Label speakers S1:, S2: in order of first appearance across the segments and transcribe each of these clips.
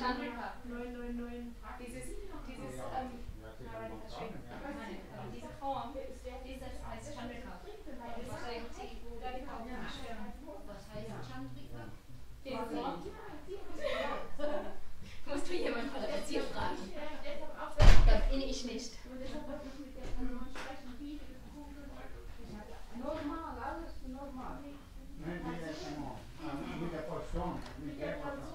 S1: Chandrika. Dieses, dieses, ähm,
S2: diese Form, dieses heißt Chandrika. Was
S3: heißt Chandrika? Den
S4: Form? Musst
S5: du
S1: jemanden von der
S6: Erziehung
S1: fragen? Das bin ich nicht. Normal, alles normal. Mit der Portion. Yeah.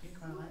S1: Keep coming.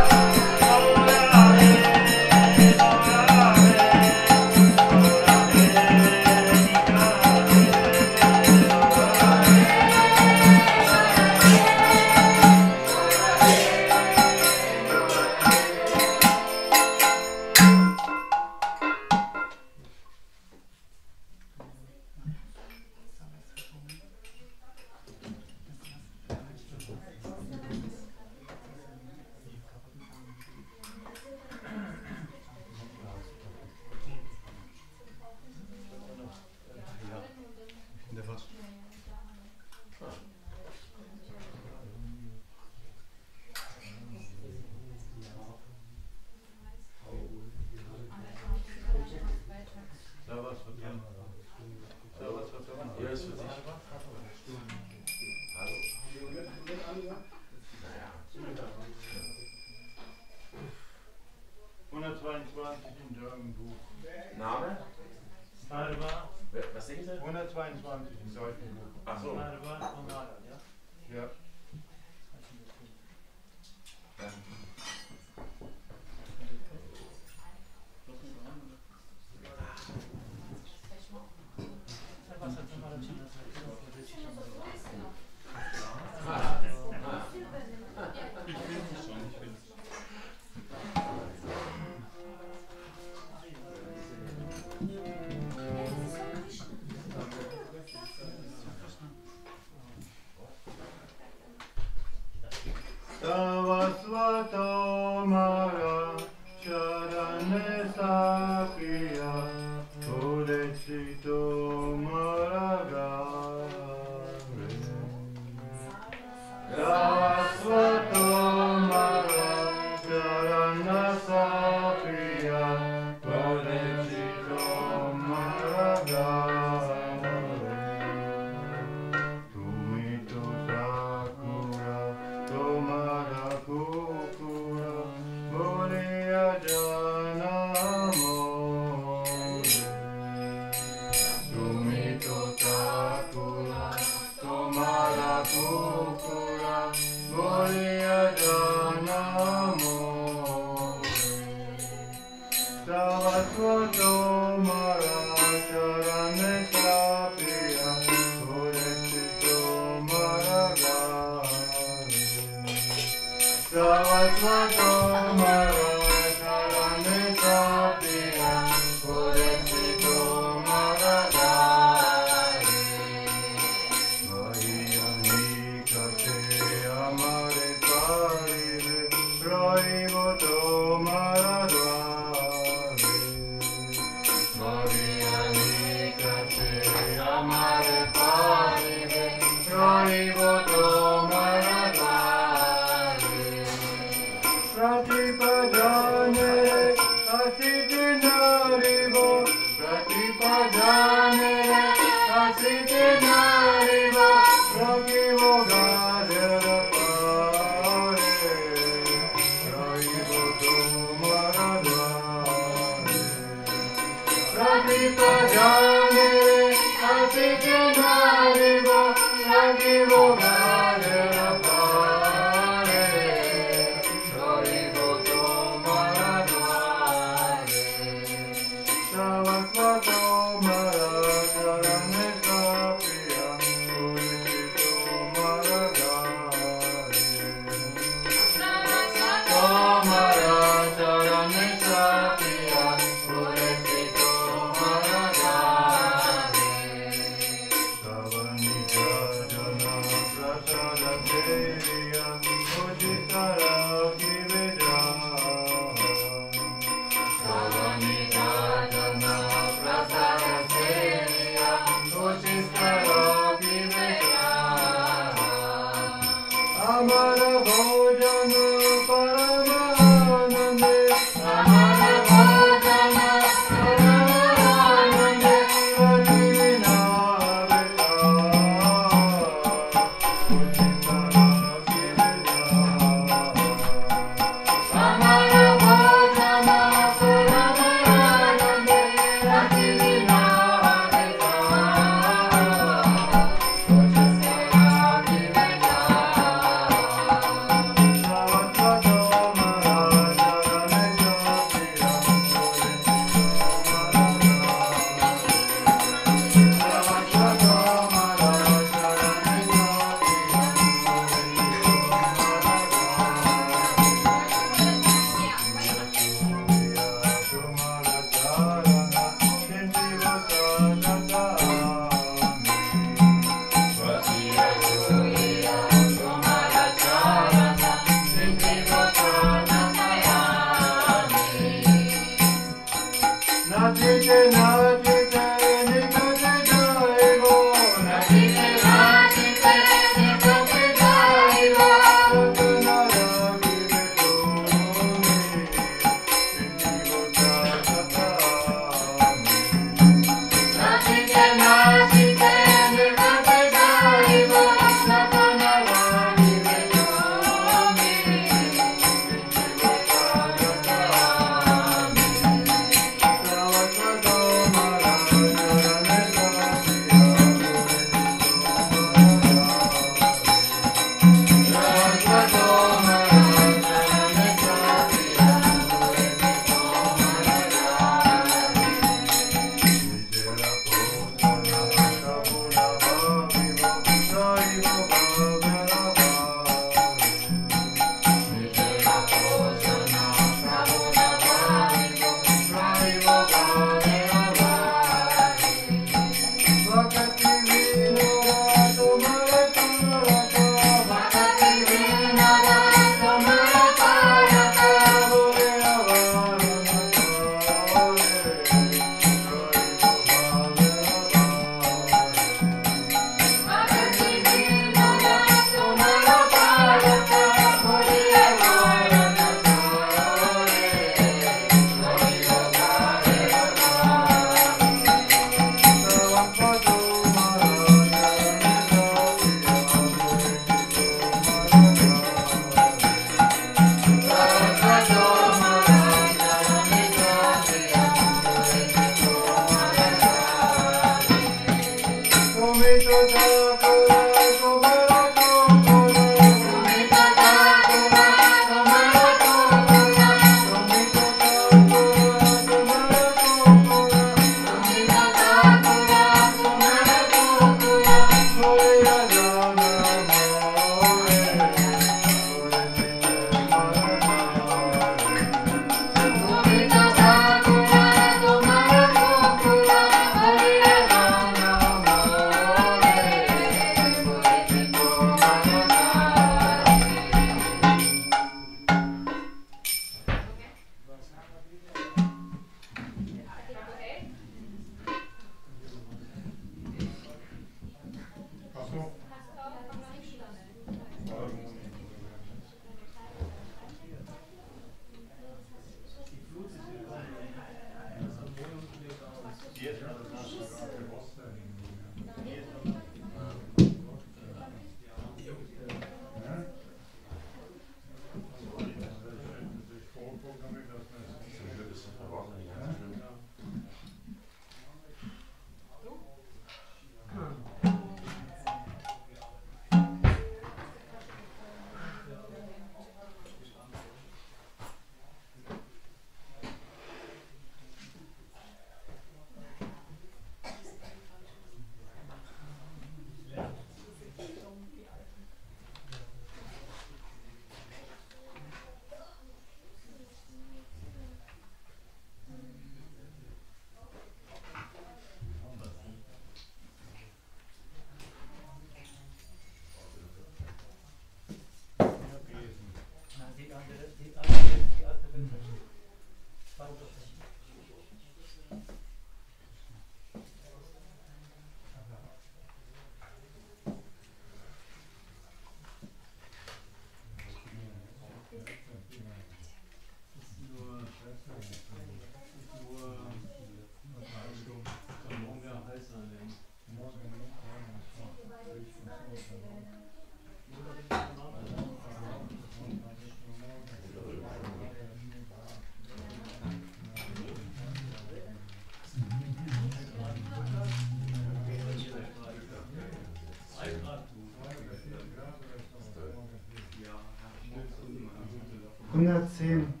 S1: 1910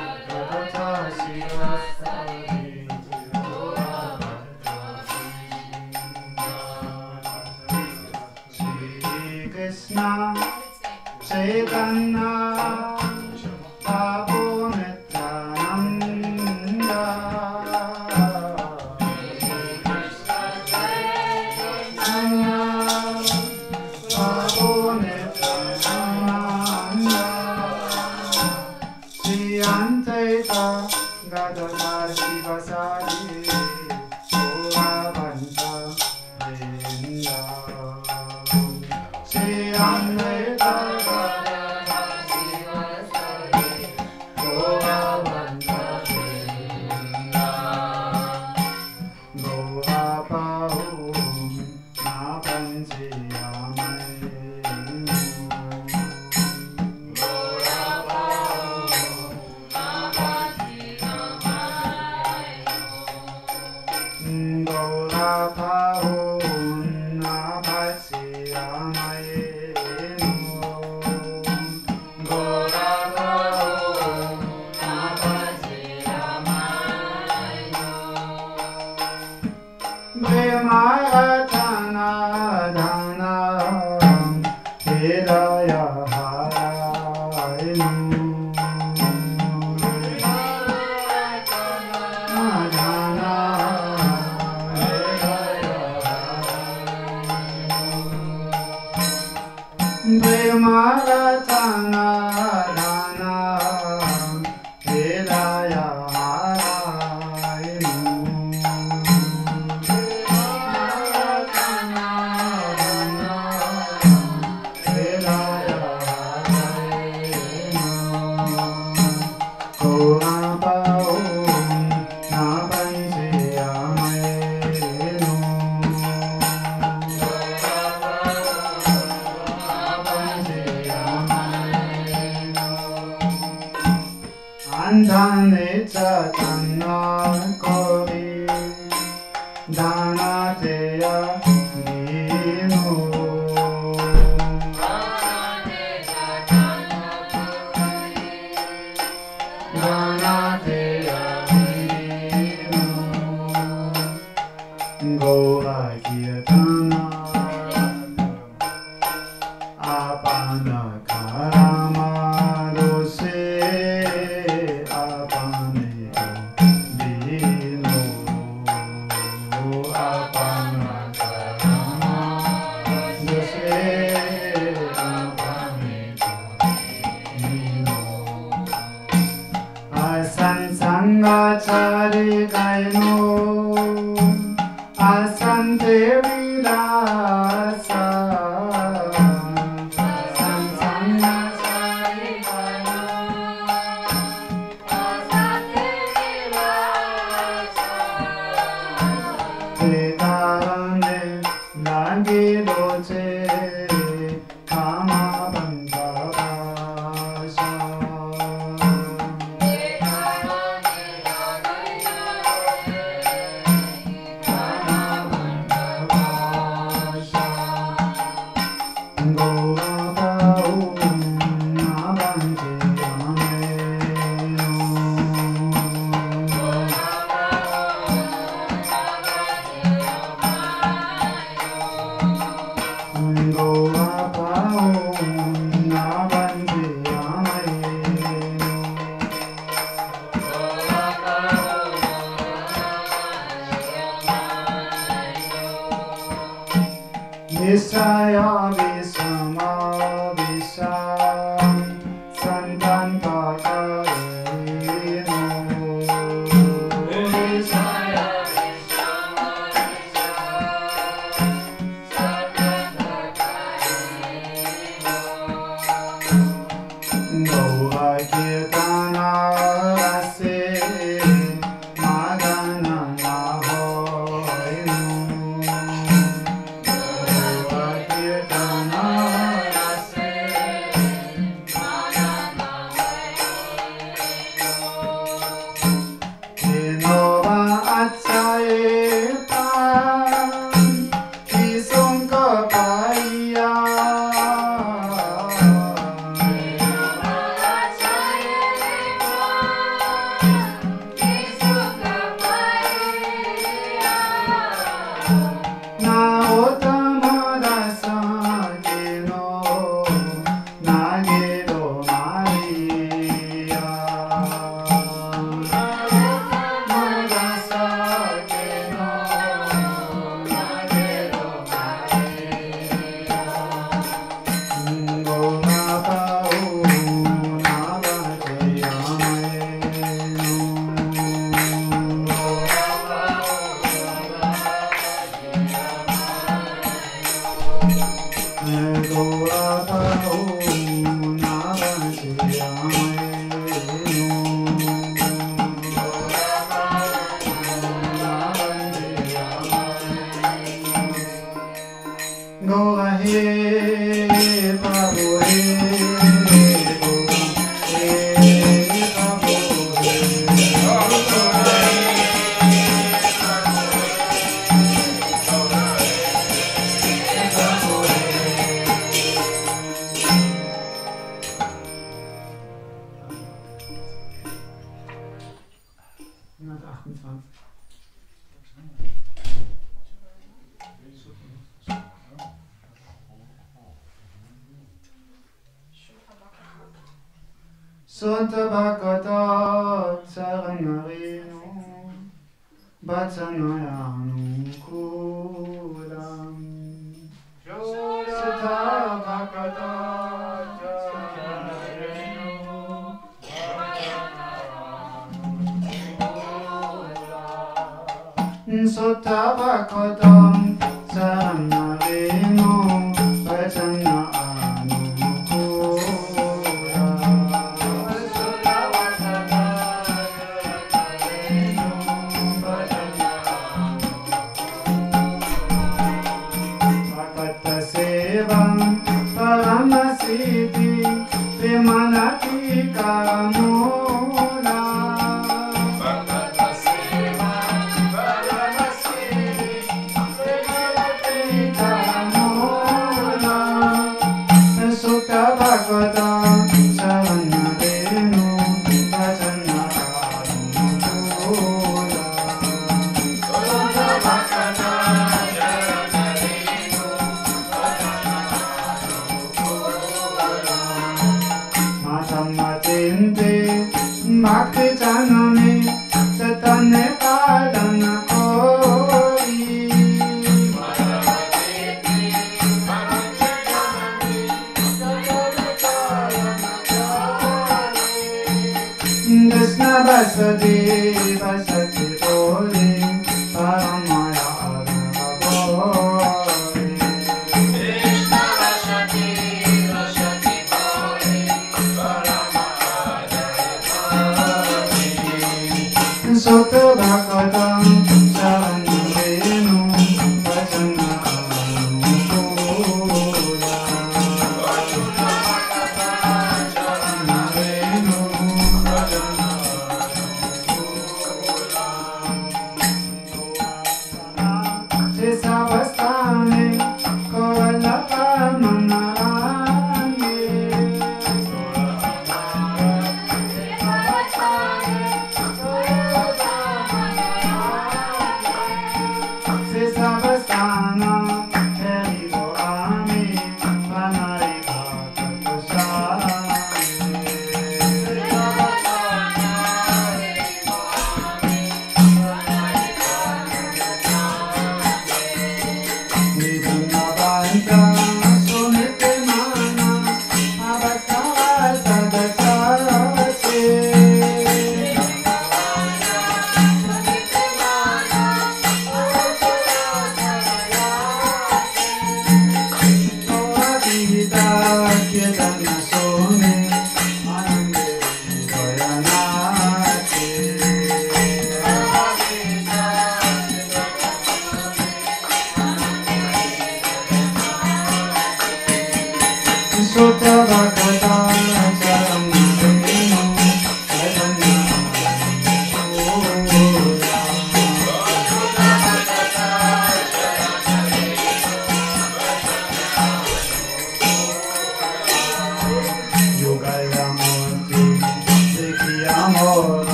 S1: Go ahead,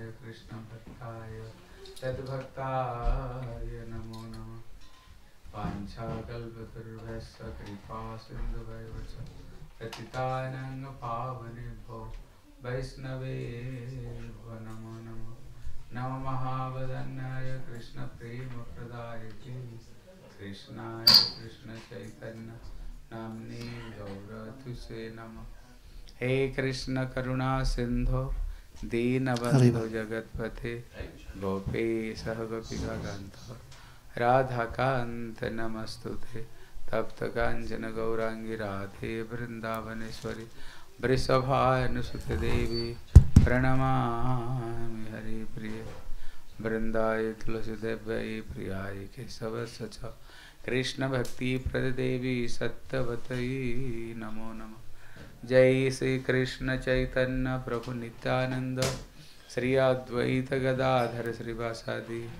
S7: कृष्णाय कृष्णभक्ताय तद्भक्ताय नमो नमः। वाञ्छाकल्पतरुभ्यश्च कृपा सिन्धुभैव च पतितानङ् पावनेभ्यो वैष्णवेभ्यो नमो। नमः महावदन्याय कृष्णप्रेमप्रदायते कृष्णाय कृष्णचैतन्य नाम्ने गौरतुसे नमः। हे कृष्ण करुणा सिन्धो दीनबन्धो जगत्पथे गोपेशः गोपिका कान्तो राधाकान्त नमस्तुते। तप्तकाञ्चन गौराङ्गी राधे वृन्दावनेश्वरि। वृषभानुसुते देवी प्रणमामि हरिप्रिय। वृन्दाय तुलसीदेव्यै प्रियाय केशवस्य च। कृष्णभक्तिप्रददेवी सत्यवतयै नमो नमः। जय श्री कृष्ण चैतन्य प्रभु नित्यानंद श्री अद्वैत गदाधर श्रीवासादि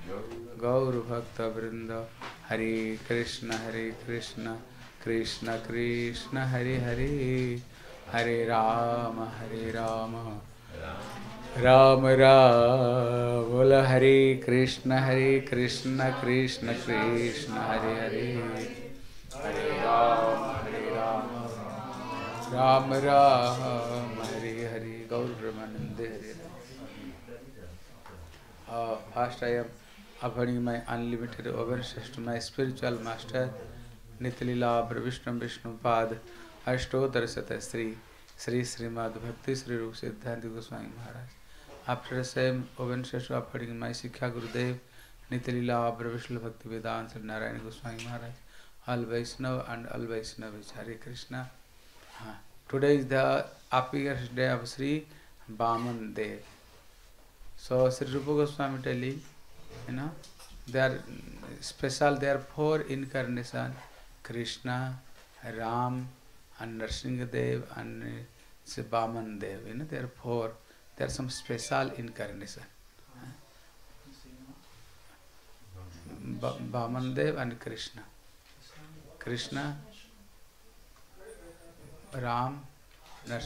S7: गौर भक्त वृंद हरे कृष्ण हरे कृष्ण कृष्ण कृष्ण, हरे हरे। हरे राम हरे राम। राम राम, बोल Hare Krishna Hare Krishna Krishna Krishna, Hare Hare. Hare Ram Hare Ram. Ram Ram, Hare Hare, Gaur Hare first I am offering my unlimited ओवरसेस्ट माई स्पिरिचुअल मास्टर नितलीला विष्णु पाद अष्टोदर सत श्री श्री Shrimad Bhakti Shri Rup Siddhanti Goswami Maharaj. After same own श्रेष्ठ offering my शिक्षा गुरुदेव, नितलीला Vishnu Bhakti Vedanta Narayan Goswami Maharaj. All Vaishnav and all Vaishnav Hare Krishna. हाँ। Today is the happiest day of Shri Baman Dev so Shri Rup Goswami telling you know they are special they are four incarnation Krishna Ram and Narsingh Dev and say Baman Dev you know there four they are some special incarnation Baman Dev and Krishna Krishna Ram Nar.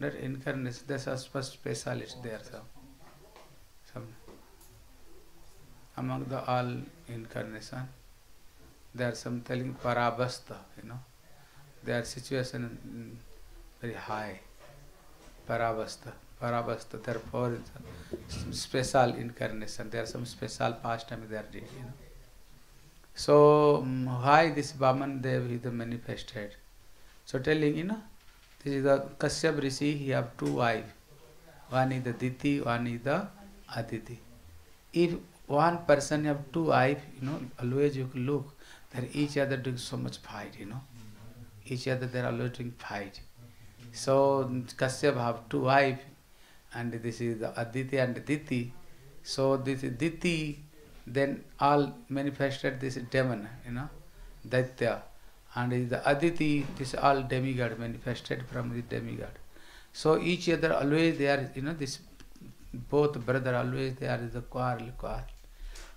S7: Nar incarnation दस अस्पष्ट specialist oh, there अच्छा। सब। सब। Among the all incarnation they are some telling parabastha you know they are situation very high parabastha parabastha they four special incarnation there are some special pastime they the so high this Baman Dev he the manifested So telling, you know, this is the Kashyap Rishi, he have two wives. One is the Diti, one is the Aditi. If one person have two wives, you know, always you look, they're each other doing so much fight, you know. Each other they're always doing fight. So Kashyap have two wives, and this is the Aditi and Diti. So this is Diti, then all manifested this demon, you know, Daitya. And the Aditi, this all demigod manifested from the demigod. So each other always they are, you know, this both brother always they are the quarrel, quarrel.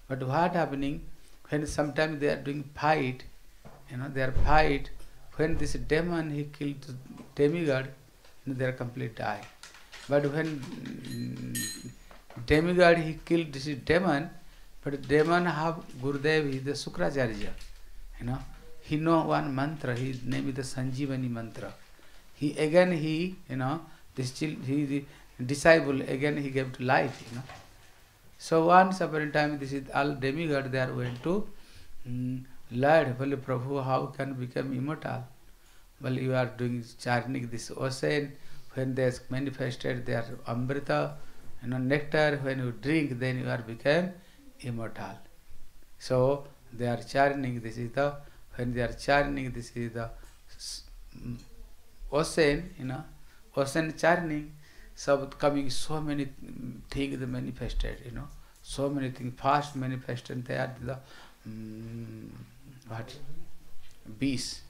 S7: But what happening when sometimes they are doing fight, you know, they are fight. When this demon he killed demigod, you know, they are complete die. But when mm, demigod he killed this demon, but demon have Gurudev is the Sukracharya, you know. He know one mantra, his name is the Sanjivani mantra. He again he, you know, this child, he the disciple again he gave to life, you know. So once upon a time, this is all demigod there went to um, Lord, well, Prabhu, how can become immortal? Well, you are doing churning this ocean, when there's manifested their amrita, you know, nectar, when you drink, then you are become immortal. So they are churning, this is the, when they are churning, this is the ocean, you know, ocean churning, so coming so many things manifested, you know, so many things fast manifested, they are the, um, what, beast,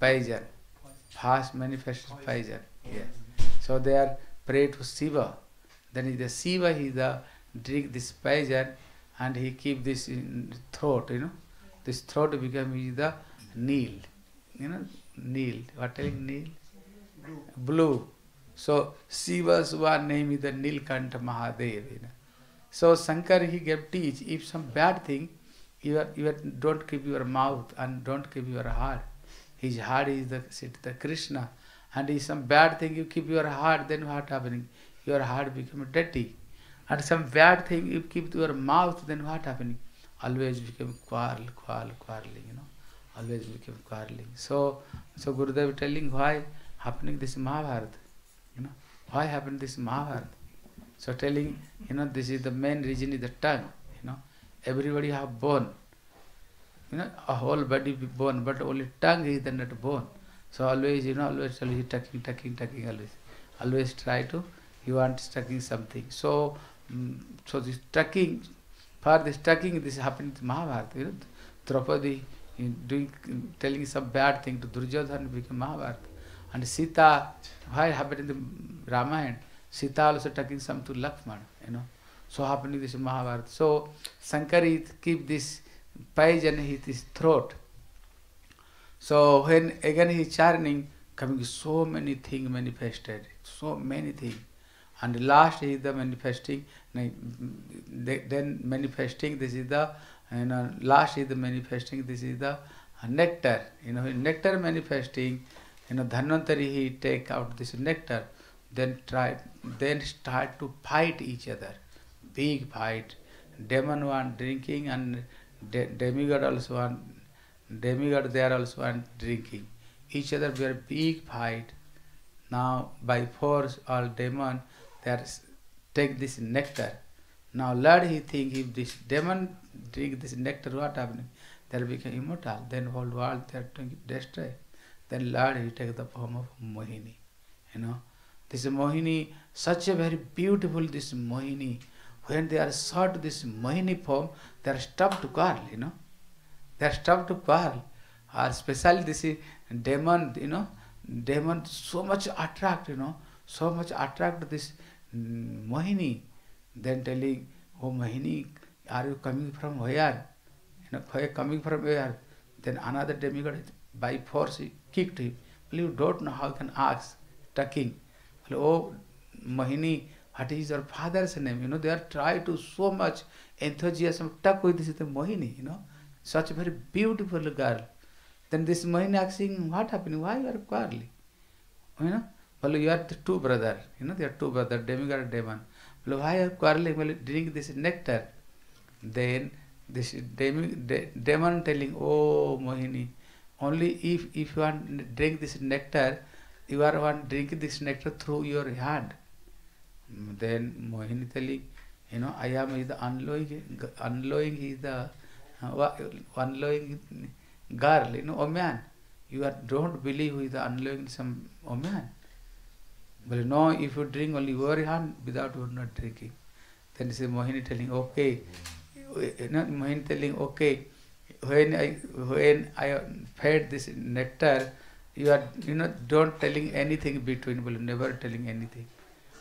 S7: poison, fast manifested poison, yes. So they are pray to Shiva, Then he the Shiva, he the drink this poison and he keep this in throat, you know. This throat become he the Neel. You know, Neel. What telling Neel?
S1: Blue.
S7: Blue. So Shiva's one name is the Nilkanta Mahadev. You know. So Shankar he gave teach if some bad thing, you are, you are, don't keep your mouth and don't keep your heart. His heart is the sit the Krishna. And if some bad thing you keep your heart, then what happening? Your heart become dirty. And some bad thing you keep your mouth, then what happening? Always become quarrel, quarrel, quarreling, you know. Always become quarreling. So so Gurudev telling why happening this Mahabharata. You know, why happened this Mahabharata? So telling, you know, this is the main reason is the tongue. You know, everybody have bone. You know, a whole body be bone, but only tongue is the not bone. So always, you know, always you tucking, tucking, tucking, always. Always try to, you want tucking something. So, mm, so this tucking, for this tucking, this happened in Mahabharata. You know, Draupadi doing, telling some bad thing to Duryodhana became Mahabharata. And Sita, why happened in the Ramayana? Sita also talking some to Lakshmana, you know. So happening this Mahabharata. So Sankari keep this poison in his throat. So when again he churning, coming so many things manifested, so many things. And last is the manifesting, नहीं then manifesting this is the last is the manifesting this is the nectar you know nectar manifesting you know Dhanvantari he take out this nectar then try then start to fight each other big fight demon one drinking and demigod also one demigod they are also one drinking each other we are big fight now by force all demon they are take this nectar. Now Lord he think if this demon drink this nectar, what happening? They will become immortal. Then whole world they are going to destroy. Then Lord he take the form of Mohini. You know. This Mohini, such a very beautiful this Mohini. When they are sought this Mohini form, they are stuffed girl, you know. They are stuffed girl. Or especially this is demon, you know, demon so much attract, you know, so much attract this Mohini. Then telling, oh Mohini, are you coming from where? You know, where coming from where? Then another demigod by force kicked him. You don't know how you can ask, tucking. Oh Mohini, what is your father's name? You know, they are trying to so much enthusiasm tuck with this the Mohini, you know. Such a very beautiful girl. Then this Mohini asking, what happened? Why you are quarreling? You know? Well, you are the two brother. You know, they are two brother, demigod and demon. Well, why are you quarreling? Well, drink this nectar. Then this demi, de, demon telling, oh Mohini, only if, if you want drink this nectar, you are one drink this nectar through your hand. Then Mohini telling, you know, I am is the unlowing, unlowing is the uh, girl, you know, a man. You are don't believe who is the unlowing some a man. But no, if you drink only your hand without you not drinking. Then say Mohini telling, okay, mm. you know, Mohini telling, okay, when I when I fed this nectar, you are you know don't telling anything between, well, never telling anything.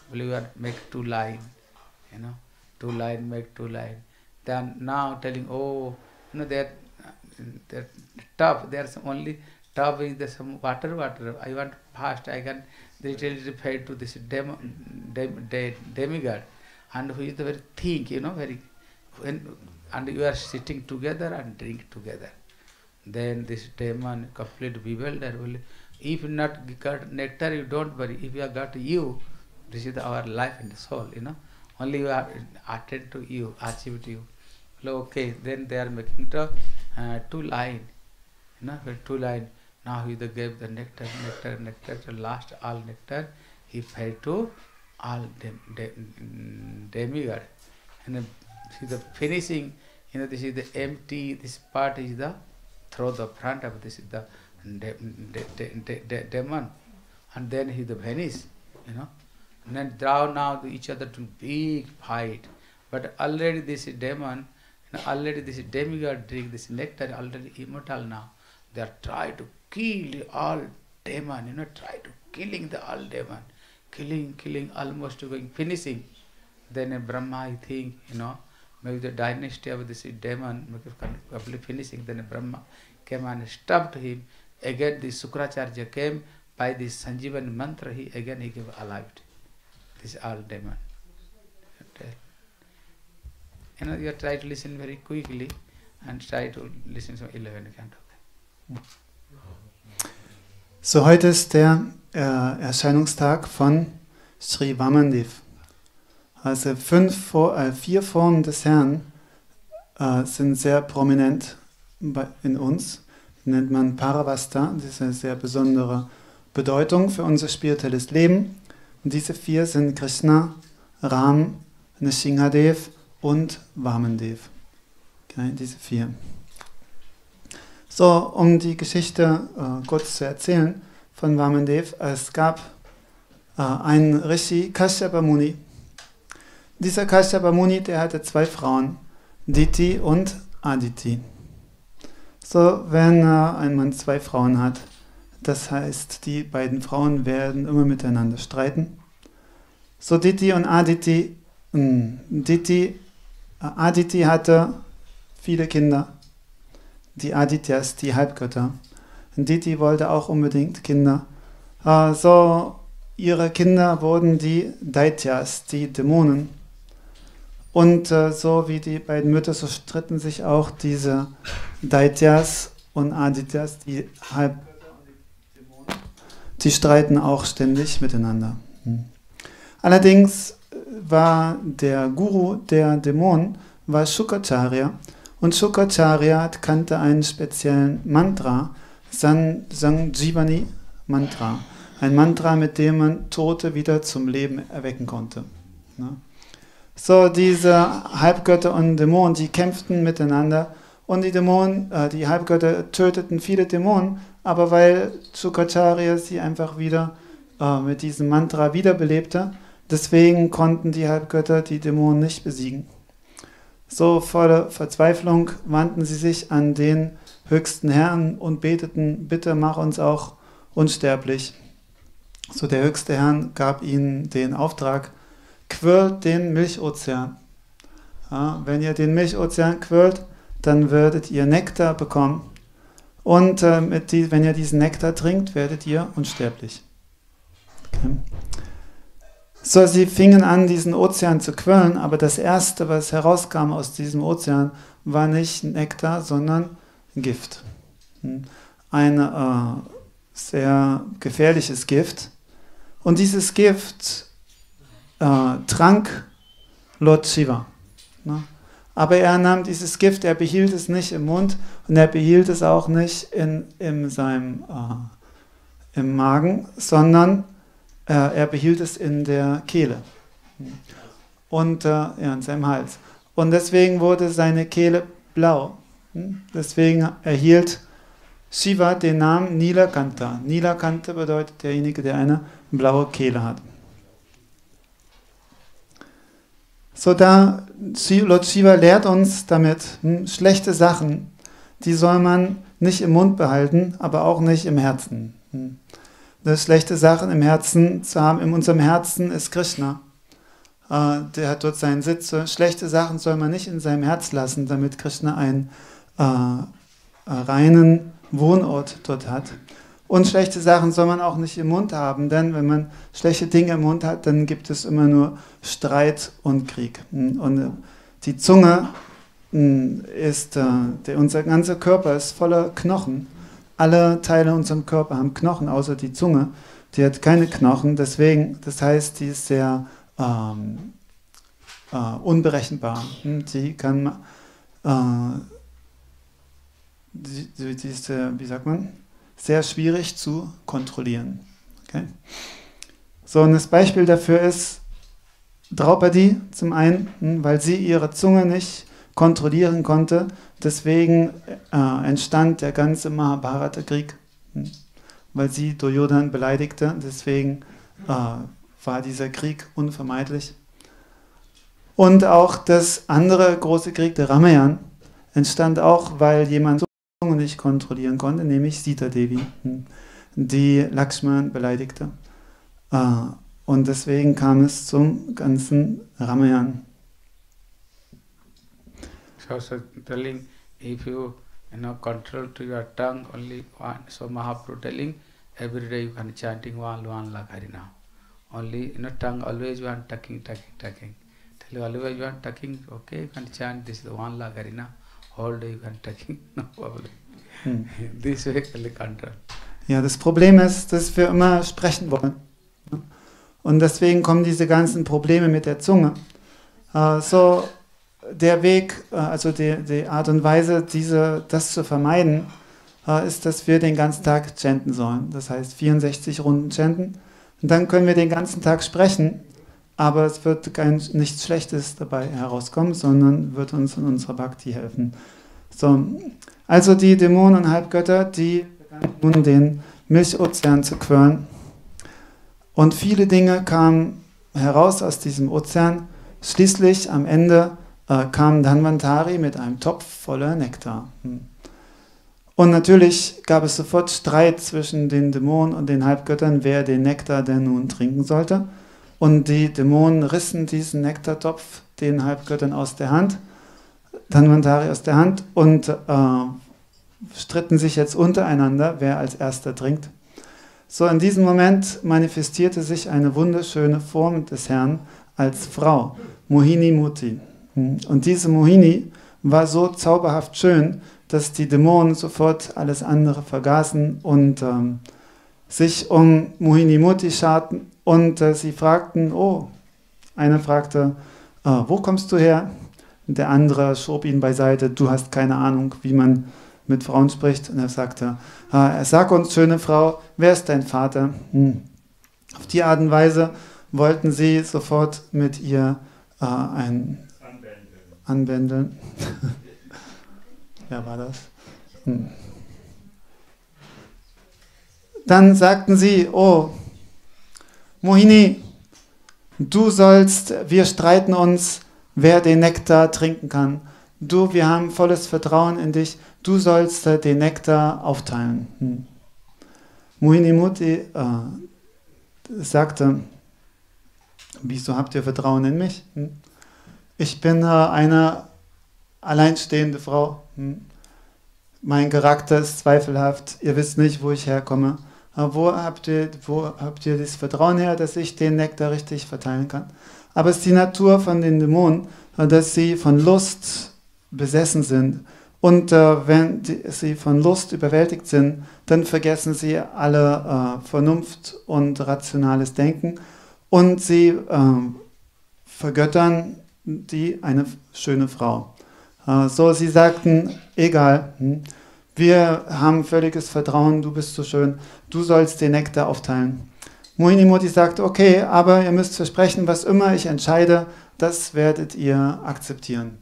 S7: Well, you are make two line, you know, two line make two line. Then now telling, oh, you know that that tub there's only tub is there some water water. I want fast. I can little fed to this dem, dem, de, demigod, and who is the very thick, you know, very when and you are sitting together and drink together. Then this demon complete bewildered. Will if not got nectar, you don't worry. If you have got you, this is our life and soul. You know, only you are attend to you, achieve to you. Okay, then they are making the uh, two line. You know, two line. Now he gave the nectar, nectar, nectar. The last all nectar he fed to all dem, dem, demigod. And see the finishing. You know, this is the empty. This part is the throw the front of this is the de, de, de, de, demon, and then he the vanish. You know, and then draw now to each other to big fight. But already this demon, you know, already this demigod drink this nectar already immortal now. They are trying to kill all demon. You know, try to killing the all demon, killing, killing, almost going finishing. then a Brahma, I think, you know, maybe the dynasty of this demon, probably finishing, then a Brahma came and stopped him. Again, the Sukracharya came by this Sanjeevan mantra, he again he gave alive. This all demon. You know, you try to listen very quickly and try to listen to 11 canto.
S1: So, heute ist der äh, Erscheinungstag von Sri Vamandev. Also fünf, äh, vier Formen des Herrn äh, sind sehr prominent bei, in uns. Die nennt man Paravasta, das ist eine sehr besondere Bedeutung für unser spirituelles Leben. Und diese vier sind Krishna, Ram, Nishingadev und Vamandev. Okay, diese vier. So, um die Geschichte äh, kurz zu erzählen von Vamandev, es gab äh, einen Rishi Kashyapa Muni. Dieser Kashyapa Muni, der hatte zwei Frauen, Diti und Aditi. So, wenn äh, ein Mann zwei Frauen hat, das heißt, die beiden Frauen werden immer miteinander streiten. So Diti und Aditi, mh, hm, Diti, äh, Aditi hatte viele Kinder, die Adityas, die Halbgötter. Diti wollte auch unbedingt Kinder. Äh, so, ihre Kinder wurden die Daityas, die Dämonen. Und äh, so wie die beiden Mütter, so stritten sich auch diese Daityas und Adityas, die Halbgötter und die Dämonen. Die streiten auch ständig miteinander. Hm. Allerdings war der Guru der Dämonen, war Shukacharya. Und Shukacharya kannte einen speziellen Mantra, San, Sanjivani Mantra. Ein Mantra, mit dem man Tote wieder zum Leben erwecken konnte. Ne? So, diese Halbgötter und Dämonen, die kämpften miteinander und die Dämonen, äh, die Halbgötter töteten viele Dämonen, aber weil Shukacharya sie einfach wieder äh, mit diesem Mantra wiederbelebte, deswegen konnten die Halbgötter die Dämonen nicht besiegen. So voller Verzweiflung wandten sie sich an den höchsten Herrn und beteten, bitte mach uns auch unsterblich. So der höchste Herrn gab ihnen den Auftrag, quirlt den Milchozean. Ja, wenn ihr den Milchozean quirlt, dann werdet ihr Nektar bekommen. Und äh, die, wenn ihr diesen Nektar trinkt, werdet ihr unsterblich. Okay. So, sie fingen an, diesen Ozean zu quirlen, aber das Erste, was herauskam aus diesem Ozean, war nicht Nektar, sondern Gift. Hm. Ein äh, sehr gefährliches Gift. Und dieses Gift äh, trank Lord Shiva. Ne? Aber er nahm dieses Gift, er behielt es nicht im Mund und er behielt es auch nicht in, in seinem, äh, im Magen, sondern äh, er behielt es in der Kehle und äh, ja, in seinem Hals. Und deswegen wurde seine Kehle blau. Hm? Deswegen erhielt Shiva den Namen Nilakanta. Nilakanta bedeutet derjenige, der eine blaue Kehle hat. So da, Lord Shiva lehrt uns damit, hm, schlechte Sachen, die soll man nicht im Mund behalten, aber auch nicht im Herzen. Hm schlechte Sachen im Herzen zu haben. In unserem Herzen ist Krishna. Äh, der hat dort seinen Sitz. Schlechte Sachen soll man nicht in seinem Herz lassen, damit Krishna einen äh, äh, reinen Wohnort dort hat. Und schlechte Sachen soll man auch nicht im Mund haben, denn wenn man schlechte Dinge im Mund hat, dann gibt es immer nur Streit und Krieg. Und äh, die Zunge ist, äh, der, unser ganzer Körper ist voller Knochen. Alle Teile unserem Körper haben Knochen, außer die Zunge. Die hat keine Knochen, deswegen, das heißt, die ist sehr ähm, äh, unberechenbar. Hm, die kann, äh, die, die ist, äh, wie sagt man, sehr schwierig zu kontrollieren. Okay? So, und das Beispiel dafür ist Draupadi zum einen, hm, weil sie ihre Zunge nicht kontrollieren konnte, Deswegen äh, entstand der ganze Mahabharata-Krieg, hm, weil sie Duryodhan beleidigte. Deswegen äh, war dieser Krieg unvermeidlich. Und auch das andere große Krieg, der Ramayan, entstand auch, weil jemand so nicht kontrollieren konnte, nämlich Sita Devi, hm, die Lakshman beleidigte. Äh, Und deswegen kam es zum ganzen Ramayana.
S7: So, so telling if you you know control to your tongue only one so Mahaprabhu telling every day you can chanting one one lakh. Only you know tongue always you are talking, talking, talking. Tell you always you are talking, okay, you can chant this one lakh. Whole day you can talking, no problem.
S1: Hm.
S7: this way only control.
S1: Ja, das Problem ist, dass wir immer sprechen wollen. Und deswegen kommen diese ganzen Probleme mit der Zunge. Äh, so, der Weg, äh, also die, die Art und Weise, diese, das zu vermeiden, äh, ist, dass wir den ganzen Tag chanten sollen. Das heißt 64 Runden chanten. Und dann können wir den ganzen Tag sprechen, aber es wird kein, nichts Schlechtes dabei herauskommen, sondern wird uns in unserer Bhakti helfen. So, also die Dämonen und Halbgötter, die nun den Milchozean zu quirlen. Und viele Dinge kamen heraus aus diesem Ozean. Schließlich am Ende äh, kam Dhanvantari mit einem Topf voller Nektar. Hm. Und natürlich gab es sofort Streit zwischen den Dämonen und den Halbgöttern, wer den Nektar denn nun trinken sollte. Und die Dämonen rissen diesen Nektartopf den Halbgöttern aus der Hand, Dhanvantari aus der Hand und äh, stritten sich jetzt untereinander, wer als erster trinkt. So in diesem Moment manifestierte sich eine wunderschöne Form des Herrn als Frau, Mohini Muti. Und diese Mohini war so zauberhaft schön, dass die Dämonen sofort alles andere vergaßen und ähm, sich um Mohini Muti scharten und äh, sie fragten, oh, einer fragte, äh, wo kommst du her? Der andere schob ihn beiseite, du hast keine Ahnung, wie man mit Frauen spricht. Und er sagte, äh, sag uns, schöne Frau, wer ist dein Vater? Hm. Auf die Art und Weise wollten sie sofort mit ihr äh, ein Anbändeln. Wer war das? Hm. Dann sagten sie, oh, Mohini, du sollst, wir streiten uns, wer den Nektar trinken kann. Du, wir haben volles Vertrauen in dich, du sollst den Nektar aufteilen. Hm. Mohini Muti äh, sagte, wieso habt ihr Vertrauen in mich? Hm? Ich bin eine alleinstehende Frau. Hm? Mein Charakter ist zweifelhaft. Ihr wisst nicht, wo ich herkomme. Wo habt ihr, wo habt ihr das Vertrauen her, dass ich den Nektar richtig verteilen kann? Aber es ist die Natur von den Dämonen, dass sie von Lust besessen sind. Und äh, wenn die, sie von Lust überwältigt sind, dann vergessen sie alle äh, Vernunft und rationales Denken und sie äh, vergöttern die eine schöne Frau. Äh, so, sie sagten, egal, hm, wir haben völliges Vertrauen, du bist so schön, du sollst den Nektar aufteilen. Mohini Modi sagte, okay, aber ihr müsst versprechen, was immer ich entscheide, das werdet ihr akzeptieren.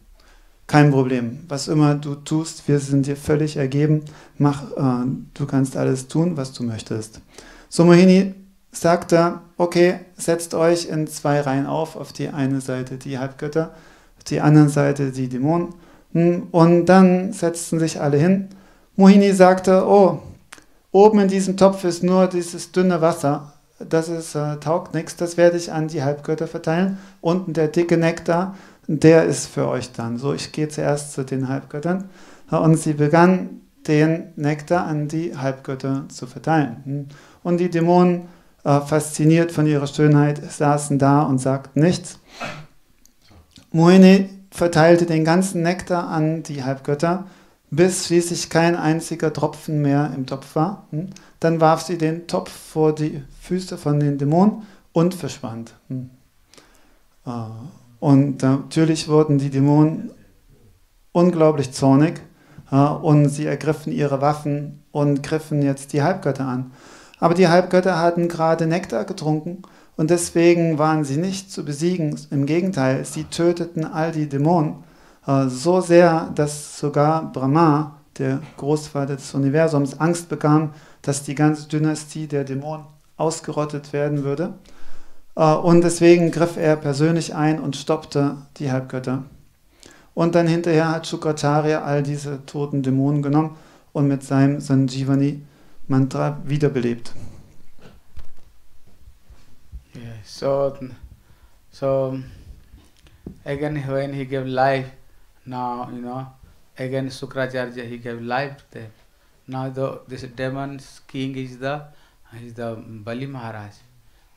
S1: Kein Problem. Was immer du tust, wir sind dir völlig ergeben. Mach, äh, du kannst alles tun, was du möchtest. So Mohini sagte, okay, setzt euch in zwei Reihen auf. Auf die eine Seite die Halbgötter, auf die andere Seite die Dämonen. Hm, und dann setzten sich alle hin. Mohini sagte, oh, oben in diesem Topf ist nur dieses dünne Wasser. Das ist, äh, taugt nichts, das werde ich an die Halbgötter verteilen. Unten der dicke Nektar, der ist für euch dann. So, ich gehe zuerst zu den Halbgöttern. Und sie begann, den Nektar an die Halbgötter zu verteilen. Hm. Und die Dämonen, äh, fasziniert von ihrer Schönheit, saßen da und sagten nichts. Mohini verteilte den ganzen Nektar an die Halbgötter, bis schließlich kein einziger Tropfen mehr im Topf war. Hm. Dann warf sie den Topf vor die Füße von den Dämonen und verschwand. Hm. Äh, und natürlich wurden die Dämonen unglaublich zornig und sie ergriffen ihre Waffen und griffen jetzt die Halbgötter an. Aber die Halbgötter hatten gerade Nektar getrunken und deswegen waren sie nicht zu besiegen. Im Gegenteil, sie töteten all die Dämonen äh, so sehr, dass sogar Brahma, der Großvater des Universums, Angst bekam, dass die ganze Dynastie der Dämonen ausgerottet werden würde. Äh, und deswegen griff er persönlich ein und stoppte die Halbgötter. Und dann hinterher hat Shukracharya all diese toten Dämonen genommen und mit seinem Sanjivani Mantra wiederbelebt.
S7: Yes. So, so again when he gave life, now you know, again Sukracharya he gave life to them. Now the this demon's king is the is the Bali Maharaj.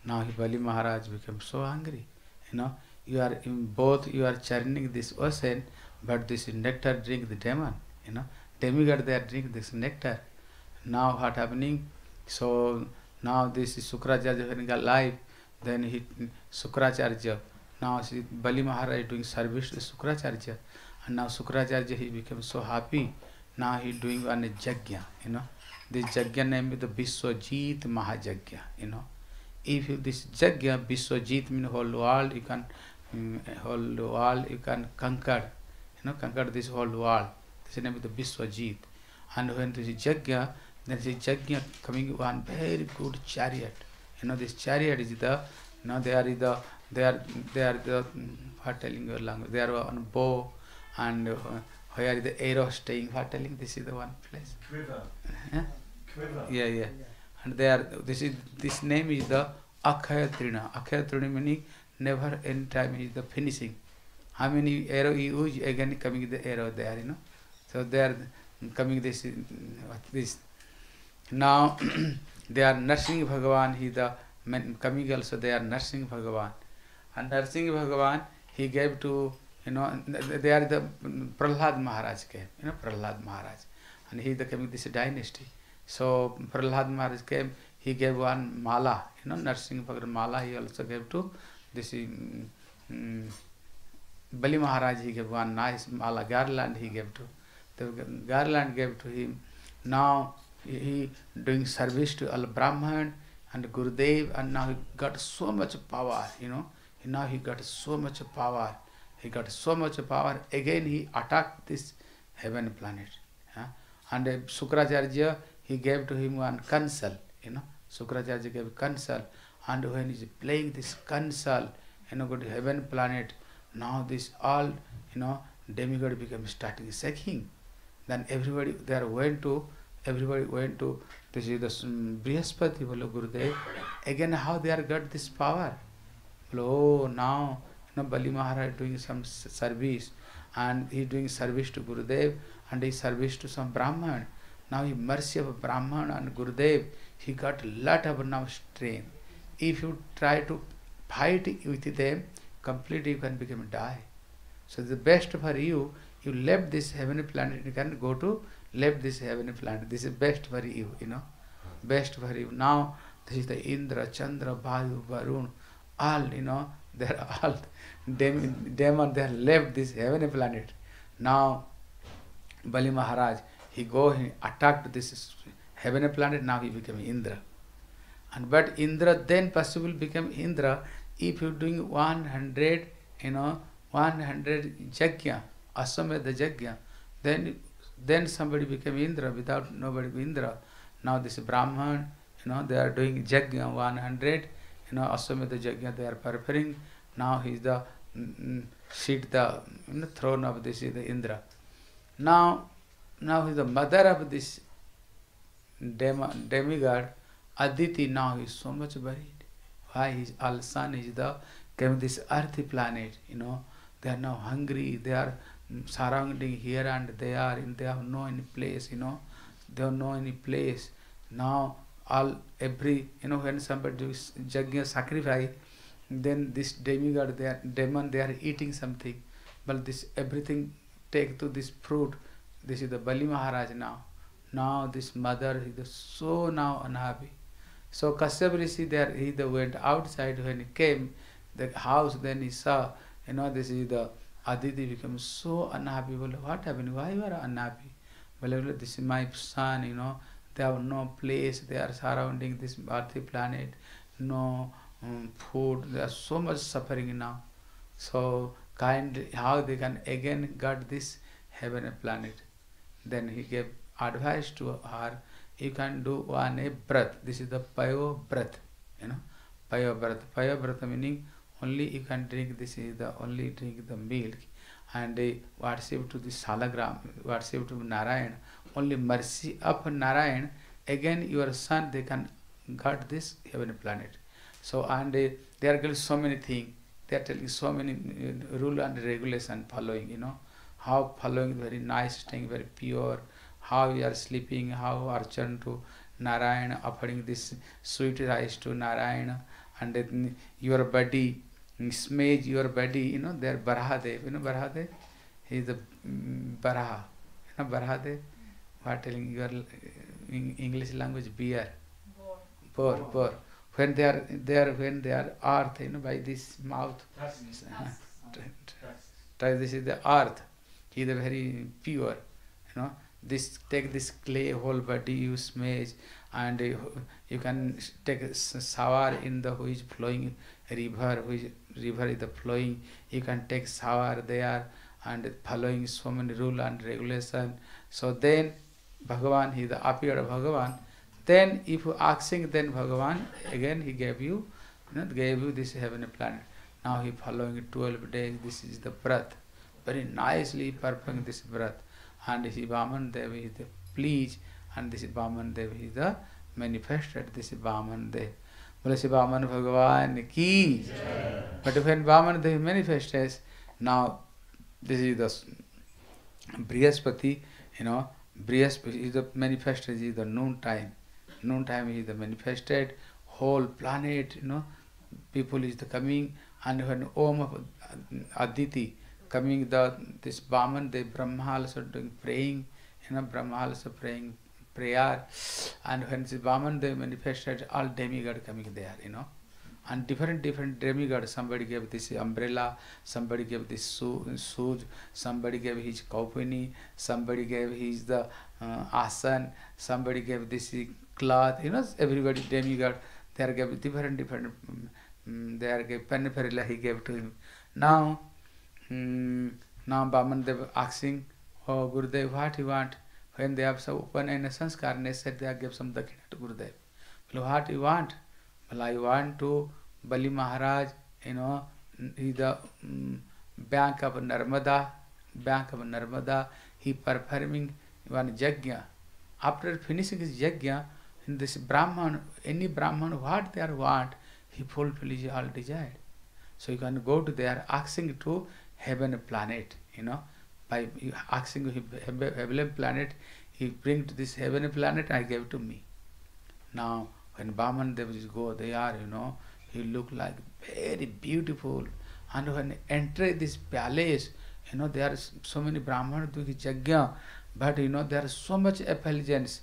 S7: Now he Bali Maharaj became so angry. You know, you are in both you are churning this ocean, but this nectar drink the demon. You know, demigod they are drink this nectar. Now what happening? So now this is Sukracharya he got life, then he Sukracharya. Now see, Bali Maharaj doing service to Sukracharya, and now Sukracharya he became so happy. Now he doing one jagya, you know. This jagya name is the Biswajit Mahajagya, you know. If you, this jagya Biswajit means whole world, you can um, whole world you can conquer, you know, conquer this whole world. This name is the Biswajit. And when this jagya, then this jagya coming one very good chariot. You know, this chariot is the, you know, they are the, they are, they are the, mm, what telling your language, they are on bow and uh, where the arrow staying, what telling, this is the one place.
S8: Quiver.
S7: Huh?
S8: Quiver.
S7: Yeah, yeah. And they are, this is, this name is the Akhaya Trina. Akhaya Trina meaning never end time is the finishing. How many arrow you use, again coming the arrow there, you know. So they are coming this, what this. Now they are nursing Bhagavan, he the coming also they are nursing Bhagavan. And nursing Bhagavan, he gave to, you know, they are the Prahlad Maharaj came, you know, Prahlad Maharaj. And he the coming this dynasty. So Prahlad Maharaj came, he gave one mala, you know, nursing Bhagavan mala, he also gave to this um, um, Bali Maharaj, he gave one nice mala garland he gave to. The garland gave to him. Now he, doing service to Al Brahman and Gurudev and now he got so much power, you know. Now he got so much power. He got so much power. Again he attacked this heaven planet. huh? And uh, Sukracharya, he gave to him one kansal, you know. Sukracharya gave kansal. And when he's playing this kansal, you know, go to heaven planet, now this all, you know, demigod became starting shaking. Then everybody, they are went to, everybody went to, this is the um, Brihaspati, Bolo Gurudev. Again, how they are got this power? Bolo, oh, now, you know, Bali Maharaj doing some service and he doing service to Gurudev and he service to some Brahman. Now he mercy of Brahman and Gurudev, he got lot of now strength. If you try to fight with them, completely you can become die. So the best for you, you left this heavenly planet, you can go to left this heavenly planet. This is best for you, you know. Best for you. Now this is the Indra, Chandra, Vayu, Varun, all, you know, they're all dem- demon, they have left this heavenly planet. Now Bali Maharaj, he go, he attacked this heavenly planet, now he became Indra. And but Indra then possible become Indra if you doing 100, you know, 100 jagya, aswamedha jagya, then then somebody became Indra without nobody Indra. Now this Brahman, you know, they are doing jagya 100, you know, aswamedha jagya they are preparing. Now he is the mm, mm, seat, the you know, throne of this is the Indra. Now, now he is the mother of this demigod, Aditi now he is so much worried. Why his all son is the came this earthy planet, you know. They are now hungry, they are surrounding here and they are in they have no any place, you know. They have no any place. Now all every you know when somebody does jagya sacrifice, then this demigod they are demon they are eating something. But this everything take to this fruit. This is the Bali Maharaj now. Now this mother is so now unhappy. So Kashyap Rishi there he the went outside when he came the house then he saw you know this is the Aditi became so unhappy. Well, what happened? Why you are unhappy? Well, this is my son, you know, they have no place, they are surrounding this earthly planet, no um, food, they are so much suffering now. So kind how they can again got this heaven planet. Then he gave advice to her, you can do one a breath. This is the payo breath, you know, payo breath. Payo breath meaning only you can drink this is the only drink the milk and uh, worship to the salagram, worship to Narayan. Only mercy of Narayan, again your son they can got this heaven planet. So and uh, they are giving so many things. They are telling so many uh, rule and regulation following. You know how following very nice thing, very pure. How we are sleeping, how archan to Narayan, offering this sweet rice to Narayan, and then your body, smudge your body. You know they are Barahadev. You know Barahadev. He is the mm, Baraha. You know Barahadev. What telling your in English language beer. Poor, poor. When they are there, when they are earth, you know, by this mouth, try this is the earth. He is very pure, you know. This take this clay whole body you smudge, and you, you can take a shower in the which flowing river, which river is flowing. You can take shower there and following so many rule and regulation. So then, Bhagavan, he the appeared Bhagavan. Then if you asking, then Bhagavan again he gave you, you know, gave you this heavenly planet. Now he following 12 days, this is the breath. Very nicely performing this breath. And is Vaman Dev is the please, and this is Vaman Dev is the manifested, this is Vaman Dev. बोले श्री बामन भगवान की but when Baman manifests now this is the Brihaspati you know Brihaspati is the manifest is the noon time noon time is the manifested whole planet you know people is the coming and when Om Aditi coming the this Baman they Brahma also praying you know Brahma also praying prayer, and when Brahman they manifested, all demigod coming there, you know. And different different demigods. Somebody gave this umbrella, somebody gave this su- shoes, somebody gave his kaupini, somebody gave his the uh, asan, somebody gave this cloth. You know, everybody demigod. They are gave different different. Um, mm, they are gave Paniparilla he gave to him. Now, mm, now Baman Dev asking, Oh Gurudev, what you want? When they have some open and they have give some dakina to Gurudev. Well, what you want? Well, I want to Bali Maharaj, you know, he the um, bank of Narmada, bank of Narmada, he performing one yajna. After finishing his yajna, in this Brahman, any Brahman, what they are want, he fulfills all desire. So you can go to there asking to heaven planet, you know, by asking heaven planet, he bring to this heaven planet, I gave to me. Now, when Brahman Devas go, they are, you know, he look like very beautiful. And when enter this palace, you know, there are so many Brahmans doing yajna, but you know, there is so much effulgence.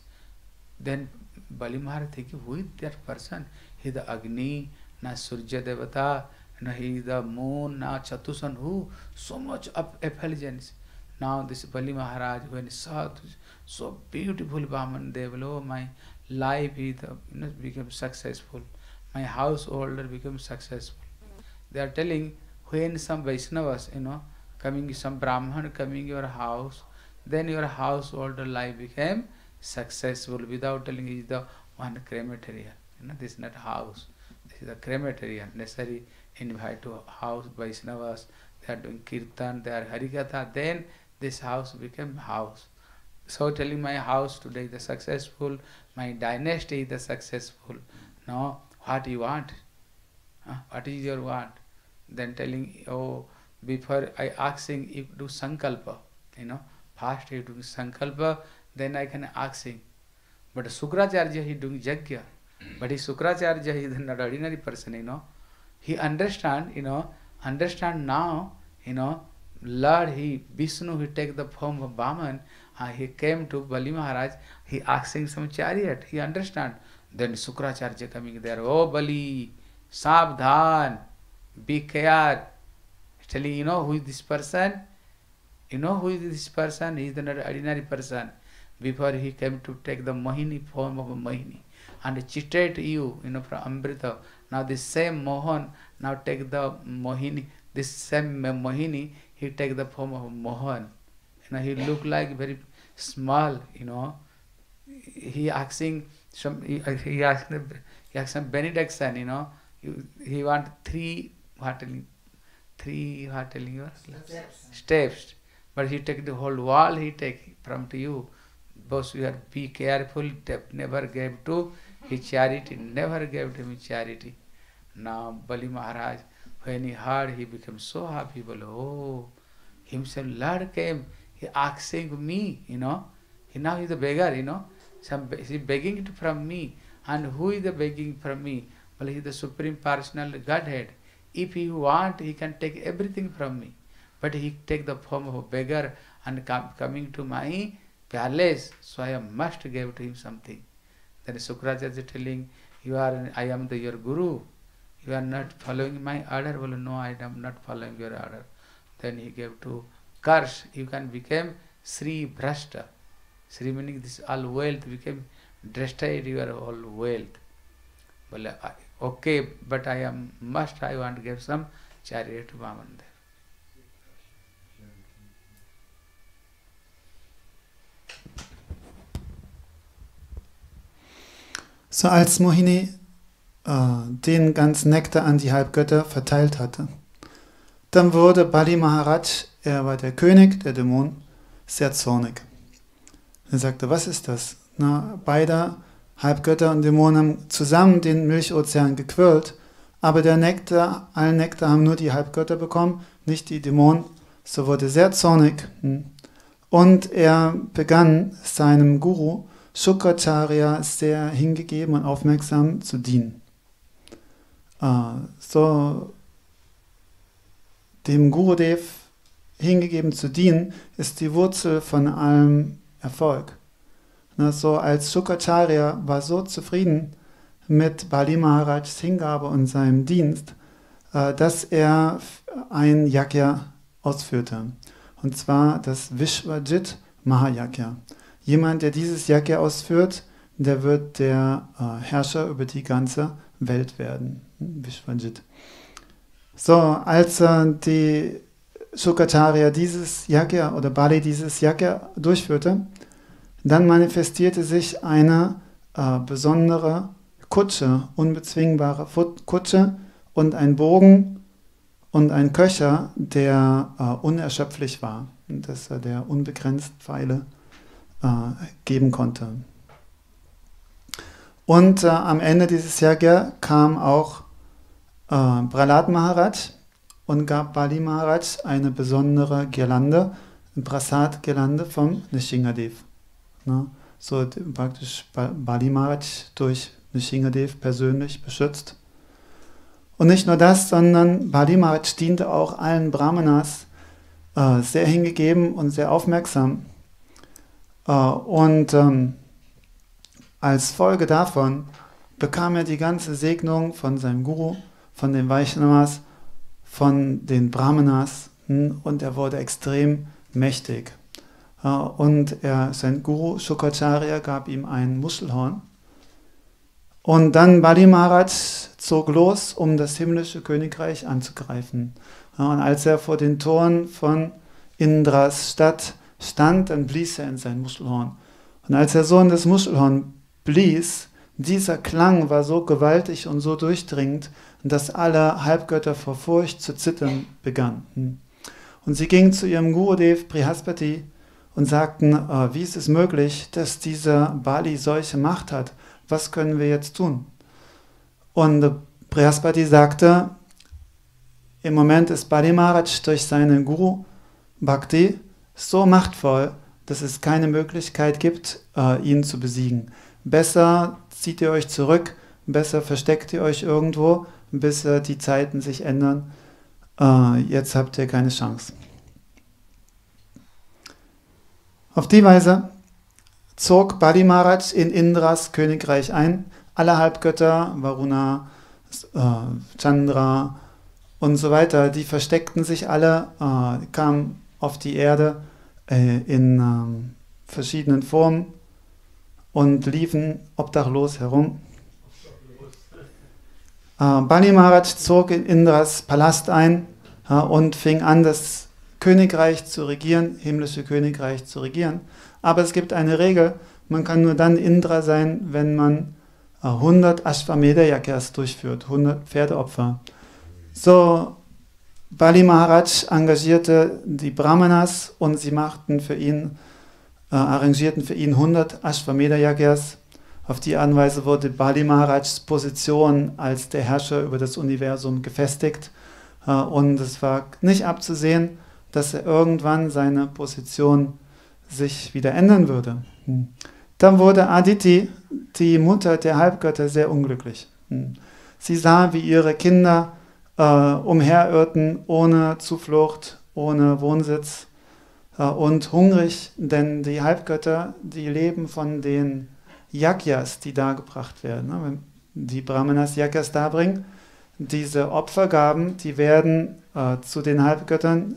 S7: Then Bali Maharaj thinking, who is that person? He the Agni, na Surya Devata, na he the moon, na Chatusan, who? So much of effulgence. Now this Bali Maharaj, when he saw this, so beautiful Brahman Devalo, oh my life is the, you know, become successful. My householder become successful. They are telling when some Vaishnavas, you know, coming some Brahman coming your house, then your householder life became successful without telling is the one crematorium. You know, this is not house. This is a crematorium. Necessary invite to house Vaishnavas. They are doing kirtan, they are harikatha. Then this house became house. So telling my house today the successful, my dynasty the successful. Now, what you want? Huh? What is your want? Then telling, oh, before I asking if do sankalpa, you know, first you do sankalpa, then I can asking. But Sukracharya he doing yajna. But his Sukracharya he is not ordinary person, you know. He understand, you know, understand now, you know, Lord, he Vishnu, he take the form of Brahman, he came to Bali Maharaj, he asking some chariot, he understand. Then Sukracharya coming there, oh Bali, Sabdhan, be care. Telling, you know who is this person? You know who is this person? He is not ordinary person. Before he came to take the Mohini form of Mohini and cheated you, you know, from Amrita. Now this same Mohan now take the Mohini, this same Mohini, he take the form of Mohan. You know, he look like very small, you know. He asking some, he, he asking, he asking benediction, you know. You, he want three, what three, what telling you? Steps. But he take the whole wall, he take from to you. Both you are be careful, never gave to his charity, never gave to him charity. Now Bali Maharaj, when he heard, he became so happy. Well, oh, himself, Lord came, he asking me, you know. He now he's a beggar, you know. Some he begging it from me. And who is the begging from me? Well, he is the supreme personal Godhead. If he want, he can take everything from me. But he take the form of a beggar and com- coming to my palace, so I must give to him something. Then Sukracharya is telling, you are, I am the, your guru. You are not following my order. Well, no, I am not following your order. Then he gave to curse. You can become Sri Brashta. Sri meaning this all wealth became destroyed your all wealth. Well, okay, but I am must. I want to give some chariot to Vaman.
S1: So als Mohini den ganzen Nektar an die Halbgötter verteilt hatte, dann wurde Bali Maharaj, er war der König der Dämonen, sehr zornig. Er sagte, was ist das? Na, beide Halbgötter und Dämonen haben zusammen den Milchozean gequirlt, aber der Nektar, allen Nektar haben nur die Halbgötter bekommen, nicht die Dämonen. So wurde sehr zornig. hm. Und er begann seinem Guru Shukracharya sehr hingegeben und aufmerksam zu dienen. Äh, so dem Gurudev hingegeben zu dienen, ist die Wurzel von allem Erfolg. So als Shukracharya war so zufrieden mit Bali Maharajs Hingabe und seinem Dienst, äh, dass er ein Yajna ausführte. Und zwar das Vishwajit Mahayajna. Jemand, der dieses Yajna ausführt, der wird der äh, Herrscher über die ganze Welt werden. Vishwajit. So, als äh, die Shukracharya dieses Yajna oder Bali dieses Yajna durchführte, dann manifestierte sich eine äh, besondere Kutsche, unbezwingbare Kutsche und ein Bogen und ein Köcher, der äh, unerschöpflich war, dass er der unbegrenzt Pfeile äh, geben konnte. Und äh, am Ende dieses Yajna kam auch äh, Prahlad Maharaj und gab Bali Maharaj eine besondere Girlande, eine Prasad-Girlande vom Nishingadev. Ne? So praktisch Ba- Bali Maharaj durch Nishingadev persönlich beschützt. Und nicht nur das, sondern Bali Maharaj diente auch allen Brahmanas äh, sehr hingegeben und sehr aufmerksam. Äh, und ähm, als Folge davon bekam er die ganze Segnung von seinem Guru, von den Vaishnavas, von den Brahmanas hm, und er wurde extrem mächtig. Äh, Und er, sein Guru Shukracharya gab ihm ein Muschelhorn. Und dann Bali Maharaj zog los, um das himmlische Königreich anzugreifen. Und als er vor den Toren von Indras Stadt stand, dann blies er in sein Muschelhorn. Und als er so in das Muschelhorn blies, dieser Klang war so gewaltig und so durchdringend, dass alle Halbgötter vor Furcht zu zittern begannen. Und sie gingen zu ihrem Gurudev Brihaspati und sagten, äh, wie ist es möglich, dass dieser Bali solche Macht hat? Was können wir jetzt tun? Und Brihaspati sagte, im Moment ist Bali Maharaj durch seinen Guru Bhakti so machtvoll, dass es keine Möglichkeit gibt, äh, ihn zu besiegen. Besser zieht ihr euch zurück, besser versteckt ihr euch irgendwo, bis äh, die Zeiten sich ändern. Äh, jetzt habt ihr keine Chance. Auf die Weise zog Bali Maharaj in Indras Königreich ein. Alle Halbgötter, Varuna, äh, Chandra und so weiter, die versteckten sich alle, äh, kamen auf die Erde äh, in ähm, verschiedenen Formen und liefen obdachlos herum. Äh, Bali Maharaj zog in Indras Palast ein äh, und fing an, das Königreich zu regieren, himmlische Königreich zu regieren. Aber es gibt eine Regel, man kann nur dann Indra sein, wenn man äh, 100 Ashwamedha Yagyas durchführt, 100 Pferdeopfer. So, Bali Maharaj engagierte die Brahmanas und sie machten für ihn, äh, arrangierten für ihn 100 Ashwamedha Yagyas Auf die Art und Weise wurde Bali Maharajs Position als der Herrscher über das Universum gefestigt. Äh, und es war nicht abzusehen, dass er irgendwann seine Position sich wieder ändern würde. Hm. Dann wurde Aditi, die Mutter der Halbgötter, sehr unglücklich. Hm. Sie sah, wie ihre Kinder äh, umherirrten, ohne Zuflucht, ohne Wohnsitz äh, und hungrig, denn die Halbgötter, die leben von den Yagyas, die dargebracht werden. Ne? Wenn die Brahmanas Yagyas darbringen, diese Opfergaben, die werden äh, zu den Halbgöttern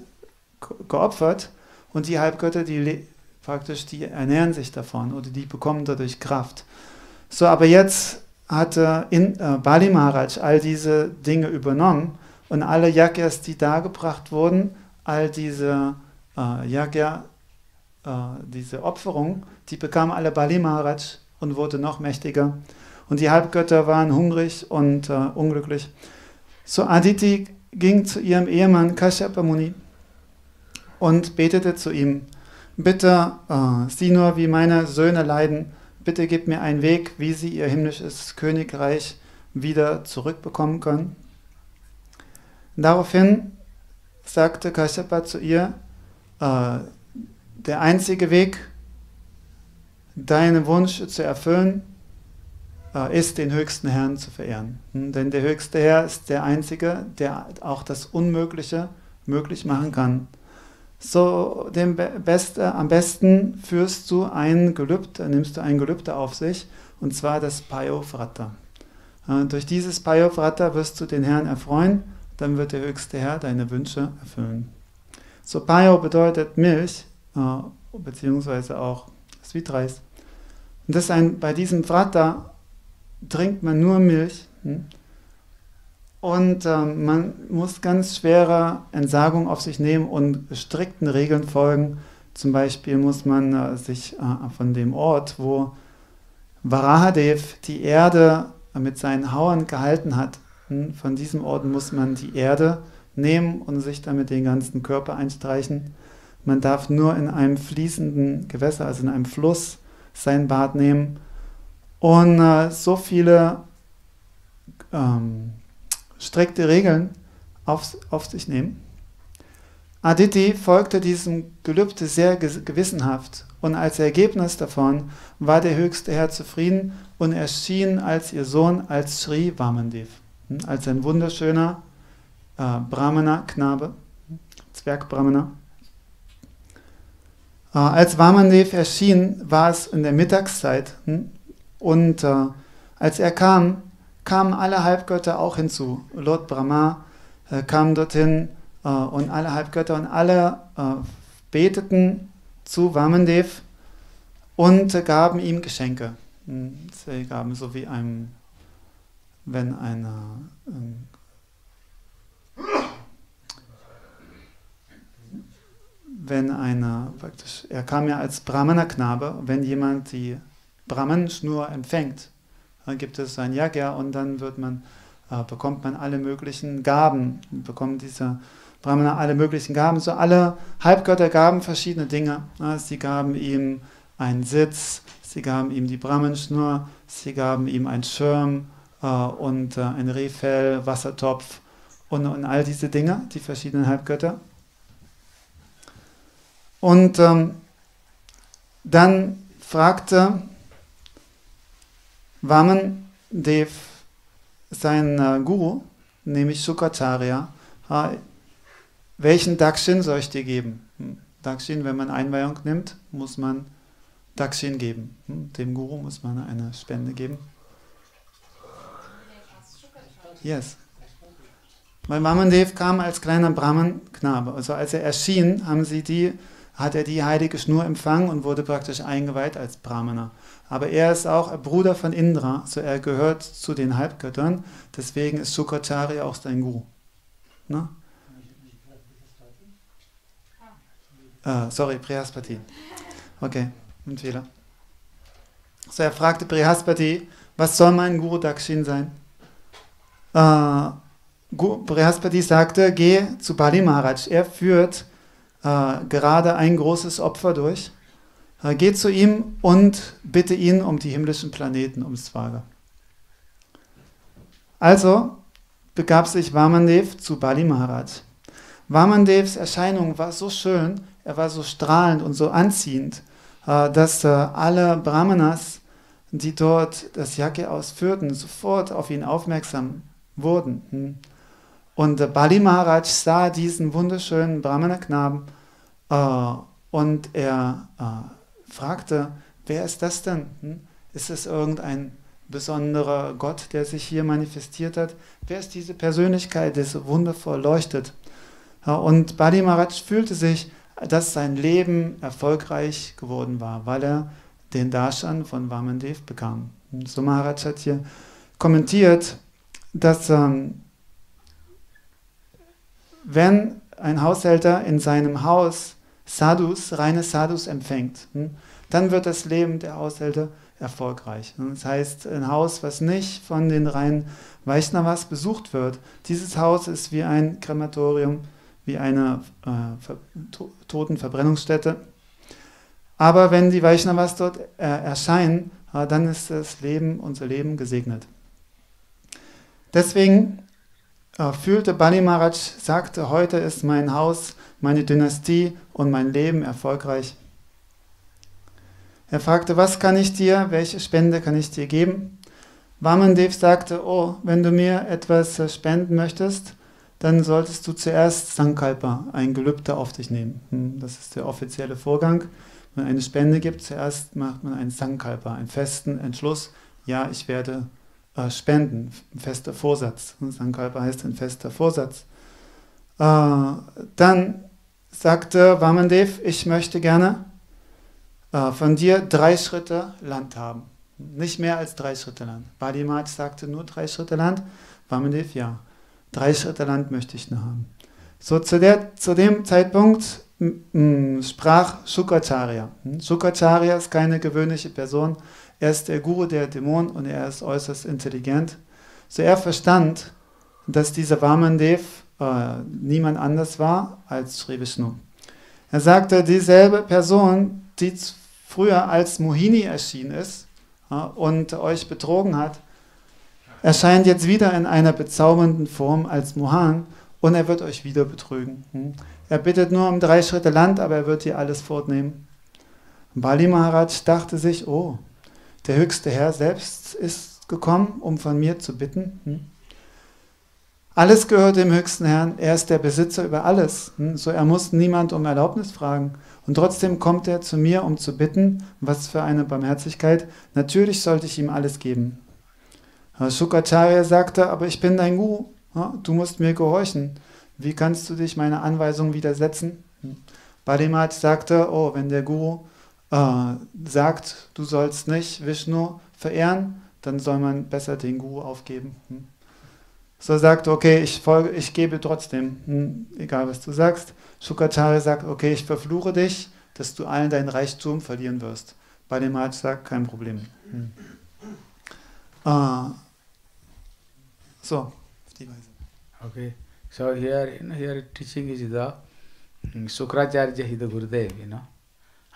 S1: geopfert und die Halbgötter, die praktisch, die ernähren sich davon oder die bekommen dadurch Kraft. So, aber jetzt hatte in, äh, Bali Maharaj all diese Dinge übernommen und alle Yagyas, die dargebracht wurden, all diese äh, Yagya, äh, diese Opferung, die bekam alle Bali Maharaj und wurde noch mächtiger. Und die Halbgötter waren hungrig und äh, unglücklich. So Aditi ging zu ihrem Ehemann Kashyapa Muni und betete zu ihm, bitte äh, sieh nur, wie meine Söhne leiden, bitte gib mir einen Weg, wie sie ihr himmlisches Königreich wieder zurückbekommen können. Daraufhin sagte Kashyapa zu ihr, äh, der einzige Weg, deinen Wunsch zu erfüllen, äh, ist, den höchsten Herrn zu verehren. Hm, denn der höchste Herr ist der Einzige, der auch das Unmögliche möglich machen kann. So, dem Beste, am besten führst du ein Gelübde, nimmst du ein Gelübde auf sich, und zwar das Payovrata. Äh, durch dieses Payovrata wirst du den Herrn erfreuen, dann wird der höchste Herr deine Wünsche erfüllen. So, Payo bedeutet Milch, äh, beziehungsweise auch Sweetreis. Und das ein, bei diesem Vrata trinkt man nur Milch. Hm? Und äh, man muss ganz schwere Entsagung auf sich nehmen und strikten Regeln folgen. Zum Beispiel muss man äh, sich äh, von dem Ort, wo Varahadev die Erde mit seinen Hauern gehalten hat, hm, von diesem Ort muss man die Erde nehmen und sich damit den ganzen Körper einstreichen. Man darf nur in einem fließenden Gewässer, also in einem Fluss, sein Bad nehmen. Und äh, so viele ähm, strikte Regeln auf, auf sich nehmen. Aditi folgte diesem Gelübde sehr gewissenhaft und als Ergebnis davon war der höchste Herr zufrieden und erschien als ihr Sohn als Sri Vamandev, hm, als ein wunderschöner äh, Brahmana-Knabe, Zwergbrahmana. Äh, als Vamandev erschien, war es in der Mittagszeit hm, und äh, als er kam, kamen alle Halbgötter auch hinzu. Lord Brahma äh, kam dorthin äh, und alle Halbgötter und alle äh, beteten zu Vamendev und äh, gaben ihm Geschenke. Hm, sie gaben so wie einem, wenn einer ähm, wenn einer praktisch, er kam ja als Brahmana-Knabe, wenn jemand die Brahman-Schnur empfängt, dann gibt es ein Yagya und dann wird man, äh, bekommt man alle möglichen Gaben, bekommt dieser Brahmana alle möglichen Gaben. So alle Halbgötter gaben verschiedene Dinge. Ja, sie gaben ihm einen Sitz, sie gaben ihm die Brahmanschnur, sie gaben ihm einen Schirm äh, und äh, ein Rehfell, Wassertopf und, und all diese Dinge, die verschiedenen Halbgötter. Und ähm, dann fragte Vaman Dev, sein äh, Guru, nämlich Sukacharya, welchen Dakshin soll ich dir geben? Hm, Dakshin, wenn man Einweihung nimmt, muss man Dakshin geben. Hm, dem Guru muss man eine Spende geben. Yes. Weil Vamandev kam als kleiner Brahman-Knabe. Also als er erschien, haben sie die, hat er die heilige Schnur empfangen und wurde praktisch eingeweiht als Brahmana. Aber er ist auch Bruder von Indra, so er gehört zu den Halbgöttern. Deswegen ist Shukracharya auch sein Guru. Ne? Ah, sorry, Prihaspati. Okay, ein Fehler. So, er fragte Prihaspati, was soll mein Guru Dakshin sein? Äh, Brihaspati sagte, geh zu Bali Maharaj. Er führt äh, gerade ein großes Opfer durch Äh, Geh zu ihm und bitte ihn um die himmlischen Planeten, um Swaga. Also begab sich Vamandev zu Bali Maharaj. Vamandevs Erscheinung war so schön, er war so strahlend und so anziehend, äh, dass äh, alle Brahmanas, die dort das Yajna ausführten, sofort auf ihn aufmerksam wurden. Hm. Und äh, Bali Maharaj sah diesen wunderschönen Brahmana-Knaben und er fragte, wer ist das denn? Hm? Ist es irgendein besonderer Gott, der sich hier manifestiert hat? Wer ist diese Persönlichkeit, die so wundervoll leuchtet? Und Bali Maharaj fühlte sich, dass sein Leben erfolgreich geworden war, weil er den Darshan von Vamandev bekam. Und so Maharaj hat hier kommentiert, dass ähm, wenn ein Haushälter in seinem Haus Sadhus, reine Sadhus empfängt, hm, dann wird das Leben der Haushälter erfolgreich. Das heißt, ein Haus, was nicht von den reinen Vaishnavas besucht wird, dieses Haus ist wie ein Krematorium, wie eine äh, Ver to Totenverbrennungsstätte. Aber wenn die Vaishnavas dort äh, erscheinen, äh, dann ist das Leben, unser Leben gesegnet. Deswegen fühlte Bali Maharaj, sagte, heute ist mein Haus, meine Dynastie und mein Leben erfolgreich. Er fragte, was kann ich dir, welche Spende kann ich dir geben? Vamandev sagte, oh, wenn du mir etwas äh, spenden möchtest, dann solltest du zuerst Sankalpa, ein Gelübde auf dich nehmen. Hm, das ist der offizielle Vorgang. Wenn man eine Spende gibt, zuerst macht man einen Sankalpa, einen festen Entschluss, ja, ich werde äh, spenden, fester Vorsatz. Sankalpa heißt ein fester Vorsatz. Äh, dann sagte Vamandev, ich möchte gerne äh, von dir drei Schritte Land haben. Nicht mehr als drei Schritte Land. Balimat sagte nur drei Schritte Land. Vamandev, ja. Drei Schritte Land möchte ich nur haben. So zu, der, zu dem Zeitpunkt sprach Shukracharya. Hm, Shukracharya ist keine gewöhnliche Person. Er ist der Guru der Dämonen und er ist äußerst intelligent. So er verstand, dass dieser Vamandev äh, niemand anders war als Sri Vishnu. Er sagte, dieselbe Person, die früher als Mohini erschienen ist ja, und euch betrogen hat, erscheint jetzt wieder in einer bezaubernden Form als Mohan und er wird euch wieder betrügen. Hm. Er bittet nur um drei Schritte Land, aber er wird dir alles fortnehmen. Bali Maharaj dachte sich, oh, der höchste Herr selbst ist gekommen, um von mir zu bitten. Hm. Alles gehört dem höchsten Herrn, er ist der Besitzer über alles. Hm. So er muss niemand um Erlaubnis fragen. Und trotzdem kommt er zu mir, um zu bitten, was für eine Barmherzigkeit. Natürlich sollte ich ihm alles geben. Shukacharya sagte, aber ich bin dein Guru, du musst mir gehorchen. Wie kannst du dich meiner Anweisung widersetzen? Hm. Sagte, oh, wenn der Guru äh, sagt, du sollst nicht Vishnu verehren, dann soll man besser den Guru aufgeben. Hm. So sagt, okay, ich, folge, ich gebe trotzdem, hm, egal was du sagst. Shukacharya sagt, okay, ich verfluche dich, dass du allen deinen Reichtum verlieren wirst. Bei dem Arzt sagt, kein Problem. Hm. Uh, so, auf die Weise.
S7: Okay, so here, you know, here teaching is the Shukracharya, he you know,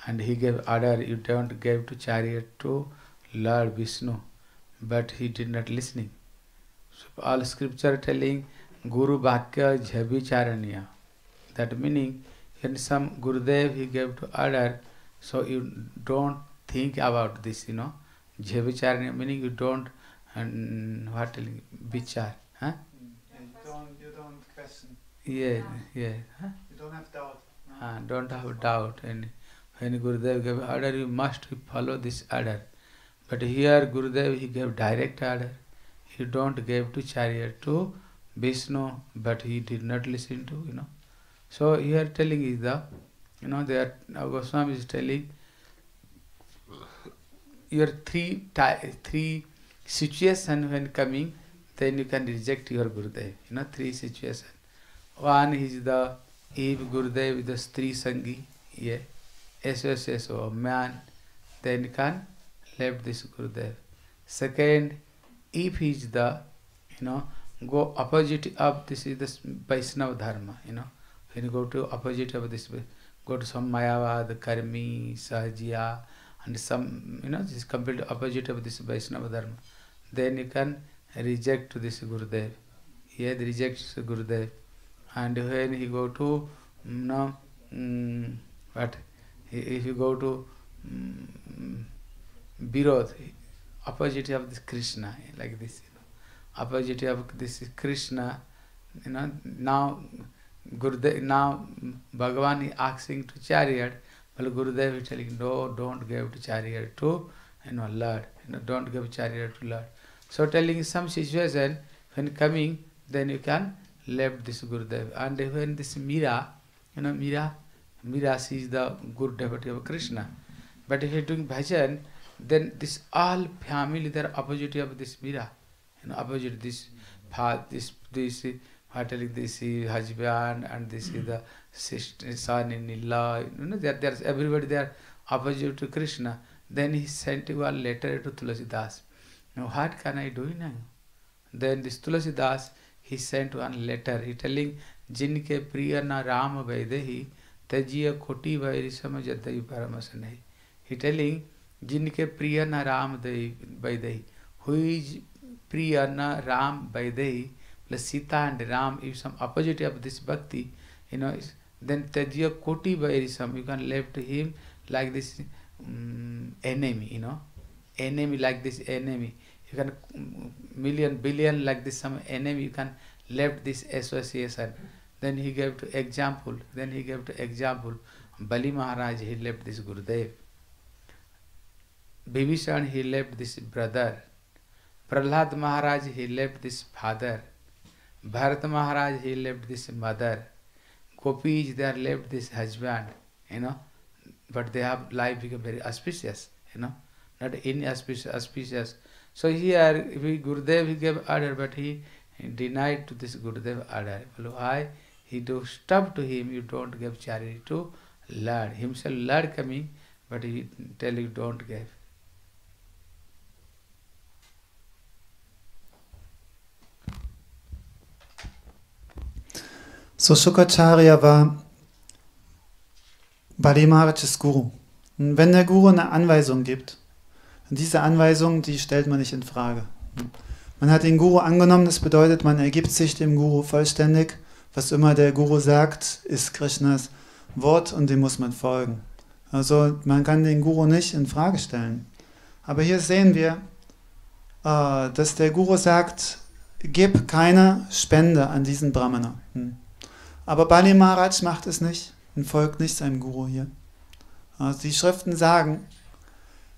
S7: and he gave order, you don't give to chariot to Lord Vishnu, but he did not listening. So all scripture telling Guru Bhakya Jhabicharanya. That meaning, in some Gurudev he gave to order, so you don't think about this, you know. Jhabicharanya meaning you don't, and what telling, bichar, huh?
S1: You don't, you don't question.
S7: Yeah, yeah. Huh?
S1: You don't have doubt.
S7: Uh, don't have doubt. When Gurudev gave order, you must follow this order. But here Gurudev he gave direct order. He don't give to chariot to Vishnu, but he did not listen to, you know. So here telling is the, you know, there now Goswami is telling your three three situation when coming, then you can reject your Gurudev. You know, three situation. One is the if Gurudev is the Stri Sangi, yeah, SSS or man, then can left this Gurudev. Second, if he is the, you know, go opposite of this is the Vaishnava Dharma, you know, when you go to opposite of this go to some Mayavad, Karmi, Sahajiya, and some, you know, this is complete opposite of this Vaishnava Dharma. Then you can reject this Gurudev. He had rejects Gurudev. And when he go to, you know, mm, what, if you go to mm, Birod, opposite of this Krishna, like this, you know, opposite of this Krishna, you know, now Gurudev, now Bhagavan is asking to chariot, but Gurudev is telling, no, don't give to chariot to, you know, Lord, you know, don't give chariot to Lord. So telling some situation, when coming, then you can left this Gurudev. And when this Mira, you know, Mira, Mira sees the good devotee of Krishna. But if you're doing bhajan, then this all family, they're opposite of this Mira. You know, opposite this, this, this, what telling this husband and this is the sister, son-in-law. You know, they're, they're, everybody they are opposite to Krishna. Then he sent a letter to Tulasidas. Now what can I do now? Then this Tulasidas, he sent one letter, he telling, जिनके प्रिय न राम वैदेही तजीय खोटी भैरी समझ दई परम स्नेह हिटेलिंग, जिनके प्रिय न राम दई वैदही, हुई प्रिय न राम वैदही, प्लस सीता एंड राम इव some opposite of this bhakti you know then तेज़ी खोटी Bhairi some you can left him like this enemy you know enemy like this enemy you can million billion like this some enemy you can left this association then he gave to example then he gave to example bali maharaj he left this gurudev Vibhishan he left this brother prahlad maharaj he left this father bharat maharaj he left this mother gopis they are left this husband you know but they have life become very auspicious you know not inauspicious auspicious so here we gurudev he gave order but he denied to this Gurudev order. Well, why? He do stop to him, you don't give charity to Lord. Himself Lord coming, but he tell you don't give.
S1: So Shukacharya war Bali Maharaj's Guru. Und wenn der Guru eine Anweisung gibt, diese Anweisung, die stellt man nicht in Frage. Man hat den Guru angenommen, das bedeutet, man ergibt sich dem Guru vollständig. Was immer der Guru sagt, ist Krishnas Wort und dem muss man folgen. Also man kann den Guru nicht in Frage stellen. Aber hier sehen wir, äh, dass der Guru sagt, gib keine Spende an diesen Brahmana. Hm. Aber Bali Maharaj macht es nicht und folgt nicht seinem Guru hier. Also die Schriften sagen,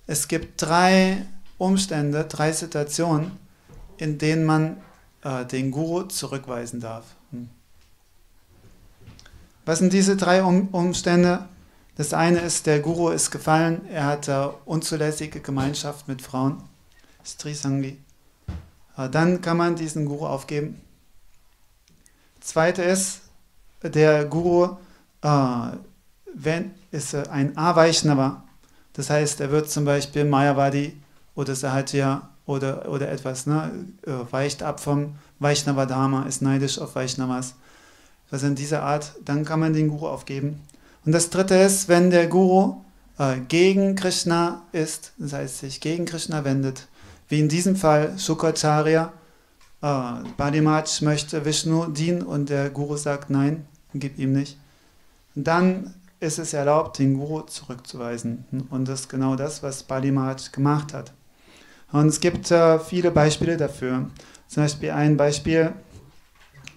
S1: es gibt drei Umstände, drei Situationen, in denen man äh, den Guru zurückweisen darf. Was sind diese drei um Umstände? Das eine ist, der Guru ist gefallen, er hatte unzulässige Gemeinschaft mit Frauen, Strisangi. Äh, dann kann man diesen Guru aufgeben. Zweite ist, der Guru äh, wenn, ist ein A-Vaishnava. Das heißt, er wird zum Beispiel Mayavadi oder Sahatya oder, oder etwas, ne, äh, weicht ab vom Vaishnava Dharma, ist neidisch auf Vaishnavas. Was in dieser Art, dann kann man den Guru aufgeben. Und das dritte ist, wenn der Guru äh, gegen Krishna ist, das heißt sich gegen Krishna wendet, wie in diesem Fall Shukracharya, äh, Badimaj möchte Vishnu dienen und der Guru sagt nein, gib ihm nicht. dann ist es erlaubt, den Guru zurückzuweisen. Und das ist genau das, was Bali Maharaj gemacht hat. Und es gibt äh, viele Beispiele dafür. Zum Beispiel ein Beispiel,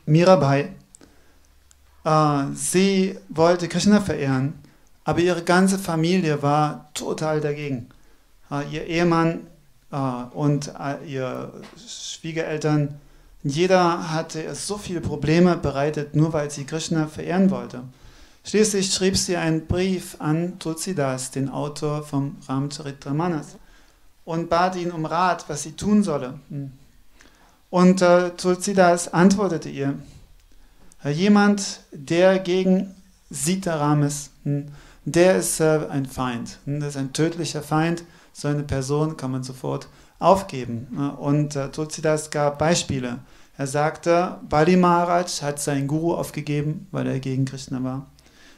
S1: Mirabai. Äh, sie wollte Krishna verehren, aber ihre ganze Familie war total dagegen. Äh, ihr Ehemann äh, und ihre Schwiegereltern, jeder hatte so viele Probleme bereitet, nur weil sie Krishna verehren wollte. Schließlich schrieb sie einen Brief an Tulsidas, den Autor vom Ramcharitramanas, und bat ihn um Rat, was sie tun solle. Und äh, Tulsidas antwortete ihr, jemand, der gegen Sitaram ist, hm, der ist äh, ein Feind, hm, das ist ein tödlicher Feind, so eine Person kann man sofort aufgeben. Und äh, Tulsidas gab Beispiele. Er sagte, Bali Maharaj hat seinen Guru aufgegeben, weil er gegen Krishna war.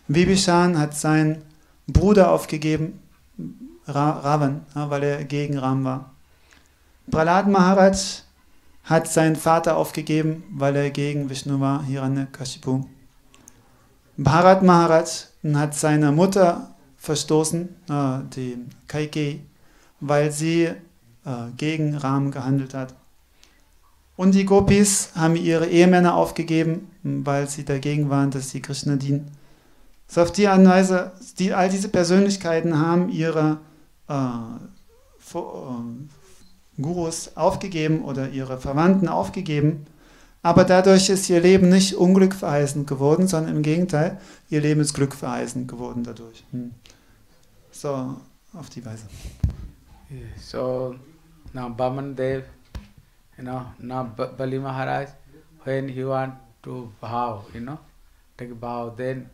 S1: Vibhishan hat seinen Bruder aufgegeben, Ra Ravan, ja, weil er gegen Ram war. Prahlad Maharaj hat seinen Vater aufgegeben, weil er gegen Vishnu war, Hiranyakashipu. Bharat Maharaj hat seine Mutter verstoßen, äh, die Kaikeyi, weil sie äh, gegen Ram gehandelt hat. Und die Gopis haben ihre Ehemänner aufgegeben, weil sie dagegen waren, dass sie Krishna dienen. So auf die Art und Weise, die, all diese Persönlichkeiten haben ihre äh, Vor- äh, Gurus aufgegeben oder ihre Verwandten aufgegeben, aber dadurch ist ihr Leben nicht unglückverheißend geworden, sondern im Gegenteil, ihr Leben ist glückverheißend geworden dadurch. Hm. So, auf die Weise.
S7: So now Baman Dev, you know, now Ba- Bali Maharaj, when he want to vow, you know, take vow, then,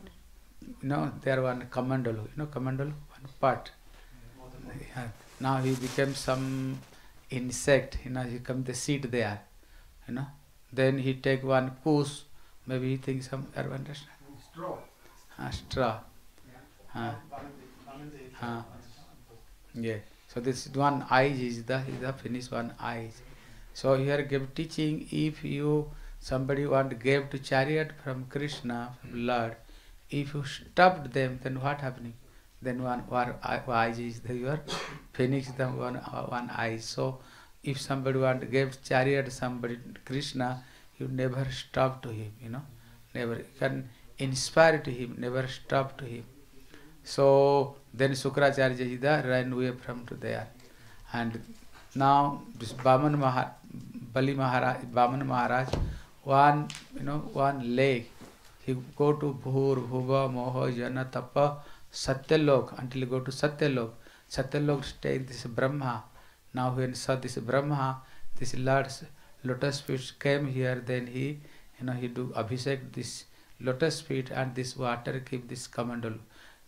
S7: you know, there one kamandalu, you know, kamandalu, one part. Yeah. Now he became some insect, you know, he come the seed there, you know. Then he take one goose, maybe he thinks some, understand.
S9: Straw.
S7: Ah, straw. Ah, ah. Yeah. So this one eyes is the is the finish one eyes. So here give teaching if you somebody want give to chariot from Krishna from Lord, if you stopped them, then what happening? Then one one eye- is your finish the one one eye. So if somebody want to give chariot somebody Krishna, you never stop to him. You know, never you can inspire to him, never stop to him. So then Sukracharya Jida ran away from to there. And now this Baman Maharaj, Bali Maharaj, Baman Maharaj, one, you know, one leg, he go to Bhur, Bhuva, Moha, Jana, Tapa, Satyalok, until he go to Satyalok. Satyalok stay this Brahma. Now when saw this Brahma, this Lord's lotus feet came here, then he, you know, he do Abhishek, this lotus feet and this water keep this kamandal.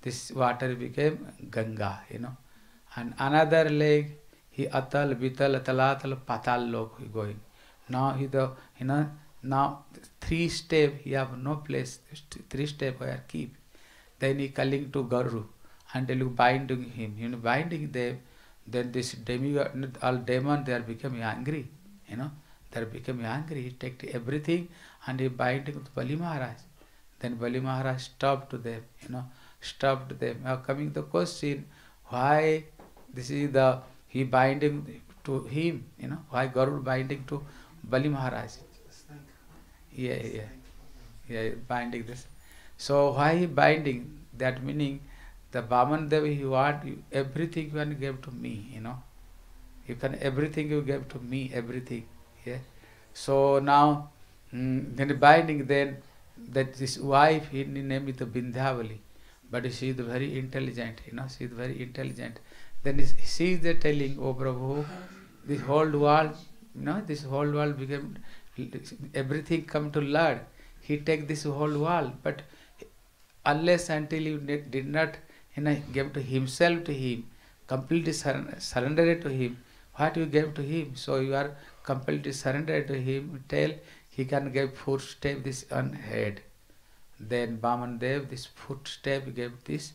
S7: This water became Ganga, you know. And another leg, he atal, vital, talatal, patal lok he going. Now he the, you know, now three step, he have no place, three step where keep. Then he calling to Garu until you binding him. You know, binding them, then this demigod, all demon, they are becoming angry, you know. They are becoming angry. He take everything and he binding with Bali Maharaj. Then Bali Maharaj stopped to them, you know, stopped them. Now coming the question, why this is the he binding to him, you know, why Garud binding to Bali Maharaj? Yeah, yeah, yeah, binding this. So why binding? That meaning the Vaman Devi he want you, everything you can give to me, you know. You can everything you give to me, everything. Yeah. So now mm, then binding then that this wife he name is the Bindhavali, but she is very intelligent, you know, she is very intelligent. Then she is telling, Oh Prabhu, this whole world, you know, this whole world became everything come to Lord. He take this whole world, but unless until you did not you know, give to himself to him, completely surrender, surrender it to him, what you gave to him, so you are completely surrendered to him, till he can give footstep this on head. Then Baman Dev, this footstep gave this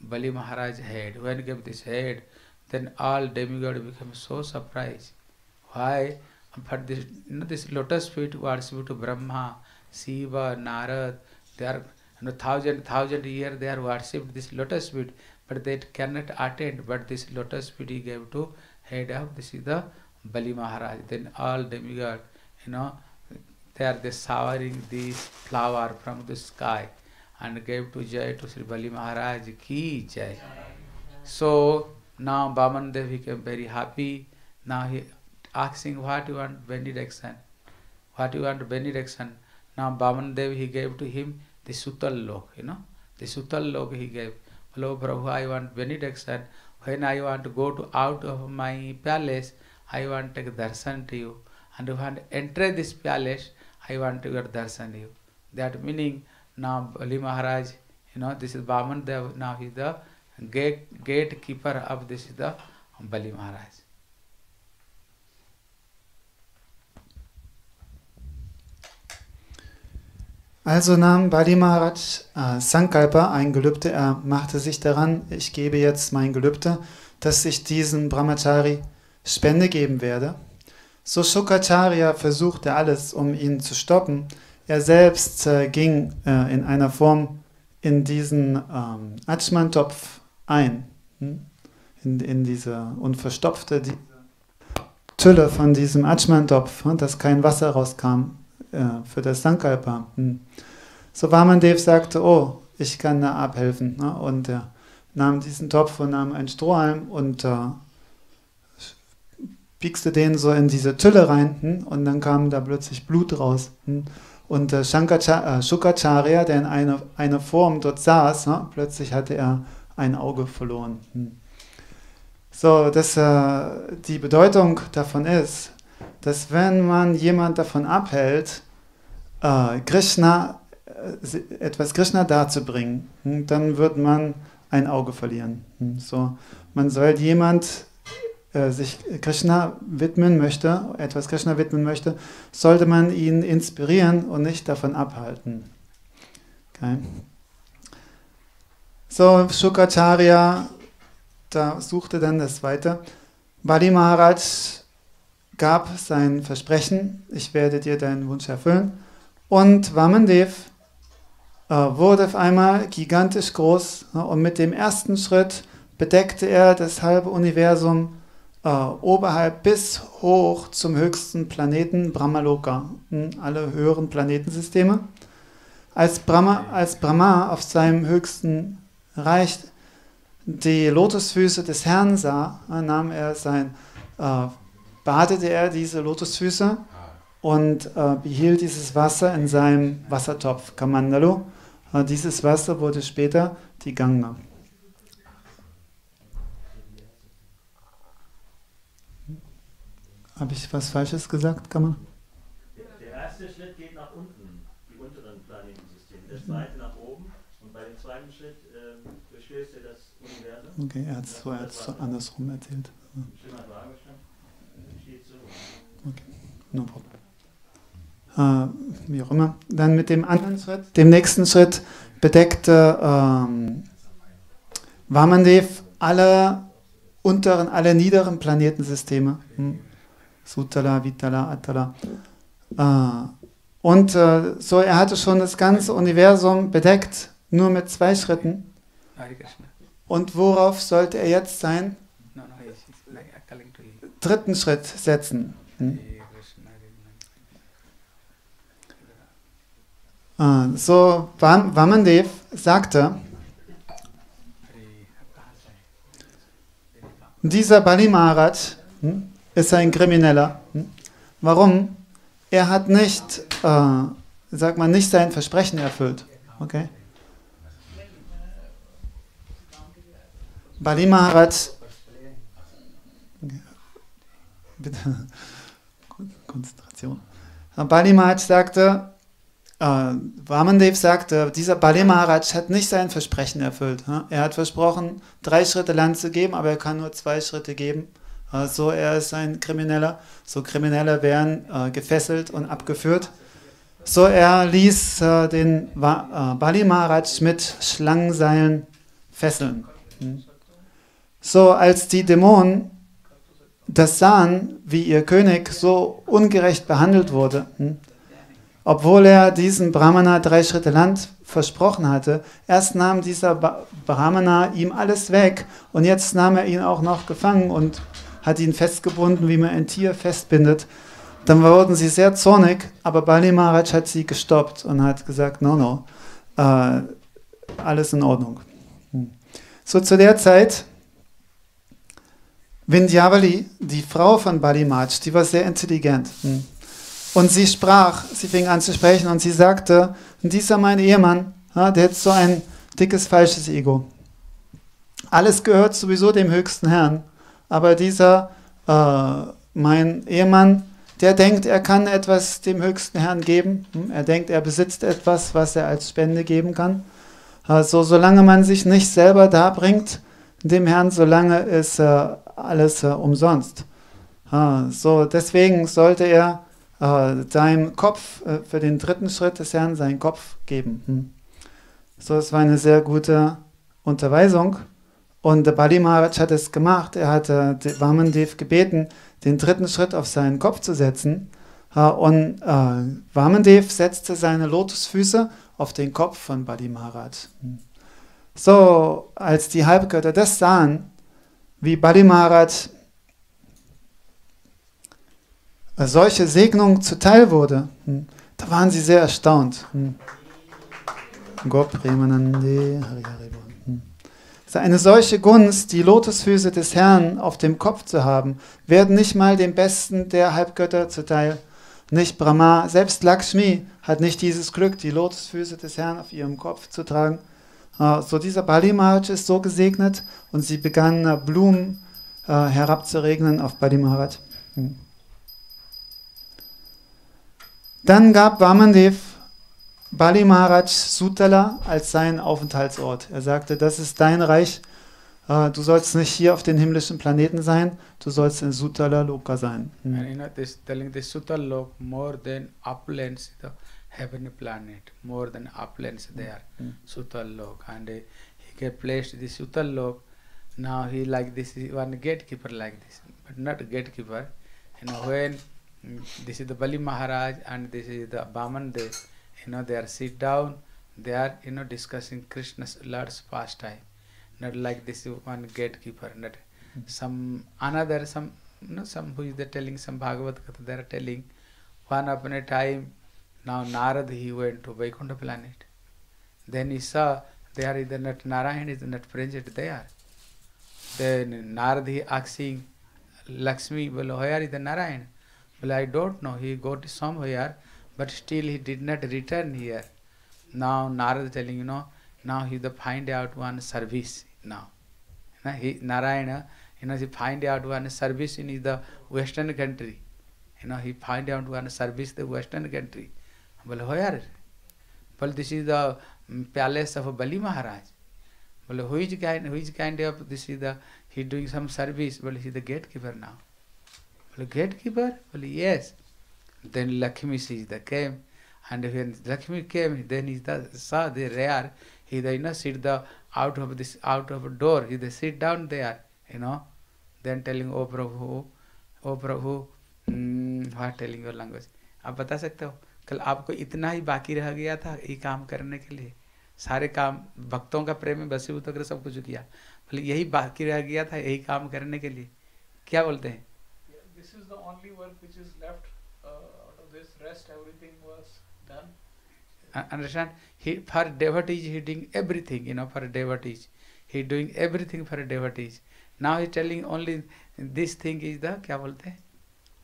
S7: Bali Maharaj head. When he gave this head, then all demigod became so surprised. Why? But this, you know, this lotus feet worship to Brahma, Shiva, Narad, they are you know, thousand thousand year they are worshipped this lotus feet, but they cannot attain. But this lotus feet he gave to head of this is the Bali Maharaj. Then all demigod, you know, they are they showering this flower from the sky and gave to Jai to Sri Bali Maharaj ki Jai. So now Baman Dev became very happy. Now he asking what you want benediction. What you want benediction. Now Baman Dev he gave to him the Sutal Lok, you know. The Sutal Lok he gave. Hello Prabhu, I want benediction. When I want to go to out of my palace, I want to take darshan to you. And when I enter this palace, I want to get darshan to you. That meaning now Bali Maharaj, you know, this is Baman Dev, now he is the gate gatekeeper of this is the Bali Maharaj.
S1: Also nahm Bali Maharaj äh, Sankalpa, ein Gelübde, er machte sich daran, ich gebe jetzt mein Gelübde, dass ich diesen Brahmachari Spende geben werde. So Shukacharya versuchte alles, um ihn zu stoppen. Er selbst äh, ging äh, in einer Form in diesen ähm, Achman-Topf ein, hm? in, in diese und verstopfte die Tülle von diesem Achman-Topf, hm? dass kein Wasser rauskam für das Sankalpa. Hm? So Vamandev sagte, oh, ich kann da abhelfen. Ne? Und er nahm diesen Topf und nahm einen Strohhalm und äh, piekste den so in diese Tülle rein hm? und dann kam da plötzlich Blut raus. Hm? Und äh, äh, Shukacharya, der in einer eine Form dort saß, ne? plötzlich hatte er ein Auge verloren. So, dass äh, die Bedeutung davon ist, dass wenn man jemand davon abhält, äh, Krishna, äh, etwas Krishna darzubringen, hm, dann wird man ein Auge verlieren. Hm, so, man soll jemand äh, sich Krishna widmen möchte, etwas Krishna widmen möchte, sollte man ihn inspirieren und nicht davon abhalten. Okay. So, Shukacharya, da suchte dann das weiter. Bali Maharaj gab sein Versprechen, ich werde dir deinen Wunsch erfüllen. Und Vamandev äh, wurde auf einmal gigantisch groß ne, und mit dem ersten Schritt bedeckte er das halbe Universum äh, oberhalb bis hoch zum höchsten Planeten Brahmaloka, hm, alle höheren Planetensysteme. Als Brahma, als Brahma auf seinem höchsten Reich die Lotusfüße des Herrn sah, äh, nahm er sein, äh, badete er diese Lotusfüße und äh, behielt dieses Wasser in seinem Wassertopf, Kamandalu. Äh, dieses Wasser wurde später die Ganga. Habe ich was Falsches gesagt, Kammer?
S5: Der erste Schritt geht nach unten, die unteren Planetensysteme. Der zweite nach oben. Und bei dem zweiten Schritt äh, durchstößt er das Universum.
S1: Okay, er hat es so, er andersrum erzählt.
S5: Schlimmer Wagenstand. Steht so.
S1: Okay, no problem. Äh, wie auch immer. Dann mit dem anderen Schritt, dem nächsten Schritt, bedeckte ähm, Vamandev alle unteren, alle niederen Planetensysteme. Hm. Sutala, Vitala, Atala. Äh, und äh, so, er hatte schon das ganze Universum bedeckt, nur mit zwei Schritten. Und worauf sollte er jetzt sein? Dritten Schritt setzen. Hm?
S7: Hare Krishna, Hare Krishna.
S1: Äh, so, Vam- Vamandev sagte, dieser Bali Maharaj hm, ist ein Krimineller. Hm? Warum? Er hat nicht, äh, sag mal, nicht sein Versprechen erfüllt. Okay? Bali Maharaj, bitte, Konzentration. Bali Maharaj sagte, äh, Vamandev sagte, dieser Bali Maharaj hat nicht sein Versprechen erfüllt. ja? Er hat versprochen, drei Schritte Land zu geben, aber er kann nur zwei Schritte geben. Äh, so, er ist ein Krimineller. So, Kriminelle werden äh, gefesselt und abgeführt. So, er ließ äh, den Bali Maharaj mit Schlangenseilen fesseln. Hm. So, als die Dämonen das sahen, wie ihr König so ungerecht behandelt wurde, hm, obwohl er diesem Brahmana drei Schritte Land versprochen hatte, erst nahm dieser Brahmana ihm alles weg und jetzt nahm er ihn auch noch gefangen und hat ihn festgebunden, wie man ein Tier festbindet. Dann wurden sie sehr zornig, aber Bali Maharaj hat sie gestoppt und hat gesagt, no, no, äh, alles in Ordnung. Hm. So zu der Zeit, Vindhyavali, die Frau von Bali Maharaj, die war sehr intelligent. Hm. Und sie sprach, sie fing an zu sprechen und sie sagte, dieser mein Ehemann, ja, der hat so ein dickes, falsches Ego. Alles gehört sowieso dem höchsten Herrn, aber dieser, äh, mein Ehemann, der denkt, er kann etwas dem höchsten Herrn geben. Hm, Er denkt, er besitzt etwas, was er als Spende geben kann. Also solange man sich nicht selber darbringt, dem Herrn, solange ist äh, alles äh, umsonst. Ah, so, deswegen sollte er äh, seinem Kopf, äh, für den dritten Schritt des Herrn, seinen Kopf geben. Hm. So, es war eine sehr gute Unterweisung. Und der Bali Maharaj hat es gemacht. Er hatte Vamandev gebeten, den dritten Schritt auf seinen Kopf zu setzen. Äh, und äh, Vamandev setzte seine Lotusfüße auf den Kopf von Bali Maharaj. Hm. So, als die Halbgötter das sahen, wie Bali Maharaj solche Segnung zuteil wurde, hm, da waren sie sehr erstaunt. Hm. Hm. Eine solche Gunst, die Lotusfüße des Herrn auf dem Kopf zu haben, werden nicht mal dem Besten der Halbgötter zuteil. Nicht Brahma, selbst Lakshmi hat nicht dieses Glück, die Lotusfüße des Herrn auf ihrem Kopf zu tragen. Ah, so dieser Bali Maharaj ist so gesegnet und sie begannen Blumen äh, herabzuregnen auf Bali Maharaj. Dann gab Vamandev Bali Maharaj Sutala als seinen Aufenthaltsort. Er sagte, das ist dein Reich, äh, du sollst nicht hier auf den himmlischen Planeten sein, du sollst in Sutala Loka sein. Hm.
S7: And you know, this telling the uplands, the heavenly planet, more than uplands there,
S1: Mm.
S7: Sutal Lok. And uh, he get placed the Sutal Lok. Now he like this is one gatekeeper like this, but not gatekeeper. You when this is the Bali Maharaj and this is the Baman Dev, you know they are sit down, they are you know discussing Krishna's Lord's pastime. Not like this is one gatekeeper, not some another some you know some who is the telling some Bhagavad Gita they are telling one upon a time now Narad he went to Vaikuntha planet. Then he saw they are either not Narayan is not present there. Then Narad he asking Lakshmi, well, where is the Narayan? Well, I don't know. He got somewhere, but still he did not return here. Now Narad telling, you know, now he the find out one service now. He Narayana, you know, he find out one service in the Western country. You know, he find out one service the Western country. Well, where? Well, this is the mm, palace of Bali Maharaj. Well, who is kind, which kind of this is the he doing some service? Well, he is the gatekeeper now. बोले gatekeeper बोले yes then Lakshmi sees the came and when Lakshmi came then is the saw they rare he then sit the out of this out of door he the sit down they are you know then telling oh प्रभु ओ प्रभु हा telling your language आप बता सकते हो? कल आपको इतना ही बाकी रह गया था ये काम करने के लिए। सारे काम, भक्तों का प्रेम बसीभूत कर सब कुछ किया। बोले, यही बाकी रह गया था, यही काम करने के लिए। क्या बोलते हैं?
S10: Only work which is left uh, out of this. Rest, everything was done.
S7: Uh, understand he for devotees he doing everything you know for devotees he doing everything for devotees now he telling only this thing is the क्या बोलते हैं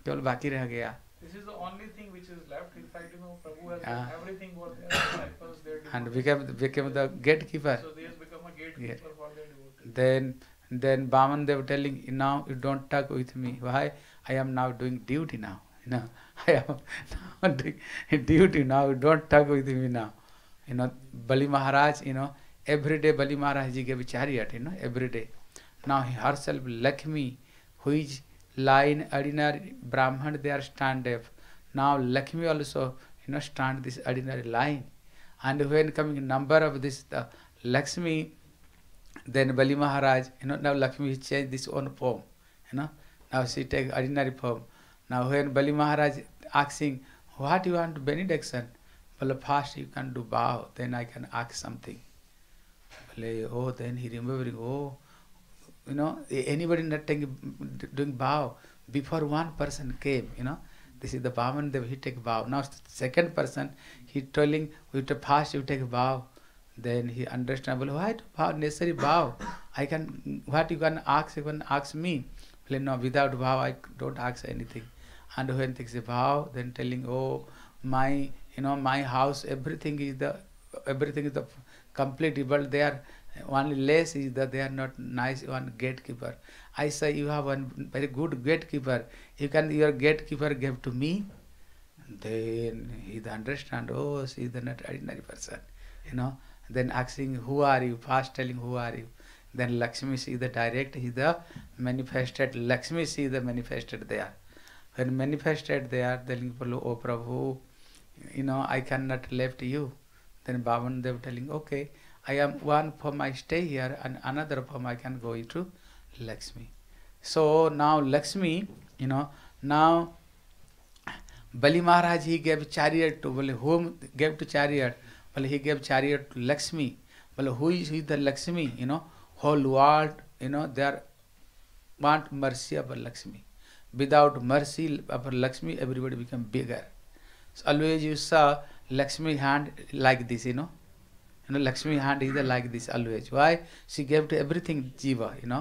S7: केवल बाकी रह गया
S10: This is the only thing which is left. In fact, you know, Prabhu has
S7: Ah.
S10: done everything what their disciples, their
S7: and
S10: devotees.
S7: became became the gatekeeper
S10: So they has become a gatekeeper yeah. for their devotees.
S7: then then Baman were telling now you don't talk with me why I am now doing duty now you know I am now doing duty now don't talk with me now you know Bali Maharaj you know every day Bali Maharaj ji gave chariot you know every day now he herself Lakshmi who is line ordinary Brahman they are stand up now Lakshmi also you know stand this ordinary line and when coming number of this the Lakshmi then Bali Maharaj, you know, now Lakshmi changed this own form, you know. Now she take ordinary form. Now when Bali Maharaj asking, what you want benediction? Well, first you can do bow, then I can ask something. Well, eh, oh, then he remembering, oh, you know, anybody not taking, doing bow, before one person came, you know, this is the Brahman, Dev, he take bow. Now second person, he telling, with the first you take bow, then he understand, well, why to bow, necessary bow? I can, what you can ask, you can ask me. Well, no, without bow, I don't ask anything. And when takes a vow, then telling, oh, my, you know, my house, everything is the, everything is the complete, but they are, only less is that they are not nice one gatekeeper. I say you have one very good gatekeeper. You can, your gatekeeper gave to me. Then he understand, oh, she is not ordinary person, you know. Then asking, who are you? First telling, who are you? Then Lakshmi see the direct, he the manifested, Lakshmi see the manifested there. when manifested there, telling Prabhu, oh Prabhu, you know, I cannot left you. Then Bhavan Dev telling, okay, I am one form I stay here and another form I can go into Lakshmi. So now Lakshmi, you know, now Bali Maharaj he gave chariot to Bali, whom gave to chariot? Well, he gave chariot to Lakshmi. Well, is, who is the Lakshmi? You know, whole world you know they are want mercy upper Lakshmi without mercy upper Lakshmi everybody become beggar always you see Lakshmi hand like this you know you know Lakshmi hand is like this always why she gave to everything jiva you know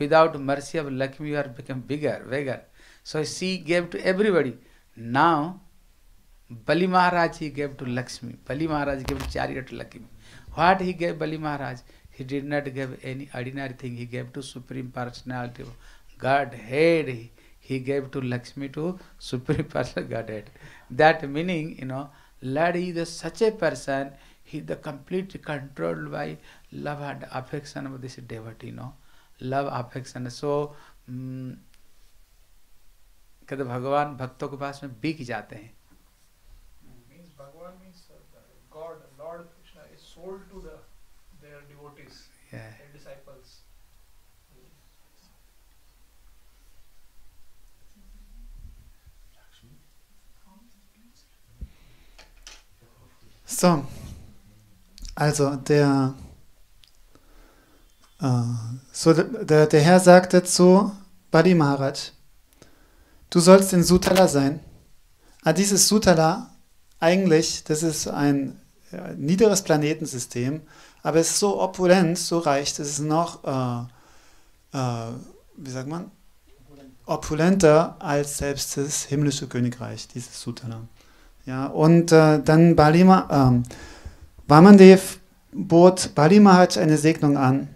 S7: without mercy upper Lakshmi you are become beggar beggar so she gave to everybody now Bali Maharaj he gave to Lakshmi Bali Maharaj gave to chariot Lakshmi what he gave Bali Maharaj He did not give any ordinary thing. He gave to Supreme Personality of Godhead. He, gave to Lakshmi to Supreme Personal Godhead. That meaning, you know, Lord is such a person, he the completely controlled by love and affection of this devotee, you know. Love, affection. So, um, कहते भगवान भक्तों के पास में बिक जाते हैं Yeah.
S10: disciples.
S1: So, also der, äh, so der, der Herr sagte zu Bali Maharaj, du sollst in Sutala sein. Ah, dieses Sutala, eigentlich, das ist ein ja, niederes Planetensystem, aber es ist so opulent, so reich, das ist noch, äh, äh, wie sagt man, opulenter als selbst das himmlische Königreich, dieses Sutala. Ja, und äh, dann Balima, ähm, Vamandev bot Bali Maharaj eine Segnung an.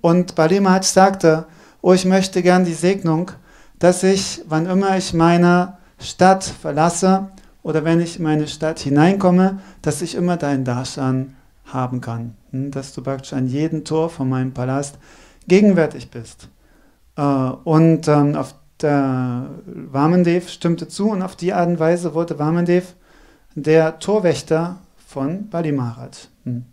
S1: Und Bali Maharaj sagte, oh, ich möchte gern die Segnung, dass ich, wann immer ich meine Stadt verlasse oder wenn ich in meine Stadt hineinkomme, dass ich immer deinen Darshan haben kann. Hm, Dass du praktisch an jedem Tor von meinem Palast gegenwärtig bist. Äh, und ähm, auf der Vamendev stimmte zu und auf die Art und Weise wurde Vamendev der Torwächter von Bali Maharaj. Hm.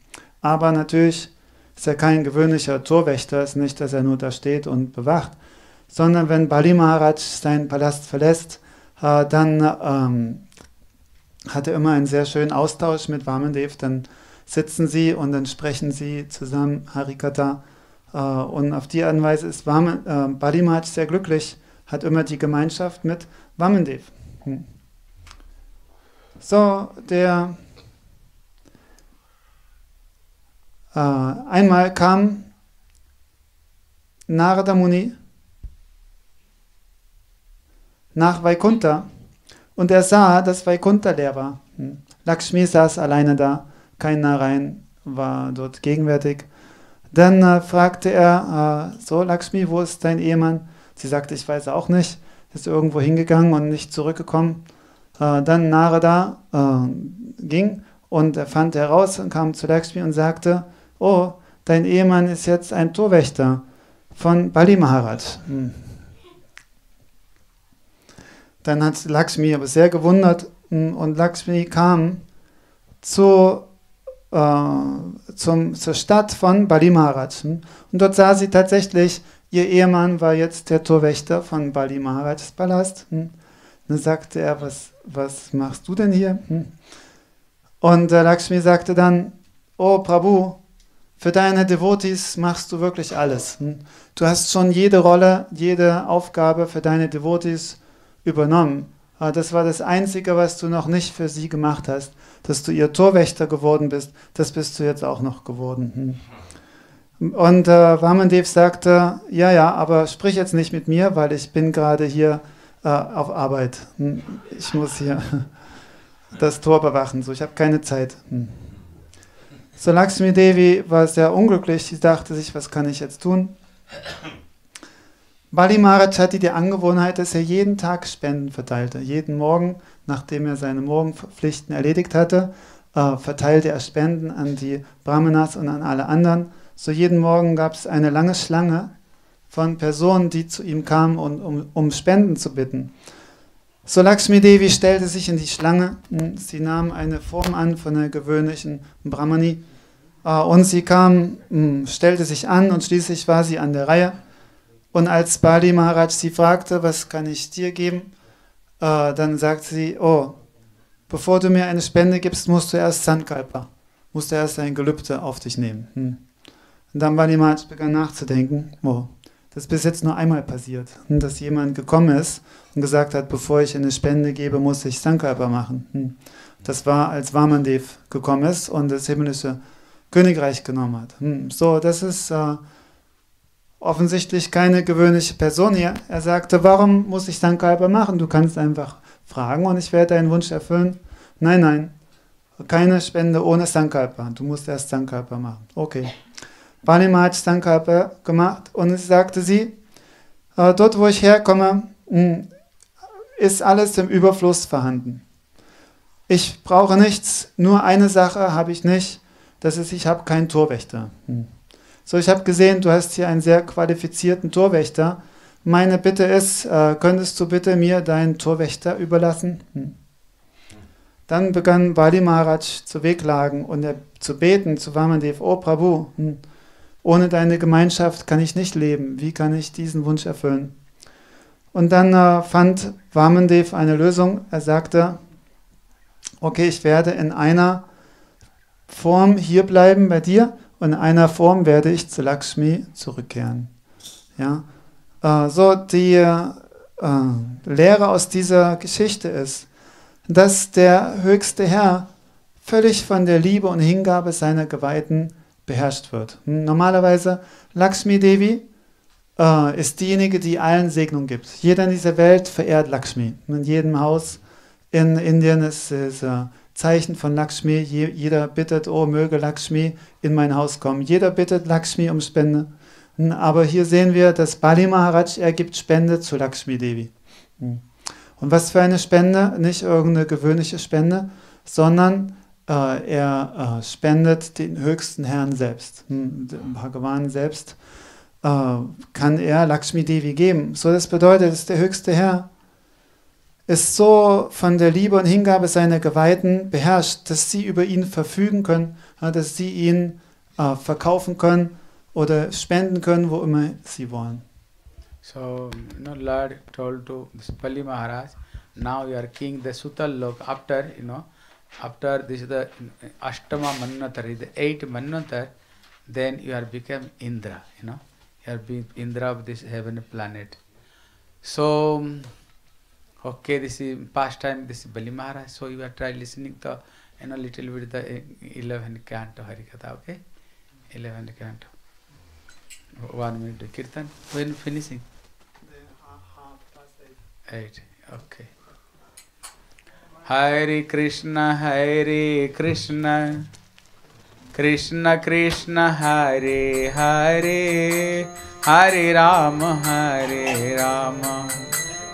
S1: Aber natürlich ist er kein gewöhnlicher Torwächter, ist nicht, dass er nur da steht und bewacht, sondern wenn Bali Maharaj seinen Palast verlässt, äh, dann ähm, hat er immer einen sehr schönen Austausch mit Vamendev, dann sitzen sie und dann sprechen sie zusammen Harikata äh, und auf die Art und Weise ist Vaman, äh, Bali Maharaj sehr glücklich, hat immer die Gemeinschaft mit Vamendev. Hm. So, der äh, einmal kam Narada Muni nach Vaikuntha und er sah, dass Vaikuntha leer war. Hm. Lakshmi saß alleine da, kein Narayan war dort gegenwärtig. Dann äh, fragte er, äh, so Lakshmi, wo ist dein Ehemann? Sie sagte, ich weiß auch nicht, ist irgendwo hingegangen und nicht zurückgekommen. Äh, dann Narada äh, ging und er fand heraus und kam zu Lakshmi und sagte, oh, dein Ehemann ist jetzt ein Torwächter von Bali Maharaj. Hm. Dann hat Lakshmi aber sehr gewundert hm, und Lakshmi kam zu, äh, zum, zur Stadt von Bali Maharaj. Und dort sah sie tatsächlich, ihr Ehemann war jetzt der Torwächter von Bali Maharajs Palast. Hm. Dann sagte er, was, was machst du denn hier? Hm. Und äh, Lakshmi sagte dann, oh Prabhu, für deine Devotees machst du wirklich alles. Hm. Du hast schon jede Rolle, jede Aufgabe für deine Devotees übernommen. Das war das Einzige, was du noch nicht für sie gemacht hast. Dass du ihr Torwächter geworden bist, das bist du jetzt auch noch geworden. Hm. Und äh, Vamandev sagte, ja, ja, aber sprich jetzt nicht mit mir, weil ich bin gerade hier äh, auf Arbeit. Hm. Ich muss hier das Tor bewachen, so ich habe keine Zeit. Hm. So Lakshmi Devi war sehr unglücklich, sie dachte sich, was kann ich jetzt tun? Bali Maharaj hatte die Angewohnheit, dass er jeden Tag Spenden verteilte. Jeden Morgen, nachdem er seine Morgenpflichten erledigt hatte, äh, verteilte er Spenden an die Brahmanas und an alle anderen. So jeden Morgen gab es eine lange Schlange von Personen, die zu ihm kamen, um, um, um Spenden zu bitten. So Lakshmi Devi stellte sich in die Schlange. Sie nahm eine Form an von einer gewöhnlichen Brahmani. Äh, und sie kam, mh, stellte sich an und schließlich war sie an der Reihe. Und als Bali Maharaj sie fragte, was kann ich dir geben, äh, dann sagte sie, oh, bevor du mir eine Spende gibst, musst du erst Sankalpa, musst du erst ein Gelübde auf dich nehmen. Hm. Und dann Bali Maharaj begann nachzudenken, oh, das ist bis jetzt nur einmal passiert, hm, dass jemand gekommen ist und gesagt hat, bevor ich eine Spende gebe, muss ich Sankalpa machen. Hm. Das war, als Vamandev gekommen ist und das himmlische Königreich genommen hat. Hm. So, das ist äh, offensichtlich keine gewöhnliche Person hier. Er sagte, warum muss ich Sankalpa machen? Du kannst einfach fragen und ich werde deinen Wunsch erfüllen. Nein, nein, keine Spende ohne Sankalpa. Du musst erst Sankalpa machen. Okay. Balima hat Sankalpa gemacht und es sagte sie, äh, dort wo ich herkomme, hm, ist alles im Überfluss vorhanden. Ich brauche nichts, nur eine Sache habe ich nicht, das ist, ich habe keinen Torwächter. Hm. So, ich habe gesehen, du hast hier einen sehr qualifizierten Torwächter. Meine Bitte ist, äh, könntest du bitte mir deinen Torwächter überlassen? Hm. Dann begann Bali Maharaj zu wehklagen und er zu beten zu Vamandev, oh Prabhu, hm, ohne deine Gemeinschaft kann ich nicht leben. Wie kann ich diesen Wunsch erfüllen? Und dann äh, fand Vamandev eine Lösung. Er sagte, okay, ich werde in einer Form hier bleiben bei dir in einer Form werde ich zu Lakshmi zurückkehren. Ja? Äh, so, die äh, Lehre aus dieser Geschichte ist, dass der höchste Herr völlig von der Liebe und Hingabe seiner Geweihten beherrscht wird. Normalerweise Lakshmi Devi äh, ist diejenige, die allen Segnung gibt. Jeder in dieser Welt verehrt Lakshmi. In jedem Haus in Indien ist äh, Zeichen von Lakshmi. Je, jeder bittet, oh möge Lakshmi in mein Haus kommen. Jeder bittet Lakshmi um Spende. Aber hier sehen wir, dass Bali Maharaj, er gibt Spende zu Lakshmi Devi. Und was für eine Spende? Nicht irgendeine gewöhnliche Spende, sondern äh, er äh, spendet den höchsten Herrn selbst. Hm, Bhagavan selbst äh, kann er Lakshmi Devi geben. So das bedeutet, dass der höchste Herr ist so von der Liebe und Hingabe seiner Geweihten beherrscht, dass sie über ihn verfügen können, dass sie ihn äh, verkaufen können oder spenden können, wo immer sie wollen.
S7: So, you know, Lord told to Pali Maharaj, now you are king, the Sutal Lok, after, you know, after this is the Ashtama Manvatari, the eighth Manvatar, then you are become Indra, you know, you are being Indra of this heaven planet. So, okay this is time this Bali Maharaj so you are try listening the and little with the eleven can't harikatha okay eleven can't one minute kirtan when finishing at okay Hare Krishna Hare Krishna Krishna Krishna Hare Hare Hare Ram, Hare Ram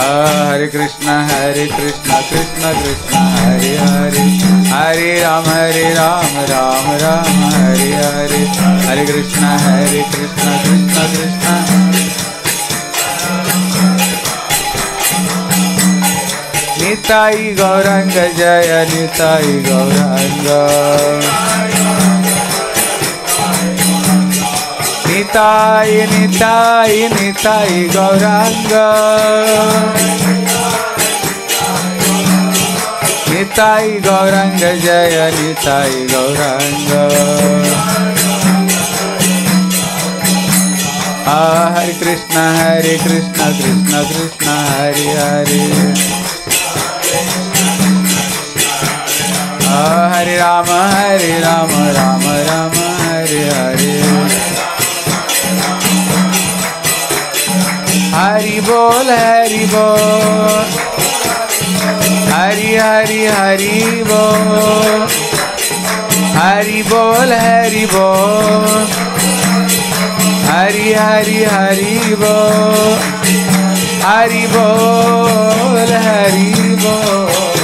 S7: Hare Krishna Hare Krishna Krishna Krishna, Hare Hare. Hare Ram Hare Ram Ram Ram, Hare Hare. Hare Krishna Hare Krishna Krishna Krishna. Nitai Gauranga, जय निताई गौरंग। নিতাই নিতাই নিতাই গৌরাঙ্গ নিতাই जय জয় নিতাই গৌরাঙ্গ हरे कृष्ण हरे कृष्ण कृष्ण कृष्ण, हरे हरे। हरे राम हरे राम राम राम, हरे हरे। हरि बोल हरि बोल।
S10: हरि हरि हरि बोल। हरि बोल हरि बोल। हरि हरि हरि बोल। हरि बोल
S7: हरि
S10: बोल।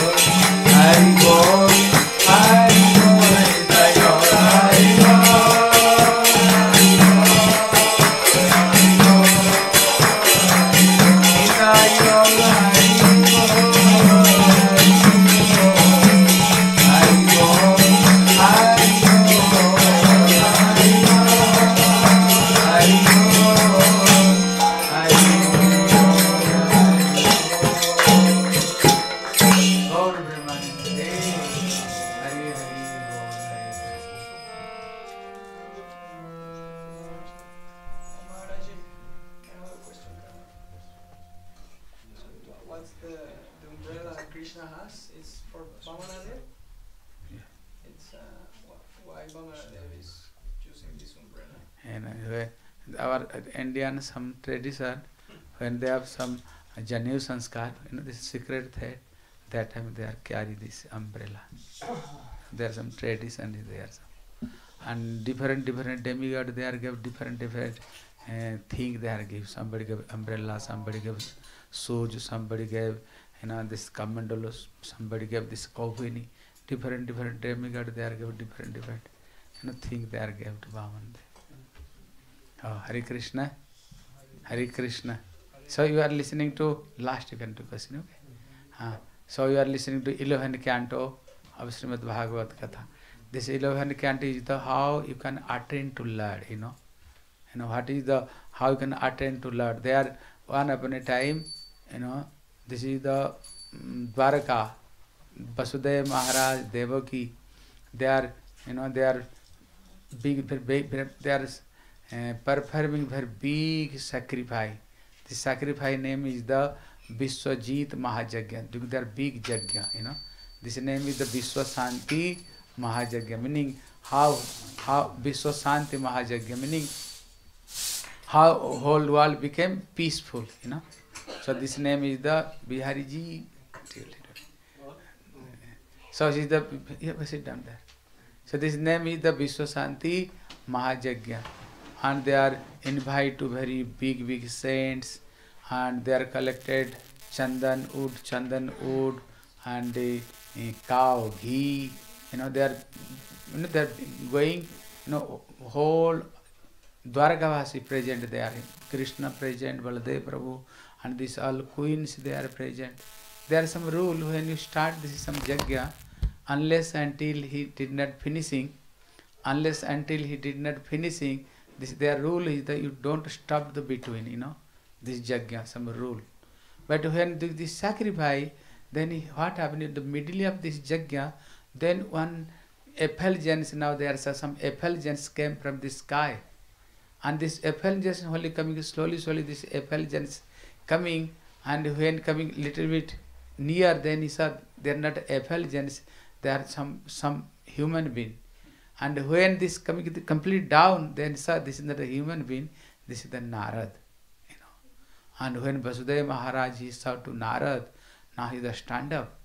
S10: Uh,
S7: Indian some tradition, when they have some uh, Janu Sanskar, you know, this secret thread, that time they are carry this umbrella. there are some tradition is there. Some. And different different demigod they are give different different uh, thing they are give. Somebody give umbrella, somebody give shoes, somebody gave you know this kamandalo, somebody gave this kohini. Different different demigod they are give different different you know thing they are give to Vaman. Oh, Hare Krishna, Hare Krishna. So you are listening to last you can do question, okay? Uh, so you are listening to 11 canto of Srimad Bhagavad Katha. This 11 canto is the how you can attain to Lord, you know. You know, what is the, how you can attain to Lord. They are one upon a time, you know, this is the um, Dwaraka, Vasudeva Maharaj, Devaki, they are, you know, they are big they are uh, performing where big sacrifice the sacrifice name is the Vishwajit mahayagya doing the big yagya you know this name is the Vishwa Shanti mahayagya meaning how how Vishwa Shanti mahayagya meaning how whole world became peaceful you know so this name is the Bihari ji so is that so this name is the Vishwa Shanti mahayagya And they are invited to very big, big saints and they are collected chandan wood, chandan wood and uh, cow, ghee, you know, they are you know, they are going, you know, whole Dwarkavasi present there, Krishna present, Baladev Prabhu, and these all queens they are present. There are some rule when you start this is some yajna, unless until he did not finishing, unless until he did not finishing, this their rule is that you don't stop the between, you know, this jagya, some rule. But when the, this sacrifice, then what happened in the middle of this jagya, then one effulgence, now there are some effulgence came from the sky. And this effulgence only coming slowly, slowly, this effulgence coming, and when coming little bit near, then he said, they are not effulgence, they are some, some human being. And when this coming complete down, then he said, this is not a human being, this is the Narad. You know. And when Vasudeva Maharaj he saw to Narad, now he is stand up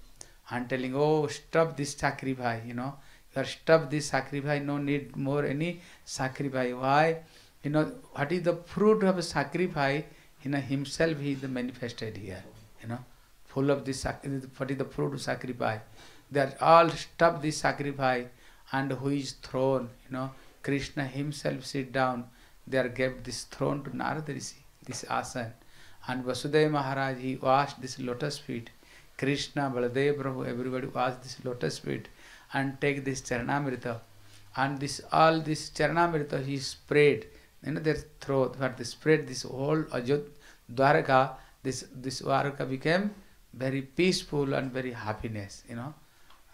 S7: and telling, oh, stop this sacrifice, you know. You are stop this sacrifice, no need more any sacrifice. Why? You know, what is the fruit of sacrifice? You know, himself he is manifested here. You know, full of this what is the fruit of sacrifice. They are all stop this sacrifice and who is throne, you know, Krishna himself sit down. They are gave this throne to Narada Rishi, this asan. And Vasudeva Maharaj, he washed this lotus feet. Krishna, Baladev Prabhu, everybody washed this lotus feet and take this Charanamrita. And this all this Charanamrita he sprayed, you know, their throat, where they spread this whole Ajod Dwaraka, this this Dwaraka became very peaceful and very happiness, you know.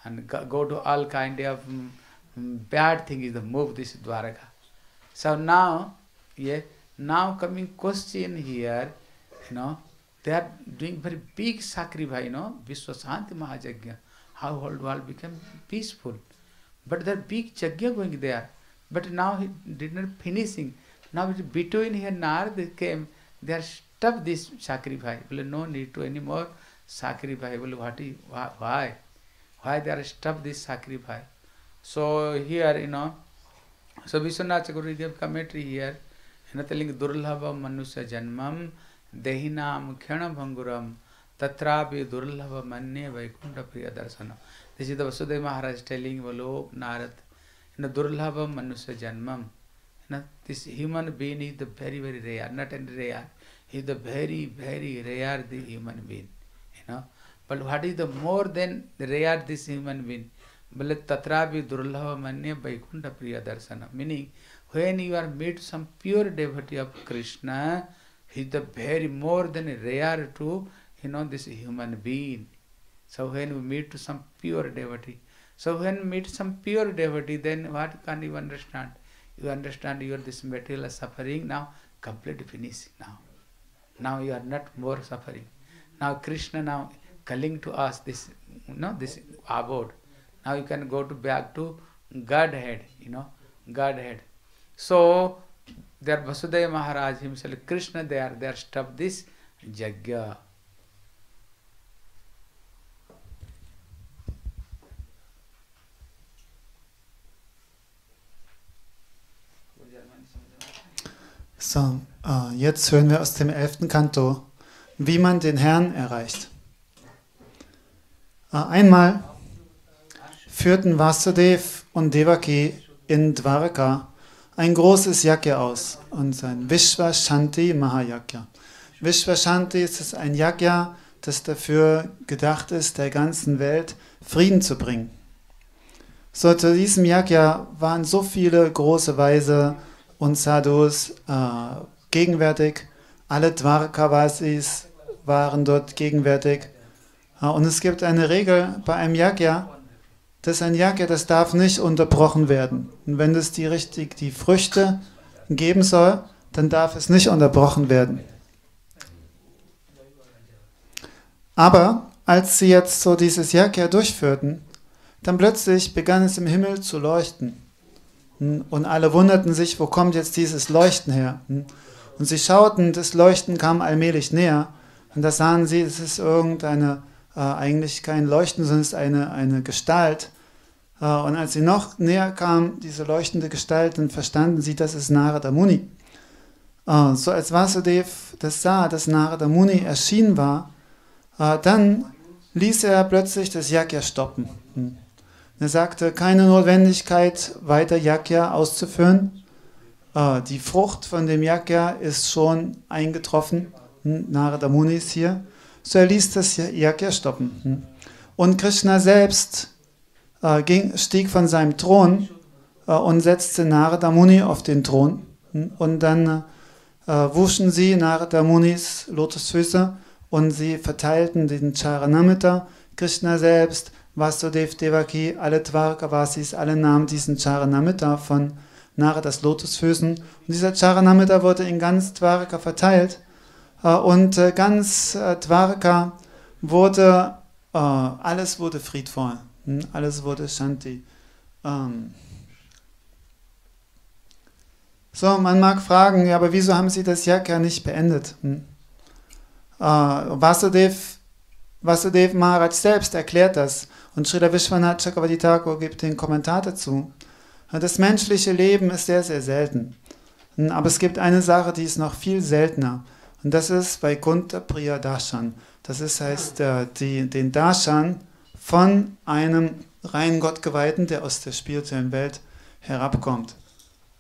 S7: And go, go to all kind of mm, bad thing is the move this Dwaraka. So now, yeah, now coming question here, you know, they are doing very big sacrifice, you know, Vishwasanti Mahajagya, how whole world became peaceful. But there big jagya going there. But now he did not finishing. Now it between here Narad came, they are stop this sacrifice. Well, no need to any more sacrifice. Well, what why? Why they are stop this sacrifice? So here, you know, so Vishwanath gave commentary here, you telling Durlabha Manusya Janmam Dehinam Khyana Bhanguram Tatrapi Durlabha Manye Vaikunta Priya Darsana. This is the Vasudeva Maharaj telling Valok Narad, you know, Durlabha Manusya Janmam. You this human being is the very, very rare, not any rare. He is the very, very rare the human being. You know. But what is the more than the rare this human being? बोले तथरा भी दुर्लभ मन्य वैकुंठ प्रिय दर्शन meaning when you are meet some pure devotee of Krishna he the very more than rare to you know this human being so when you meet some pure devotee so when meet some pure devotee then what can you understand you understand your this material suffering now complete finishing now now you are not more suffering now Krishna now calling to us this no this about Now you can go to back to Godhead, you know, Godhead. So there Vasudeva Maharaj himself, Krishna there, there stop this Jagya.
S1: So, äh, jetzt hören wir aus dem elften Kanto, wie man den Herrn erreicht. Äh, einmal führten Vasudev und Devaki in Dwaraka ein großes Yajna aus, und sein Vishwa Shanti Mahayajna. Vishwa Shanti ist ein Yajna, das dafür gedacht ist, der ganzen Welt Frieden zu bringen. So, zu diesem Yajna waren so viele große Weise und Sadhus äh, gegenwärtig. Alle Dwarkavasis waren dort gegenwärtig. Äh, und es gibt eine Regel bei einem Yajna, dass ein Yajna, das darf nicht unterbrochen werden. Und wenn es die richtig die Früchte geben soll, dann darf es nicht unterbrochen werden. Aber als sie jetzt so dieses Yajna durchführten, dann plötzlich begann es im Himmel zu leuchten. Und alle wunderten sich, wo kommt jetzt dieses Leuchten her? Und sie schauten, das Leuchten kam allmählich näher. Und da sahen sie, es ist irgendeine, äh, eigentlich kein Leuchten, sondern es ist eine, eine Gestalt. Äh, und als sie noch näher kam, diese leuchtende Gestalt, dann verstanden sie, das ist Narada Muni. Äh, so als Vasudev das sah, dass Narada Muni erschienen war, äh, dann ließ er plötzlich das Yajna stoppen. Er sagte, keine Notwendigkeit, weiter Yajna auszuführen. Die Frucht von dem Yajna ist schon eingetroffen. Hm, Narada Muni ist hier. So er ließ das Yajna stoppen. Hm. Und Krishna selbst äh, ging, stieg von seinem Thron äh, und setzte Narada Muni auf den Thron. Hm. Und dann äh, wuschen sie Narada Munis Lotusfüße und sie verteilten den Charanamrita. Krishna selbst Vasudev Devaki, alle Dvarkavasis, alle nahmen diesen Charanamrita von Naradas Lotusfüßen. Und dieser Charanamrita wurde in ganz Dvaraka verteilt. Und ganz Dvaraka wurde, alles wurde friedvoll. Alles wurde Shanti. So, man mag fragen, ja, aber wieso haben sie das Yajna nicht beendet? Vasudev, Vasudev Maharaj selbst erklärt das. Und Srila Vishwanath Chakravarti Thakur gibt den Kommentar dazu. Das menschliche Leben ist sehr, sehr selten. Aber es gibt eine Sache, die ist noch viel seltener. Und das ist Vaikuntha Priya Darshan. Das ist, heißt, der, die, den Darshan von einem reinen Gottgeweihten, der aus der spirituellen Welt herabkommt.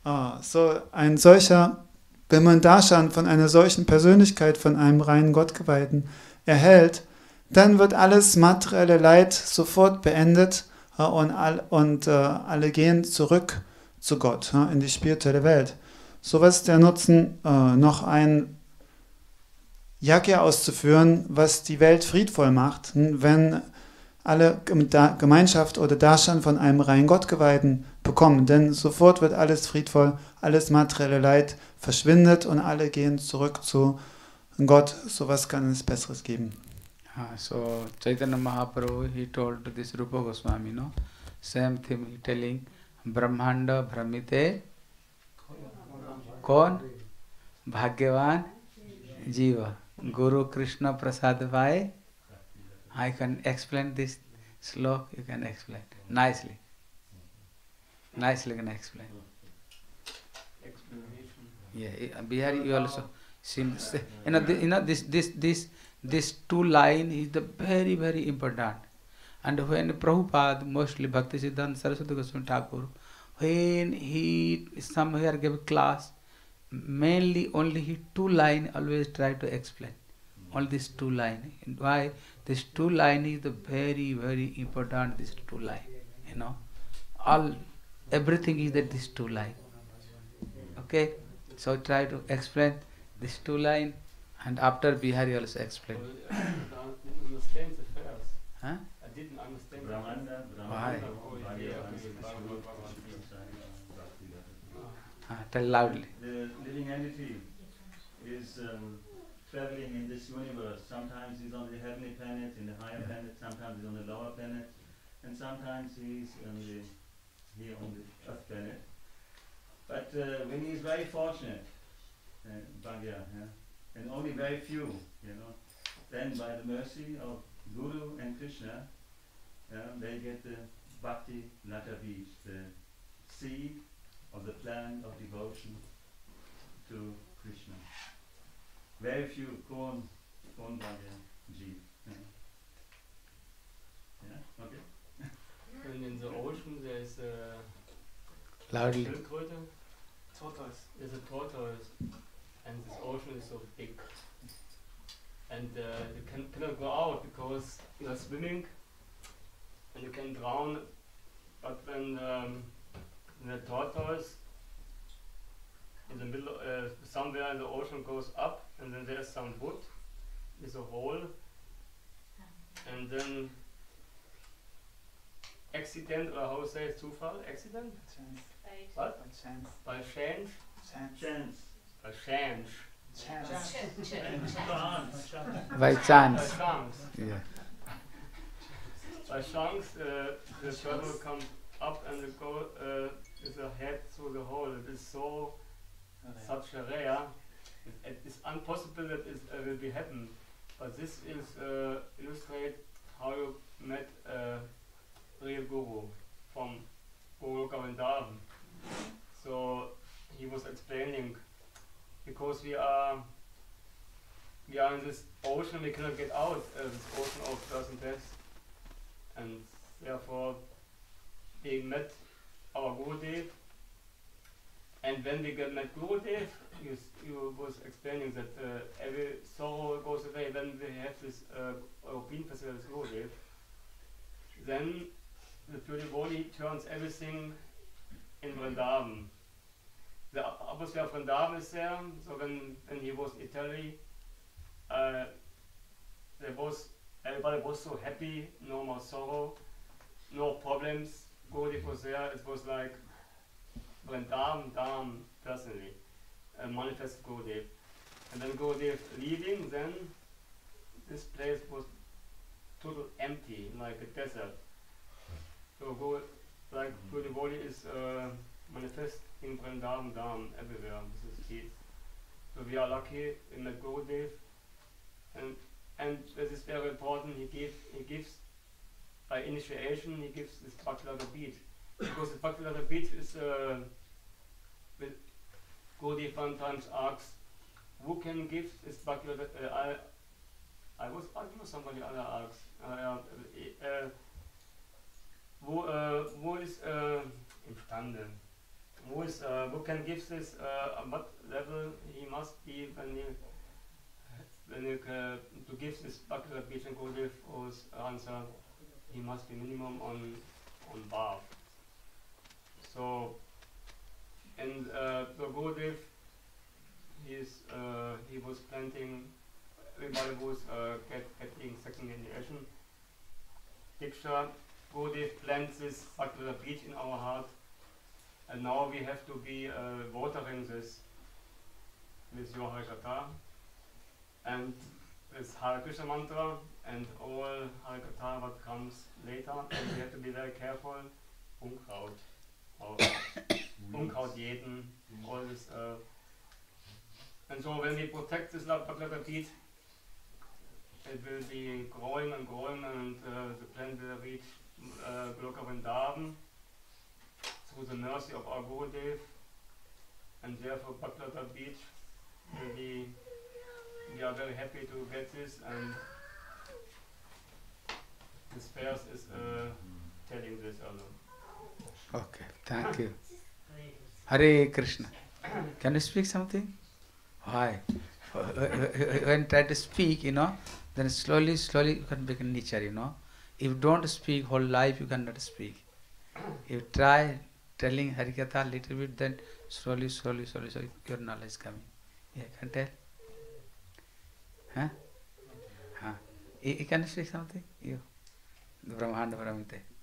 S1: Ah, so ein solcher, wenn man Darshan von einer solchen Persönlichkeit, von einem reinen Gottgeweihten erhält, dann wird alles materielle Leid sofort beendet äh, und, all, und äh, alle gehen zurück zu Gott, äh, in die spirituelle Welt. So ist der Nutzen, äh, noch ein Yagya auszuführen, was die Welt friedvoll macht, hm, wenn alle Gemeinschaft oder Darshan von einem reinen Gottgeweihten bekommen. Denn sofort wird alles friedvoll, alles materielle Leid verschwindet und alle gehen zurück zu Gott. So was kann es Besseres geben.
S7: Uh, so Chaitanya Mahaprabhu, he told this Rupa Goswami, no? Same thing he telling, Brahmanda Brahmite, कौन भाग्यवान जीव Guru Krishna Prasad Vai. I can explain this slok, you can explain nicely. Nicely can explain. Yeah, Bihari, you also seen, you know, the, you know this, this, this, this two line is the very, very important. And when Prabhupada, mostly Bhakti Siddhanta Saraswati Goswami Thakur, when he somewhere gave class, mainly only he two line always try to explain. All these two line. Why? This two line is the very, very important, this two line. You know. All everything is that this two line. Okay? So try to explain this two line and after Bihari also explain.
S11: I didn't understand the first.
S7: Huh?
S11: I didn't understand the
S5: Brahmanda,
S7: Why?
S5: Brahmanda,
S7: Ah, tell loudly.
S5: The living entity is um, traveling in this universe. Sometimes he's on the heavenly planet, in the higher planet, sometimes he's on the lower planet, and sometimes he's on the, here on the earth planet. But uh, when he's very fortunate, uh, Bhagya, yeah, and only very few, you know, then by the mercy of Guru and Krishna, yeah, they get the Bhakti Beach, the seed of the plant of devotion to Krishna. Very few Korn, Korn Bhagya Jeev. Yeah. yeah, okay.
S11: And in the ocean there's a
S7: Loudly.
S11: Schildkröte,
S10: Tortoise.
S11: there's a tortoise, and this ocean is so big. And uh, you can, cannot go out because you are swimming and you can drown. But when um, the tortoise in the middle, uh, somewhere in the ocean goes up, and then there's some wood with a hole, and then accident, or how say it, Zufall, accident?
S2: Fate.
S11: What?
S10: Chance.
S11: By chance?
S10: Chance.
S5: Chance.
S11: By chance.
S10: Chance.
S5: Chance.
S7: By
S11: By
S7: chance.
S11: chance.
S7: Yeah.
S11: By chance, uh, the turtle comes up and the go uh, with the head through the hole. It is so such a rare. It, is impossible that it uh, will be happen. But this is uh, illustrate how you met a real guru from Guru Govindavan. So he was explaining because we are we are in this ocean, we cannot get out uh, this ocean of birth and death, and therefore we met our Gurudev. And when we get met Gurudev, you, you was explaining that uh, every sorrow goes away when we have this uh, being festival with. Then the devotee turns everything in Vrindavan. The atmosphere of Vrindavan is there, so when, when he was in Italy, uh, there was everybody was so happy, no more sorrow, no problems. Gurudev was there. It was like Vrindavan Dham personally, a manifest Gurudev. And then Gurudev leaving, then this place was total empty, like a desert. So go like Guru devotee is uh, manifest in Vrindavan Dham everywhere. This is it. So we are lucky in the Gurudev, and and this is very important. He give he gives by initiation he gives this Bhakti beat because the Bhakti beat is uh, with Gurudev sometimes asks who can give this Bhakti uh, I, I was, don't know, somebody other asked, uh, uh, uh, wo, uh, wo ist uh, imstande? Who is, uh, who can give this, uh, at what level he must be when he, when he, uh, to give this Bhakti Beach and Gurudev was answer, he must be minimum on, on bar. So, and uh, the Gurudev, he is, uh, he was planting, everybody was uh, get, getting second initiation. Diksha, Gurudev plants this Bhakti Beach in our heart and now we have to be uh, watering this with your Harikata and this Hare Krishna mantra and all Harikata what comes later. And we have to be very careful. Unkraut. Or Unkraut jeden. All this. Uh, and so when we protect this Bhagavad Gita, it will be growing and growing and uh, the plant will reach uh, Bloka Vrindavan through the mercy of our Gurudev and therefore Baklata Beach will be, we are very happy to get this and this fairs is uh, telling this alone.
S7: Okay, thank you. Hare Krishna. Can you speak something? Why? When try to speak, you know, then slowly, slowly you can become nature, you know. If you don't speak whole life, you cannot speak. If you try telling Harikatha little bit, then slowly, slowly, slowly, slowly your knowledge coming. Yeah, can tell? Huh? Huh? Eh, eh, you, you can speak something? You? Brahmanda Brahmite.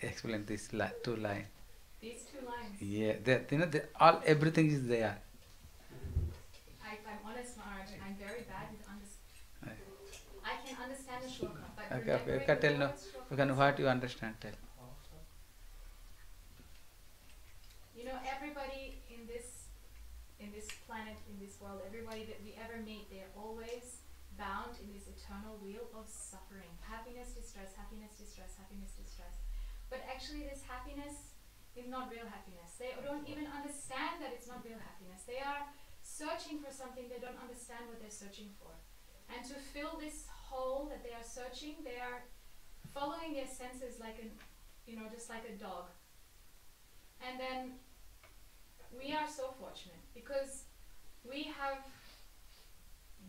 S7: Explain this li- two line.
S2: These two lines.
S7: Yeah, they, you know, they, all everything is there.
S2: I, I'm honest, Maharaj, I'm very bad with understanding. I can understand the shloka, but
S7: Okay, okay, okay, tell no. You can what you understand tell.
S2: You know, everybody in this in this planet, in this world, everybody that we ever meet, they are always bound in this eternal wheel of suffering. Happiness, distress, happiness, distress, happiness, distress. But actually this happiness is not real happiness. They don't even understand that it's not real happiness. They are searching for something they don't understand what they're searching for. And to fill this hole that they are searching, they are following their senses like an you know, just like a dog. And then we are so fortunate because we have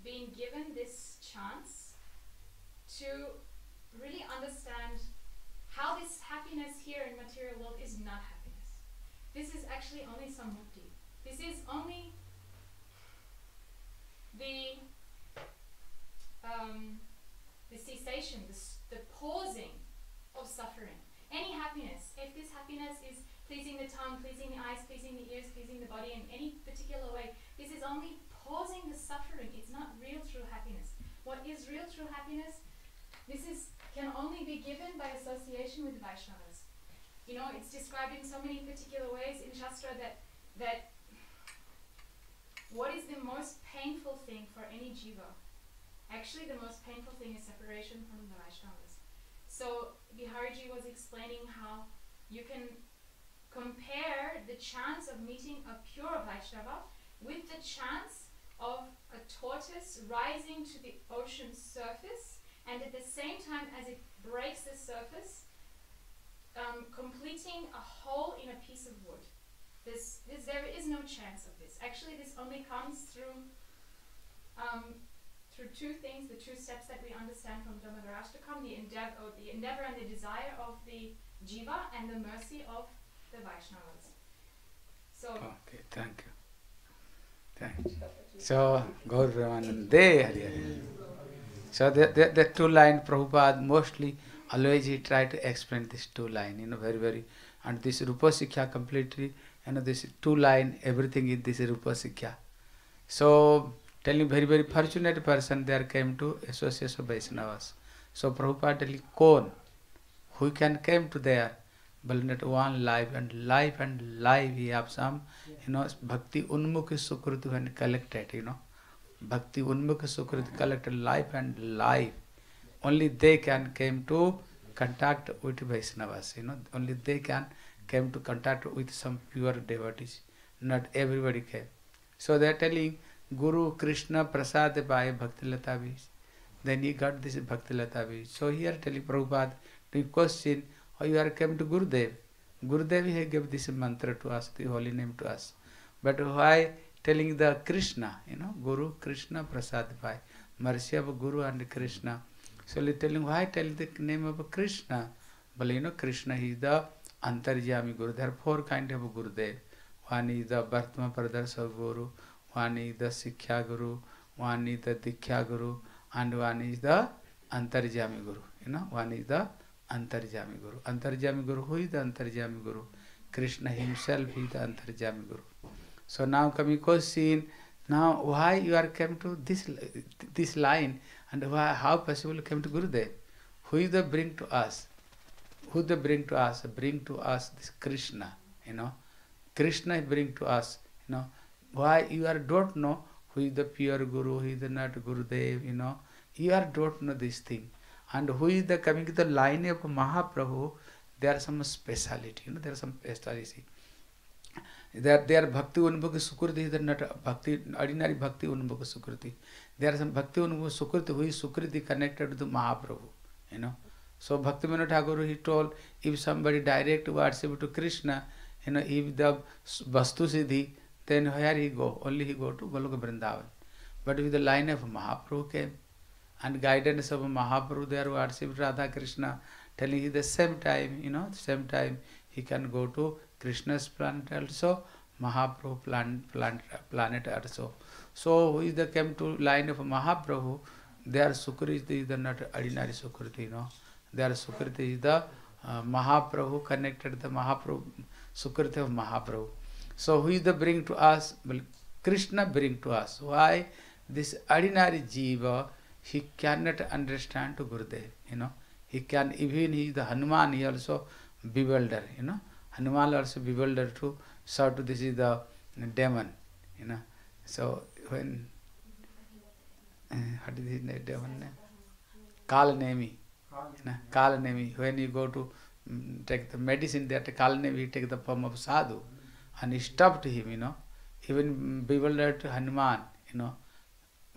S2: been given this chance to really understand how this happiness here in material world is not happiness. This is actually only samukti. This is only the um, the cessation, the, the pausing of suffering. Any happiness, if this happiness is pleasing the tongue, pleasing the eyes, pleasing the ears, pleasing the body in any particular way, this is only pausing the suffering. It's not real true happiness. What is real true happiness? This is can only be given by association with the Vaishnavas. You know, it's described in so many particular ways in Shastra that that what is the most painful thing for any jiva? Actually, the most painful thing is separation from the Vaishnavas. So Bihariji was explaining how you can compare the chance of meeting a pure Vaishnava with the chance of a tortoise rising to the ocean's surface and at the same time as it breaks the surface, um, completing a hole in a piece of wood. This, this, there is no chance of this. Actually, this only comes through um, through two things, the two steps that we understand from Dhammadarashtakam, the endeavor, or the endeavor and the desire of the jiva and the mercy of the Vaishnavas. So,
S7: Okay, thank you. Thanks. So, Gaur Hari Hari. So, the, the, the two line Prabhupada mostly always he try to explain this two line, you know, very, very, and this Rupa Sikha completely, you know, this two line, everything is this Rupa Sikha. So, telling very, very fortunate person there came to Association of Vaishnavas. So, Prabhupada telling, Kon, who can came to there, but not one life and life and life he have some, you know, bhakti unmukh sukrit when collected, you know. Bhakti unmukh sukrit collected life and life. Only they can came to contact with Vaishnavas, you know. Only they can came to contact with some pure devotees. Not everybody came. So they are telling Guru Krishna Prasad by Bhakti Lata then he got this Bhakti Lata Bij. So here telling Prabhupada, the question, how you are came to Gurudev. Gurudev he gave this mantra to us, the holy name to us. But why telling the Krishna, you know, Guru, Krishna, Prasad Bhai, mercy of Guru and Krishna. So he telling why tell the name of Krishna? Well, you know, Krishna is the Antarjami Guru. There are four kind of Gurudev. One is the Bhartma Pradarsa Guru, one is the Sikhya Guru, one is the Dikhya Guru, and one is the Antarjami Guru. You know, one is the Antarjami Guru. Antarjami Guru, who is the Antarjami Guru? Krishna himself is the Antarjami Guru. So now coming question, now why you are came to this this line and why, how possible you came to Gurudev? Who is the bring to us? Who the bring to us? Bring to us this Krishna, you know. Krishna bring to us, you know. Why you are don't know who is the pure Guru, who is the not Gurudev, you know. You are don't know this thing. And who is the coming to the line of Mahaprabhu, there are some speciality, you know, there are some speciality. There, there bhakti unbhaka sukriti, they are not bhakti, ordinary bhakti unbhaka sukriti. There are some bhakti unbhaka sukriti, who is sukriti connected to Mahaprabhu, you know. So Bhakti Vinod Thakur he told if somebody direct worship to Krishna, you know, if the Vastu Siddhi, then where he go? Only he go to Goloka Vrindavan. But with the line of Mahaprabhu came and guidance of Mahaprabhu there worship Radha Krishna, telling he the same time, you know, same time he can go to Krishna's planet also, Mahaprabhu planet, planet, planet also. So who is the came to line of Mahaprabhu, their Sukriti is the not ordinary Sukriti, know. Their Sukriti is the uh, Mahaprabhu connected the Mahaprabhu, Sukriti of Mahaprabhu. So who is the bring to us? Well, Krishna bring to us. Why? This ordinary jiva, he cannot understand to Gurudev, you know. He can, even he the Hanuman, he also bewildered, you know. Hanuman also bewildered too. So to this is the demon, you know. So when, uh, what is his name, demon name? Kalanemi. You know, Kalanemi. When you go to um, take the medicine, that Kalanemi, take the form of sadhu. And he stopped him, you know. Even bewildered Hanuman, you know.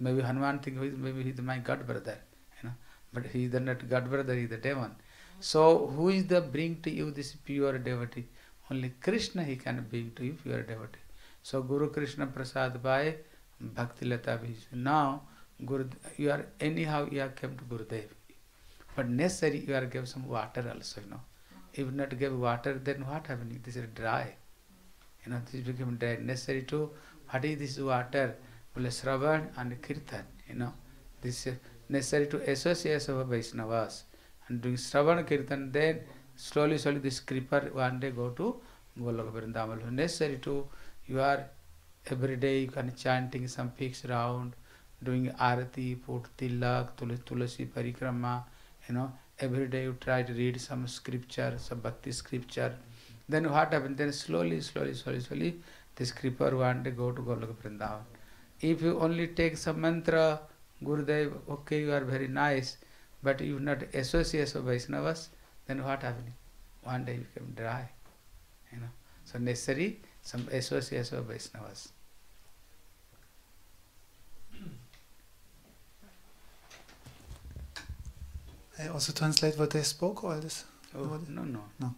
S7: Maybe Hanuman think maybe he's my god brother, you know. But he is not god brother, he is the demon. So who is the bring to you this pure devotee? Only Krishna he can bring to you pure devotee. So Guru Krishna Prasad by Bhakti Lata Bij. Now Guru, you are anyhow you have come to Gurudev. But necessary you are give some water also, you know. If not give water, then what happening? This is dry. You know, this become dry. Necessary to what is this water? Well, Shravan and Kirtan, you know. This is necessary to associate of Vaishnavas. And doing Shravan Kirtan, then slowly, slowly this creeper one day go to Goloka Vrindavan. Necessary to you are every day you can chanting some fixed round, doing arati, put tilak, tulasi parikrama, you know, every day you try to read some scripture, some bhakti scripture. Then what happens? Then slowly, slowly, slowly, slowly, this creeper one day go to Goloka Vrindavan. If you only take some mantra, Gurudev, okay, you are very nice, but you not associate with Vaishnavas, then what happening? One day you become dry. You know. So necessary some association of Vaishnavas.
S1: I also translate what they spoke, all this.
S7: Oh, no, no.
S1: No.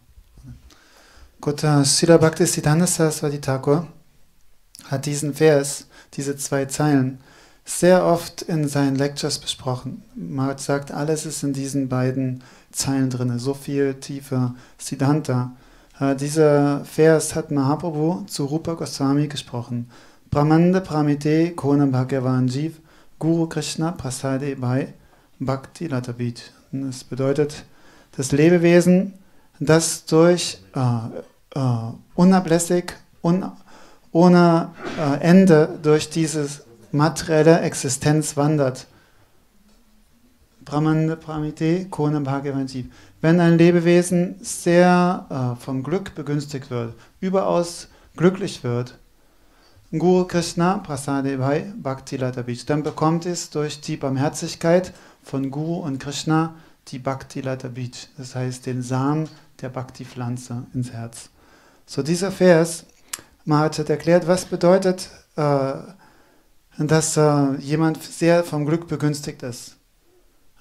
S1: Gut, uh, Srila Bhakti Siddhanta Saraswati Thakur hat diesen Vers, diese zwei Zeilen, sehr oft in seinen Lectures besprochen. Maharaj sagt, alles ist in diesen beiden Zeilen drin, so viel tiefe Siddhanta. Äh, dieser Vers hat Mahaprabhu zu Rupa Goswami gesprochen. Brahmanda Pramite Kona Bhagavan Jiv Guru Krishna Prasade Bhai Bhakti Latabit. Das bedeutet, das Lebewesen, das durch äh, äh, unablässig, un, ohne äh, Ende durch dieses materielle Existenz wandert. Brahmanda Pramite Kona Bhagavan Jiv. Wenn ein Lebewesen sehr äh, vom Glück begünstigt wird, überaus glücklich wird, Guru Krishna Prasade Bhai Bhakti Latabij, dann bekommt es durch die Barmherzigkeit von Guru und Krishna die Bhakti Latabij, das heißt den Samen der Bhakti-Pflanze ins Herz. So dieser Vers, Mahat hat erklärt, was bedeutet, äh, dass äh, jemand sehr vom Glück begünstigt ist.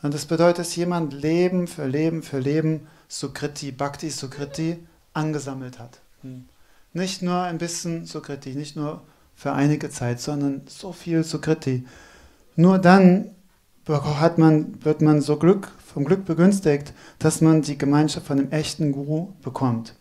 S1: Und das bedeutet, dass jemand Leben für Leben für Leben Sukriti, Bhakti Sukriti angesammelt hat. Hm. Nicht nur ein bisschen Sukriti, nicht nur für einige Zeit, sondern so viel Sukriti. Nur dann hat man, wird man so Glück, vom Glück begünstigt, dass man die Gemeinschaft von einem echten Guru bekommt.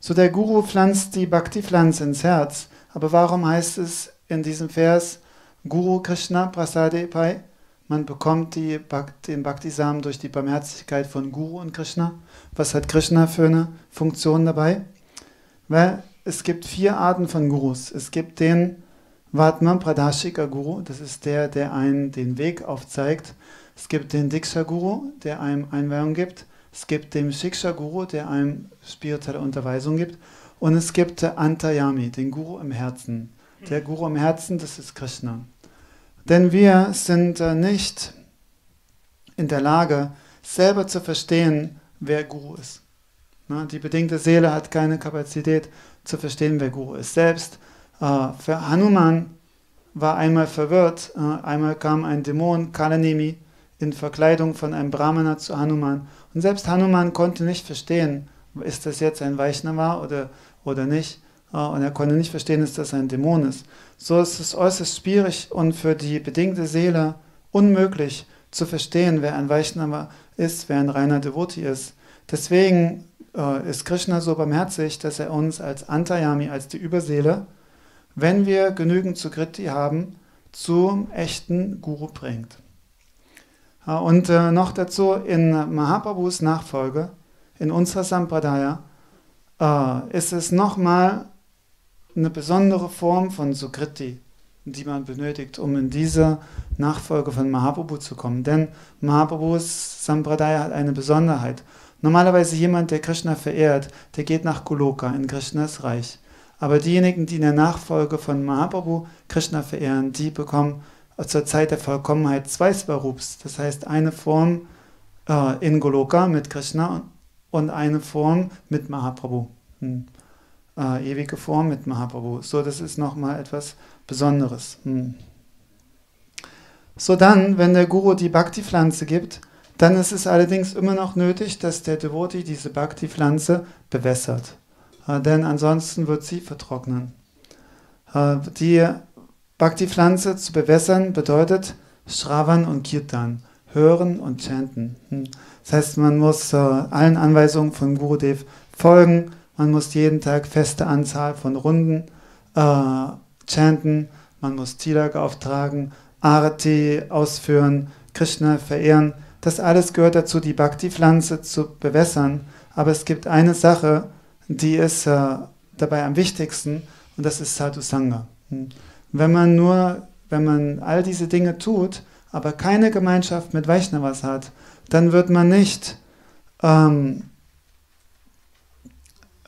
S1: So der Guru pflanzt die Bhakti-Pflanze ins Herz, aber warum heißt es in diesem Vers Guru Krishna Prasade Pai? Man bekommt die, den Bhakti-Samen durch die Barmherzigkeit von Guru und Krishna. Was hat Krishna für eine Funktion dabei? Weil es gibt vier Arten von Gurus. Es gibt den Vatma Pradashika Guru, das ist der, der einen den Weg aufzeigt. Es gibt den Diksha Guru, der einem Einweihung gibt. Es gibt den Shiksha Guru, der einem spirituelle Unterweisung gibt. Und es gibt Antayami, den Guru im Herzen. Der Guru im Herzen, das ist Krishna. Denn wir sind äh, nicht in der Lage, selber zu verstehen, wer Guru ist. Die bedingte Seele hat keine Kapazität zu verstehen, wer Guru ist. Selbst äh, für Hanuman war einmal verwirrt. Äh, einmal kam ein Dämon, Kalanemi, in Verkleidung von einem Brahmana zu Hanuman. Und selbst Hanuman konnte nicht verstehen, ist das jetzt ein Vaishnava oder, oder nicht. Und er konnte nicht verstehen, dass das ein Dämon ist. So ist es äußerst schwierig und für die bedingte Seele unmöglich zu verstehen, wer ein Vaishnava ist, wer ein reiner Devoti ist. Deswegen äh, ist Krishna so barmherzig, dass er uns als Antayami, als die Überseele, wenn wir genügend Sukriti haben, zum echten Guru bringt. Und äh, noch dazu in Mahaprabhus Nachfolge, in unserer Sampradaya, äh, ist es nochmal eine besondere Form von Sukriti, die man benötigt, um in diese Nachfolge von Mahaprabhu zu kommen. Denn Mahaprabhus Sampradaya hat eine Besonderheit. Normalerweise jemand, der Krishna verehrt, der geht nach Goloka in Krishnas Reich. Aber diejenigen, die in der Nachfolge von Mahaprabhu Krishna verehren, die bekommen zur Zeit der Vollkommenheit zwei Svarups. Das heißt, eine Form äh, in Goloka mit Krishna und eine Form mit Mahaprabhu. Hm. Äh, ewige Form mit Mahaprabhu. So, das ist nochmal etwas Besonderes. Hm. So dann, wenn der Guru die Bhakti-Pflanze gibt, dann ist es allerdings immer noch nötig, dass der Devoti diese Bhakti-Pflanze bewässert. Äh, denn ansonsten wird sie vertrocknen. Äh, die Bhakti-Pflanze zu bewässern bedeutet Shravan und Kirtan, hören und chanten. Hm. Das heißt, man muss äh, allen Anweisungen von Gurudev folgen, man muss jeden Tag feste Anzahl von Runden äh, chanten, man muss Tilak auftragen, Arati ausführen, Krishna verehren. Das alles gehört dazu, die Bhakti-Pflanze zu bewässern. Aber es gibt eine Sache, die ist äh, dabei am wichtigsten und das ist Sadhusanga. Hm. Wenn man nur, wenn man all diese Dinge tut, aber keine Gemeinschaft mit Vaishnavas hat, dann wird man nicht, ähm,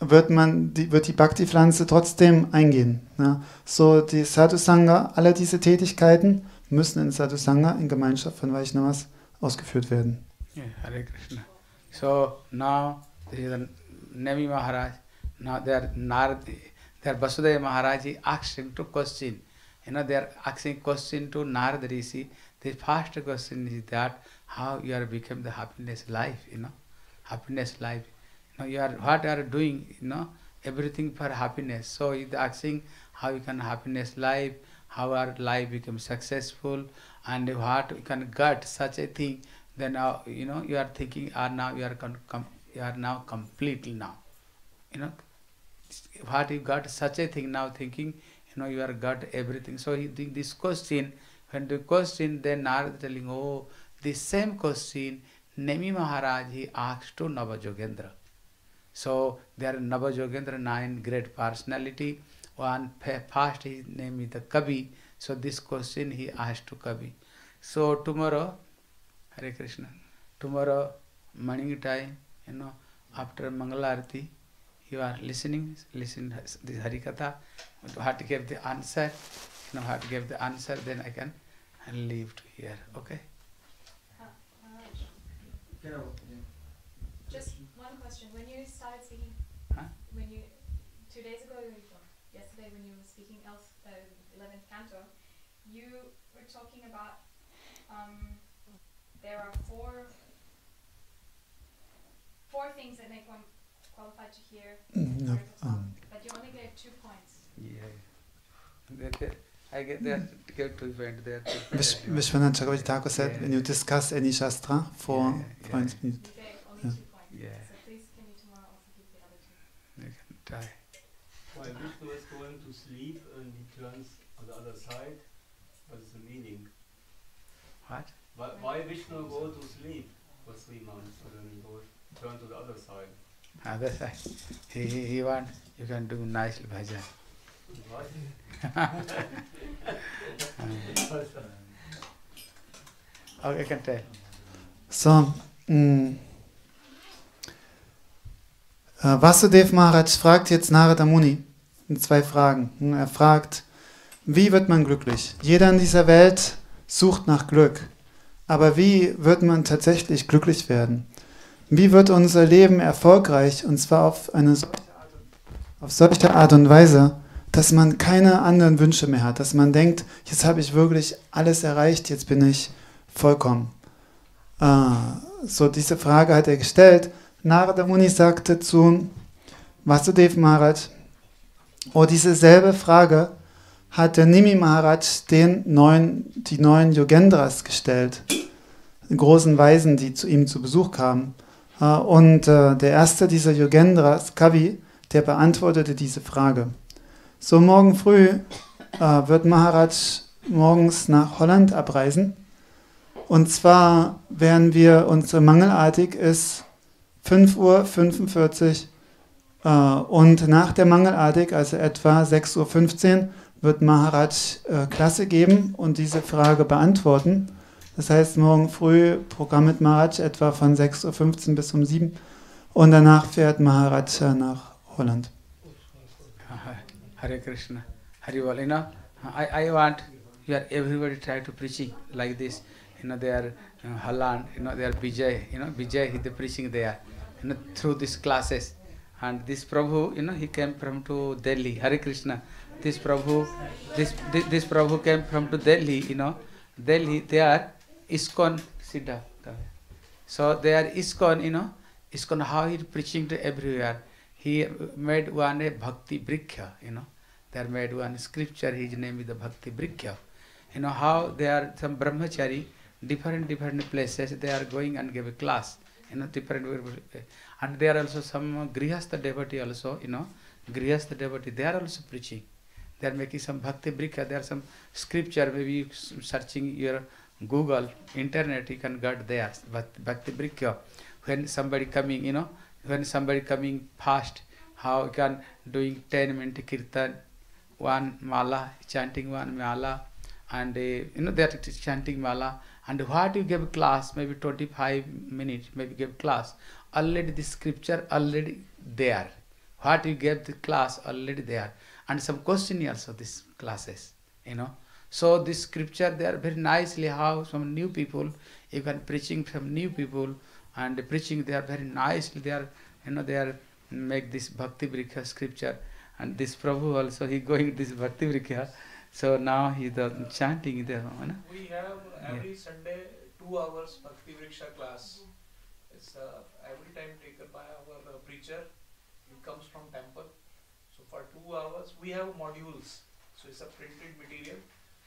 S1: wird man, die, wird die Bhakti-Pflanze trotzdem eingehen. Ja? So die Sadhusanga, alle diese Tätigkeiten müssen in Sadhusanga in Gemeinschaft von Vaishnavas ausgeführt werden.
S7: Yeah, Hare Krishna. So now Nemi Maharaj, now they are Nardi, they are Vasudeva Maharaj is asking to question. You know, they are asking question to Narad Rishi. The first question is that how you are become the happiness life, you know, happiness life. You are what you are doing, you know, everything for happiness. So he is asking how you can happiness life, how our life become successful, and what you can get such a thing. Then uh, you know you are thinking, are now you are com you are now completely now. You know, what you got such a thing now thinking, you know, you are got everything. So he think this question, when the question, then Narad telling, oh, the same question, Nemi Maharaj, he asked to Navajogendra. So there are nine great personality. One first his name is the Kavi. So this question he asked to Kavi. So tomorrow, Hare Krishna, tomorrow morning time, you know, after Mangalarti, you are listening, listen this Harikatha, what give the answer, you know, have to give the answer, then I can leave to here, okay?
S2: Just one question. When you started speaking,
S7: Huh?
S2: when you, two days ago, or yesterday when you were speaking else, uh, 11th canto, you were talking about um, there are four four things that make one qualified to hear
S1: Mm, no,
S2: words of song,
S1: um,
S2: but you only gave two points.
S7: Yeah. There, there, I get there to get to event there.
S1: Vish- Vishwanath Chakravarti Thakur said, when you discuss any shastra for
S7: Yeah, yeah.
S1: points minute.
S2: You gave only
S1: Yeah.
S2: two points.
S7: Yeah.
S2: So please can you tomorrow also give the other two?
S7: You can try.
S11: While Vishnu is going to sleep and he turns on the other side, Why, why Vishnu go to sleep for three months and then he goes turn to the other side?
S7: Other side. He, he, he want, you can do nice bhajan. Okay, I can tell.
S1: So, mh, äh, Vasudev Maharaj fragt jetzt Narada Muni in zwei Fragen. Hm, Er fragt, wie wird man glücklich? Jeder in dieser Welt sucht nach Glück. Aber wie wird man tatsächlich glücklich werden? Wie wird unser Leben erfolgreich? Und zwar auf eine solche Art und- auf solche Art und Weise, dass man keine anderen Wünsche mehr hat. Dass man denkt, jetzt habe ich wirklich alles erreicht, jetzt bin ich vollkommen. Ah, so diese Frage hat er gestellt. Narada Muni sagte zu Vasudev Maharaj, oh, diese selbe Frage hat der Nimi Maharaj den neuen, die neuen Yogendras gestellt, großen Weisen, die zu ihm zu Besuch kamen. Ah, Und äh, der erste dieser Yogendras, Kavi, der beantwortete diese Frage. So morgen früh äh, wird Maharaj morgens nach Holland abreisen. Und zwar werden wir, unsere Mangelartig ist 5.45 Uhr äh, und nach der Mangelartig, also etwa 6.15 Uhr, wird Maharaj äh, Klasse geben und diese Frage beantworten. Das heißt, morgen früh Programm mit Maharaj etwa von 6.15 Uhr bis um 7 Uhr und danach fährt Maharaj äh, nach Holland.
S7: Hare Krishna. Hare Bol. You know, I, I want you are everybody try to preaching like this. You know, they are uh, Holland, you know, they are Vijay, you know, Vijay, he the preaching there, you know, through these classes. And this Prabhu, you know, he came from to Delhi, Hare Krishna. This Prabhu, this, this, this Prabhu came from to Delhi, you know, Delhi, they are ISKCON, Siddha. So they are ISKCON, you know, ISKCON, how he preaching to everywhere. He made one a Bhakti Brikhya, you know. They are made one scripture, his name is the Bhakti Brikhya. You know how they are some brahmachari, different different places, they are going and give a class, you know, different and there are also some grihastha devotee also, you know, grihastha devotee, they are also preaching. They are making some Bhakti Brikhya, there are some scripture, maybe searching your Google, internet, you can get there, But Bhakti Brikhya. When somebody coming, you know, when somebody coming fast, how you can doing 10 minute kirtan, one mala, chanting one mala, and uh, you know it is chanting mala, and what you give class, maybe 25 minutes, maybe give class, already the scripture already there. What you gave the class already there, and some question also this classes, you know. So this scripture they are very nicely how some new people, even preaching from new people, and preaching they are very nicely they are you know they are make this bhakti brikha scripture and this prabhu also he going this bhakti brikha so now he the chanting the you know.
S10: We have every Sunday two hours Bhakti Vriksha class. It's uh, every time taken by our uh, preacher. He comes from temple. So for two hours we have modules. So it's a printed material.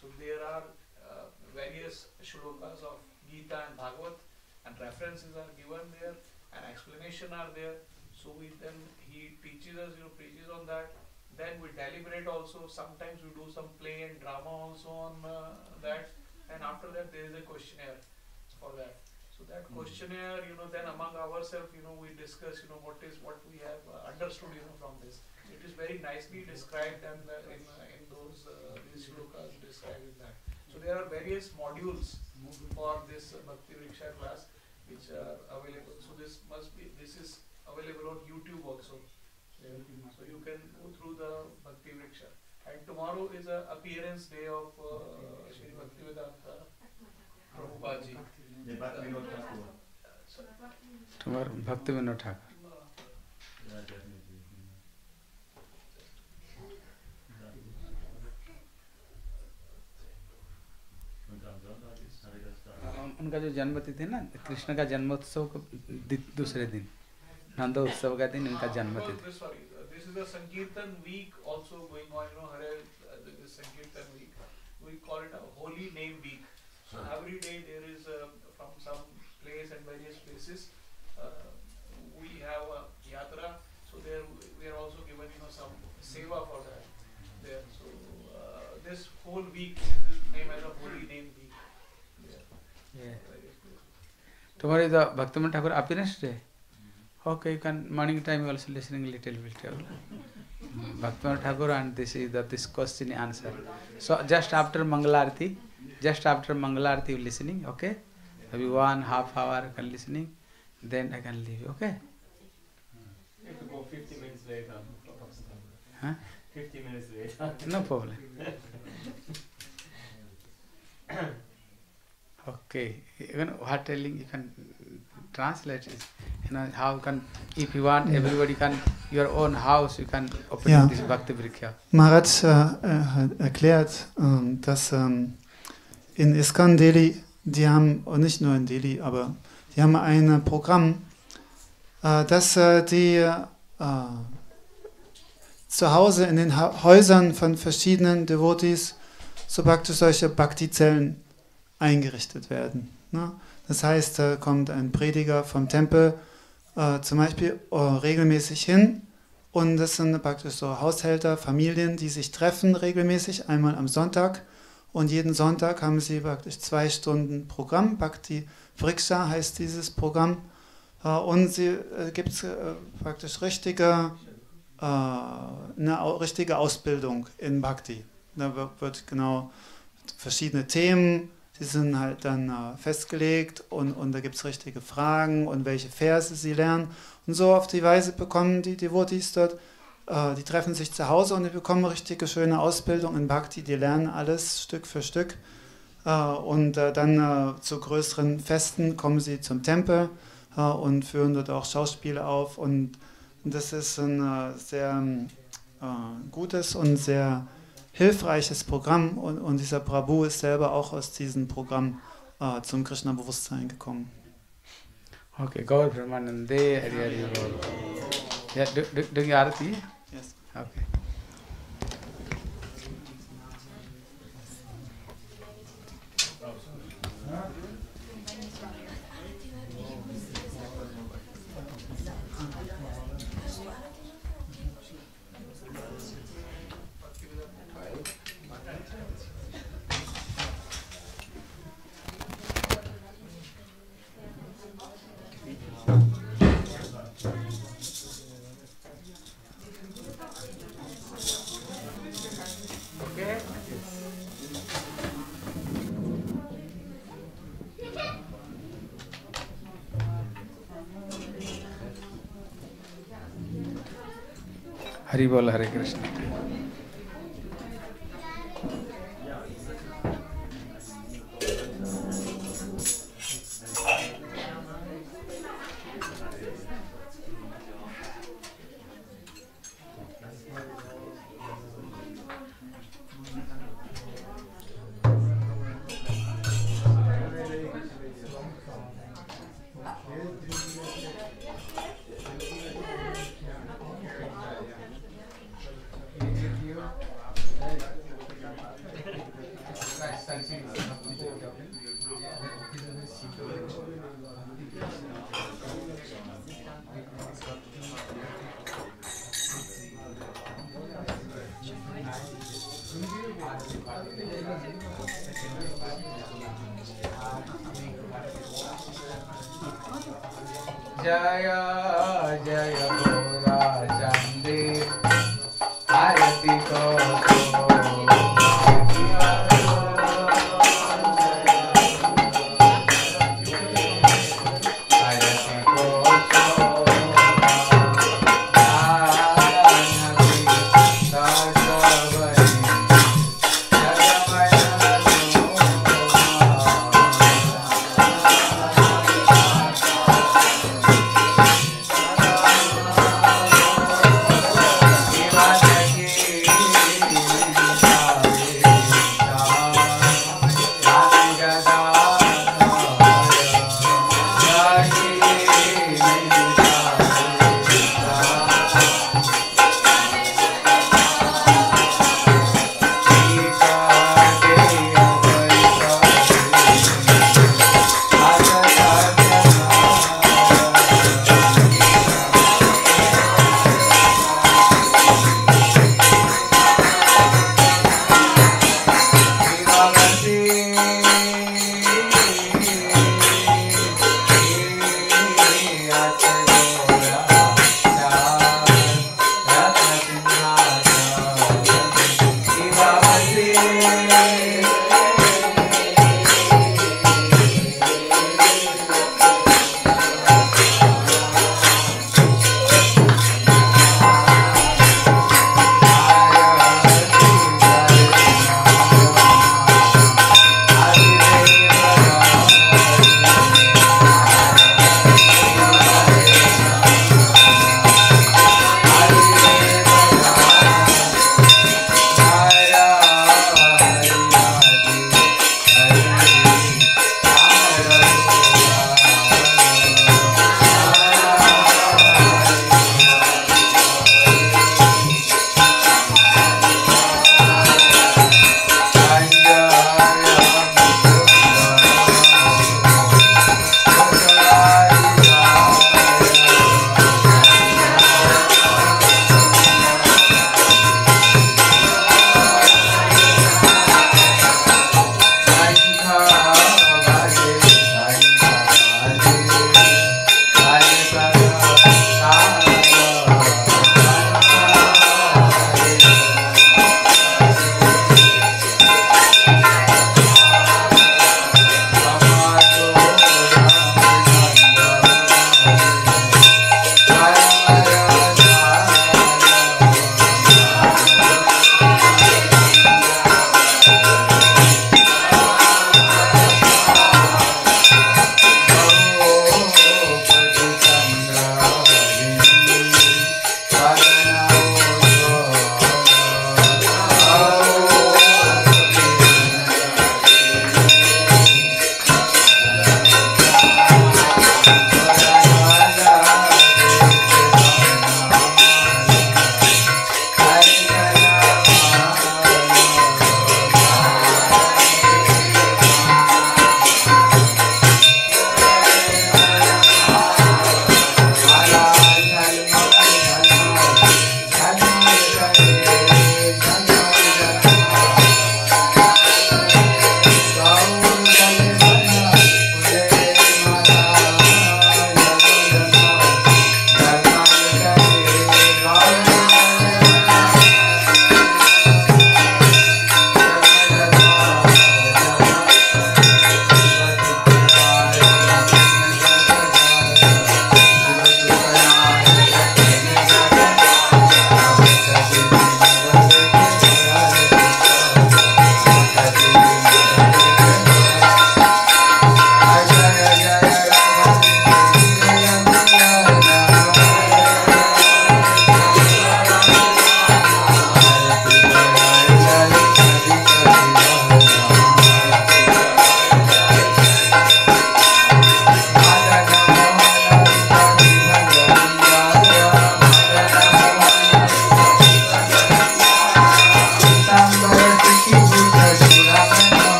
S10: So there are uh, various shlokas of Gita and Bhagavad and references are given there and explanation are there. So we then he teaches us, you know, preaches on that. Then we deliberate also. Sometimes we do some play and drama also on uh, that. And after that, there is a questionnaire for that. So that questionnaire, you know, then among ourselves, you know, we discuss, you know, what is what we have uh, understood, you know, from this. It is very nicely described and uh, in uh, in those uh, these shlokas describing that. So there are various modules for this uh, Bhakti Vriksha class which are available. So this must be this is available on YouTube also. So you can go through the Bhakti Vriksha. And tomorrow is a appearance day of uh, Shri Bhaktivedanta Prabhupada ji.
S5: Yeah, but we not Thakur.
S7: Tomorrow bhakti vinod thakur उनका जो जन्मतिथि ना कृष्ण का जन्मोत्सव दूसरे दिन नंद उत्सव का दिन उनका
S10: जन्मतिथि। Whole week is
S7: Tomorrow is the Bhaktivinoda Thakur happiness day. Okay, you can morning time also listening little bit. Bhaktivinoda Thakur and this is the this question answer. So just after Mangalarti, just after Mangalarti you listening, okay? Maybe one half hour you can listening, then I can leave, okay?
S11: You have to go 50 minutes later.
S7: Huh?
S11: 50 minutes later.
S7: No problem. Okay, even what telling you can translate is, you know, how can, if you want, everybody can, your own house, you can open
S1: Ja.
S7: this Bhakti Vriksha.
S1: Maharaj äh, äh, hat erklärt, ähm, dass ähm, in Iskon Delhi, die haben, und nicht nur in Delhi, aber die haben ein Programm, äh, dass äh, die äh, zu Hause in den ha Häusern von verschiedenen Devotees so praktisch solche Bhakti-Zellen eingerichtet werden. Ne? Das heißt, da kommt ein Prediger vom Tempel äh, zum Beispiel äh, regelmäßig hin und das sind praktisch so Haushälter, Familien, die sich treffen regelmäßig, einmal am Sonntag. Und jeden Sonntag haben sie praktisch zwei Stunden Programm. Bhakti Vriksha heißt dieses Programm. Äh, Und sie äh, gibt es praktisch richtige, äh, eine au- richtige Ausbildung in Bhakti. Da wird genau verschiedene Themen, die sind halt dann äh, festgelegt und, und da gibt es richtige Fragen und welche Verse sie lernen. Und so auf die Weise bekommen die Devotees dort, äh, die treffen sich zu Hause und die bekommen richtige schöne Ausbildung in Bhakti, die lernen alles Stück für Stück. Äh, und dann zu größeren Festen kommen sie zum Tempel und führen dort auch Schauspiele auf. Und das ist ein sehr gutes und sehr hilfreiches Programm. Und, und dieser Prabhu ist selber auch aus diesem Programm äh, zum Krishna-Bewusstsein gekommen.
S7: Okay, Gaur Brahmanande, Hari Hari Bol. Yeah, do, do, doing Arati?
S1: Yes.
S7: Okay.
S1: हरी बोल Hare Krishna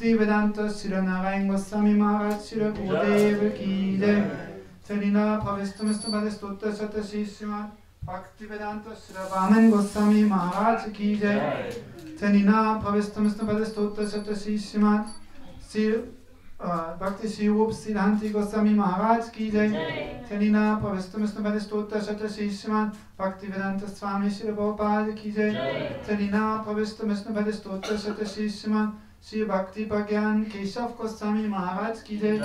S1: Bhakti Vedanta Srila Narayan Goswami Maharaj Srila Gurudev Ki Jai Tanina Pavistamistu Badistutta Satasi Srimad Bhakti Vedanta Srila Vaman Goswami Maharaj Ki Jai Tanina Pavistamistu Badistutta Satasi Srimad Bhakti Sri Rup Siddhanti Goswami Maharaj Ki Jai Tanina Pavistamistu Badistutta Satasi Srimad Bhakti Vedanta Swami Srila Prabhupada Ki Jai Tanina Pavistamistu Badistutta Satasi Srimad Shri भक्ति प्रज्ञान केशव गोस्वामी महाराज की जय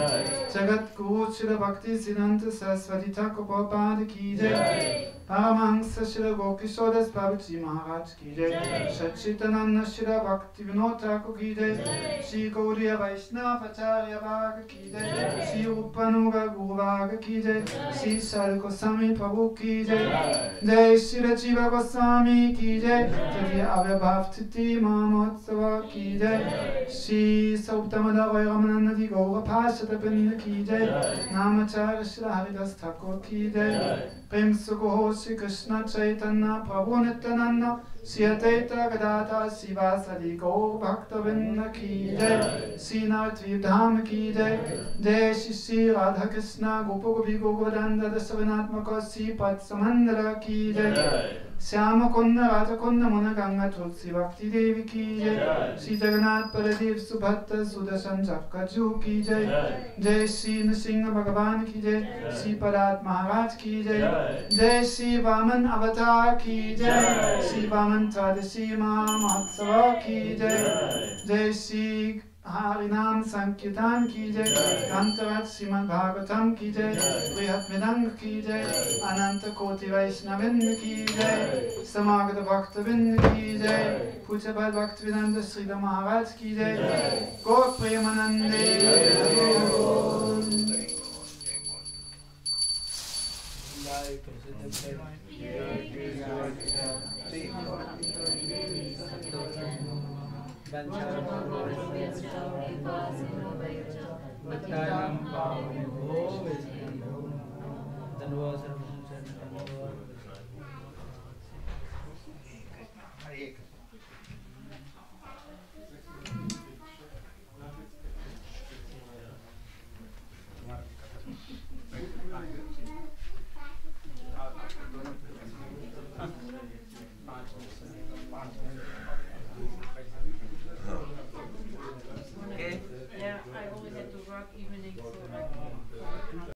S1: जगत गुरु श्री भक्ति सिद्धांत सरस्वती ठाकुर गोपाद की जय परमहंस श्री गोकिशोर स्वामी जी महाराज की जय सच्चिदानंद श्री भक्ति विनोद ठाकुर की जय श्री गौरी वैष्णवाचार्य भाग की जय श्री उपनुग गुरुभाग की जय श्री सर गोस्वामी प्रभु की जय जय श्री जीव गोस्वामी की जय तृतीय अव्यभाव स्थिति महोत्सव की जय Shri Sautamada Vairamanandi Gaura Pashata Binda Ki Jai Namachara Shri Haridas Thakur Ki Jai Prem Sukho Shri Krishna Chaitanya Prabhu Nityananda Shri Advaita Gadata Sivasadi Gaur Bhakta Binda Ki Jai Shri Navadvip Dham Ki Jai Jai Shri Shri Radha Krishna Gopa Gopi Govardhana Dasavanatmaka Shri Pat Samandara Ki Jai Shyam कुंद राजा कुंद मुन गंगा तुलसी भक्ति देवी की जय श्री जगन्नाथ बलदेव सुभद्र सुदर्शन चक्रजू की जय जय श्री नृसिंह भगवान की जय श्री परात महाराज की जय जय श्री वामन अवतार की जय श्री वामन त्रयोदशी महोत्सव की जय जय श्री हरिनाम संकीर्तन की जय ग्रंथराज श्रीमद् भागवतम की जय बृहत मृदंग की जय अनंत कोटि वैष्णविंद की जय समागत भक्त बिंद की जय पूज्य भक्त भक्त विनंद श्री महाराज की जय गो प्रेमानंदे
S2: Thank you. But I am power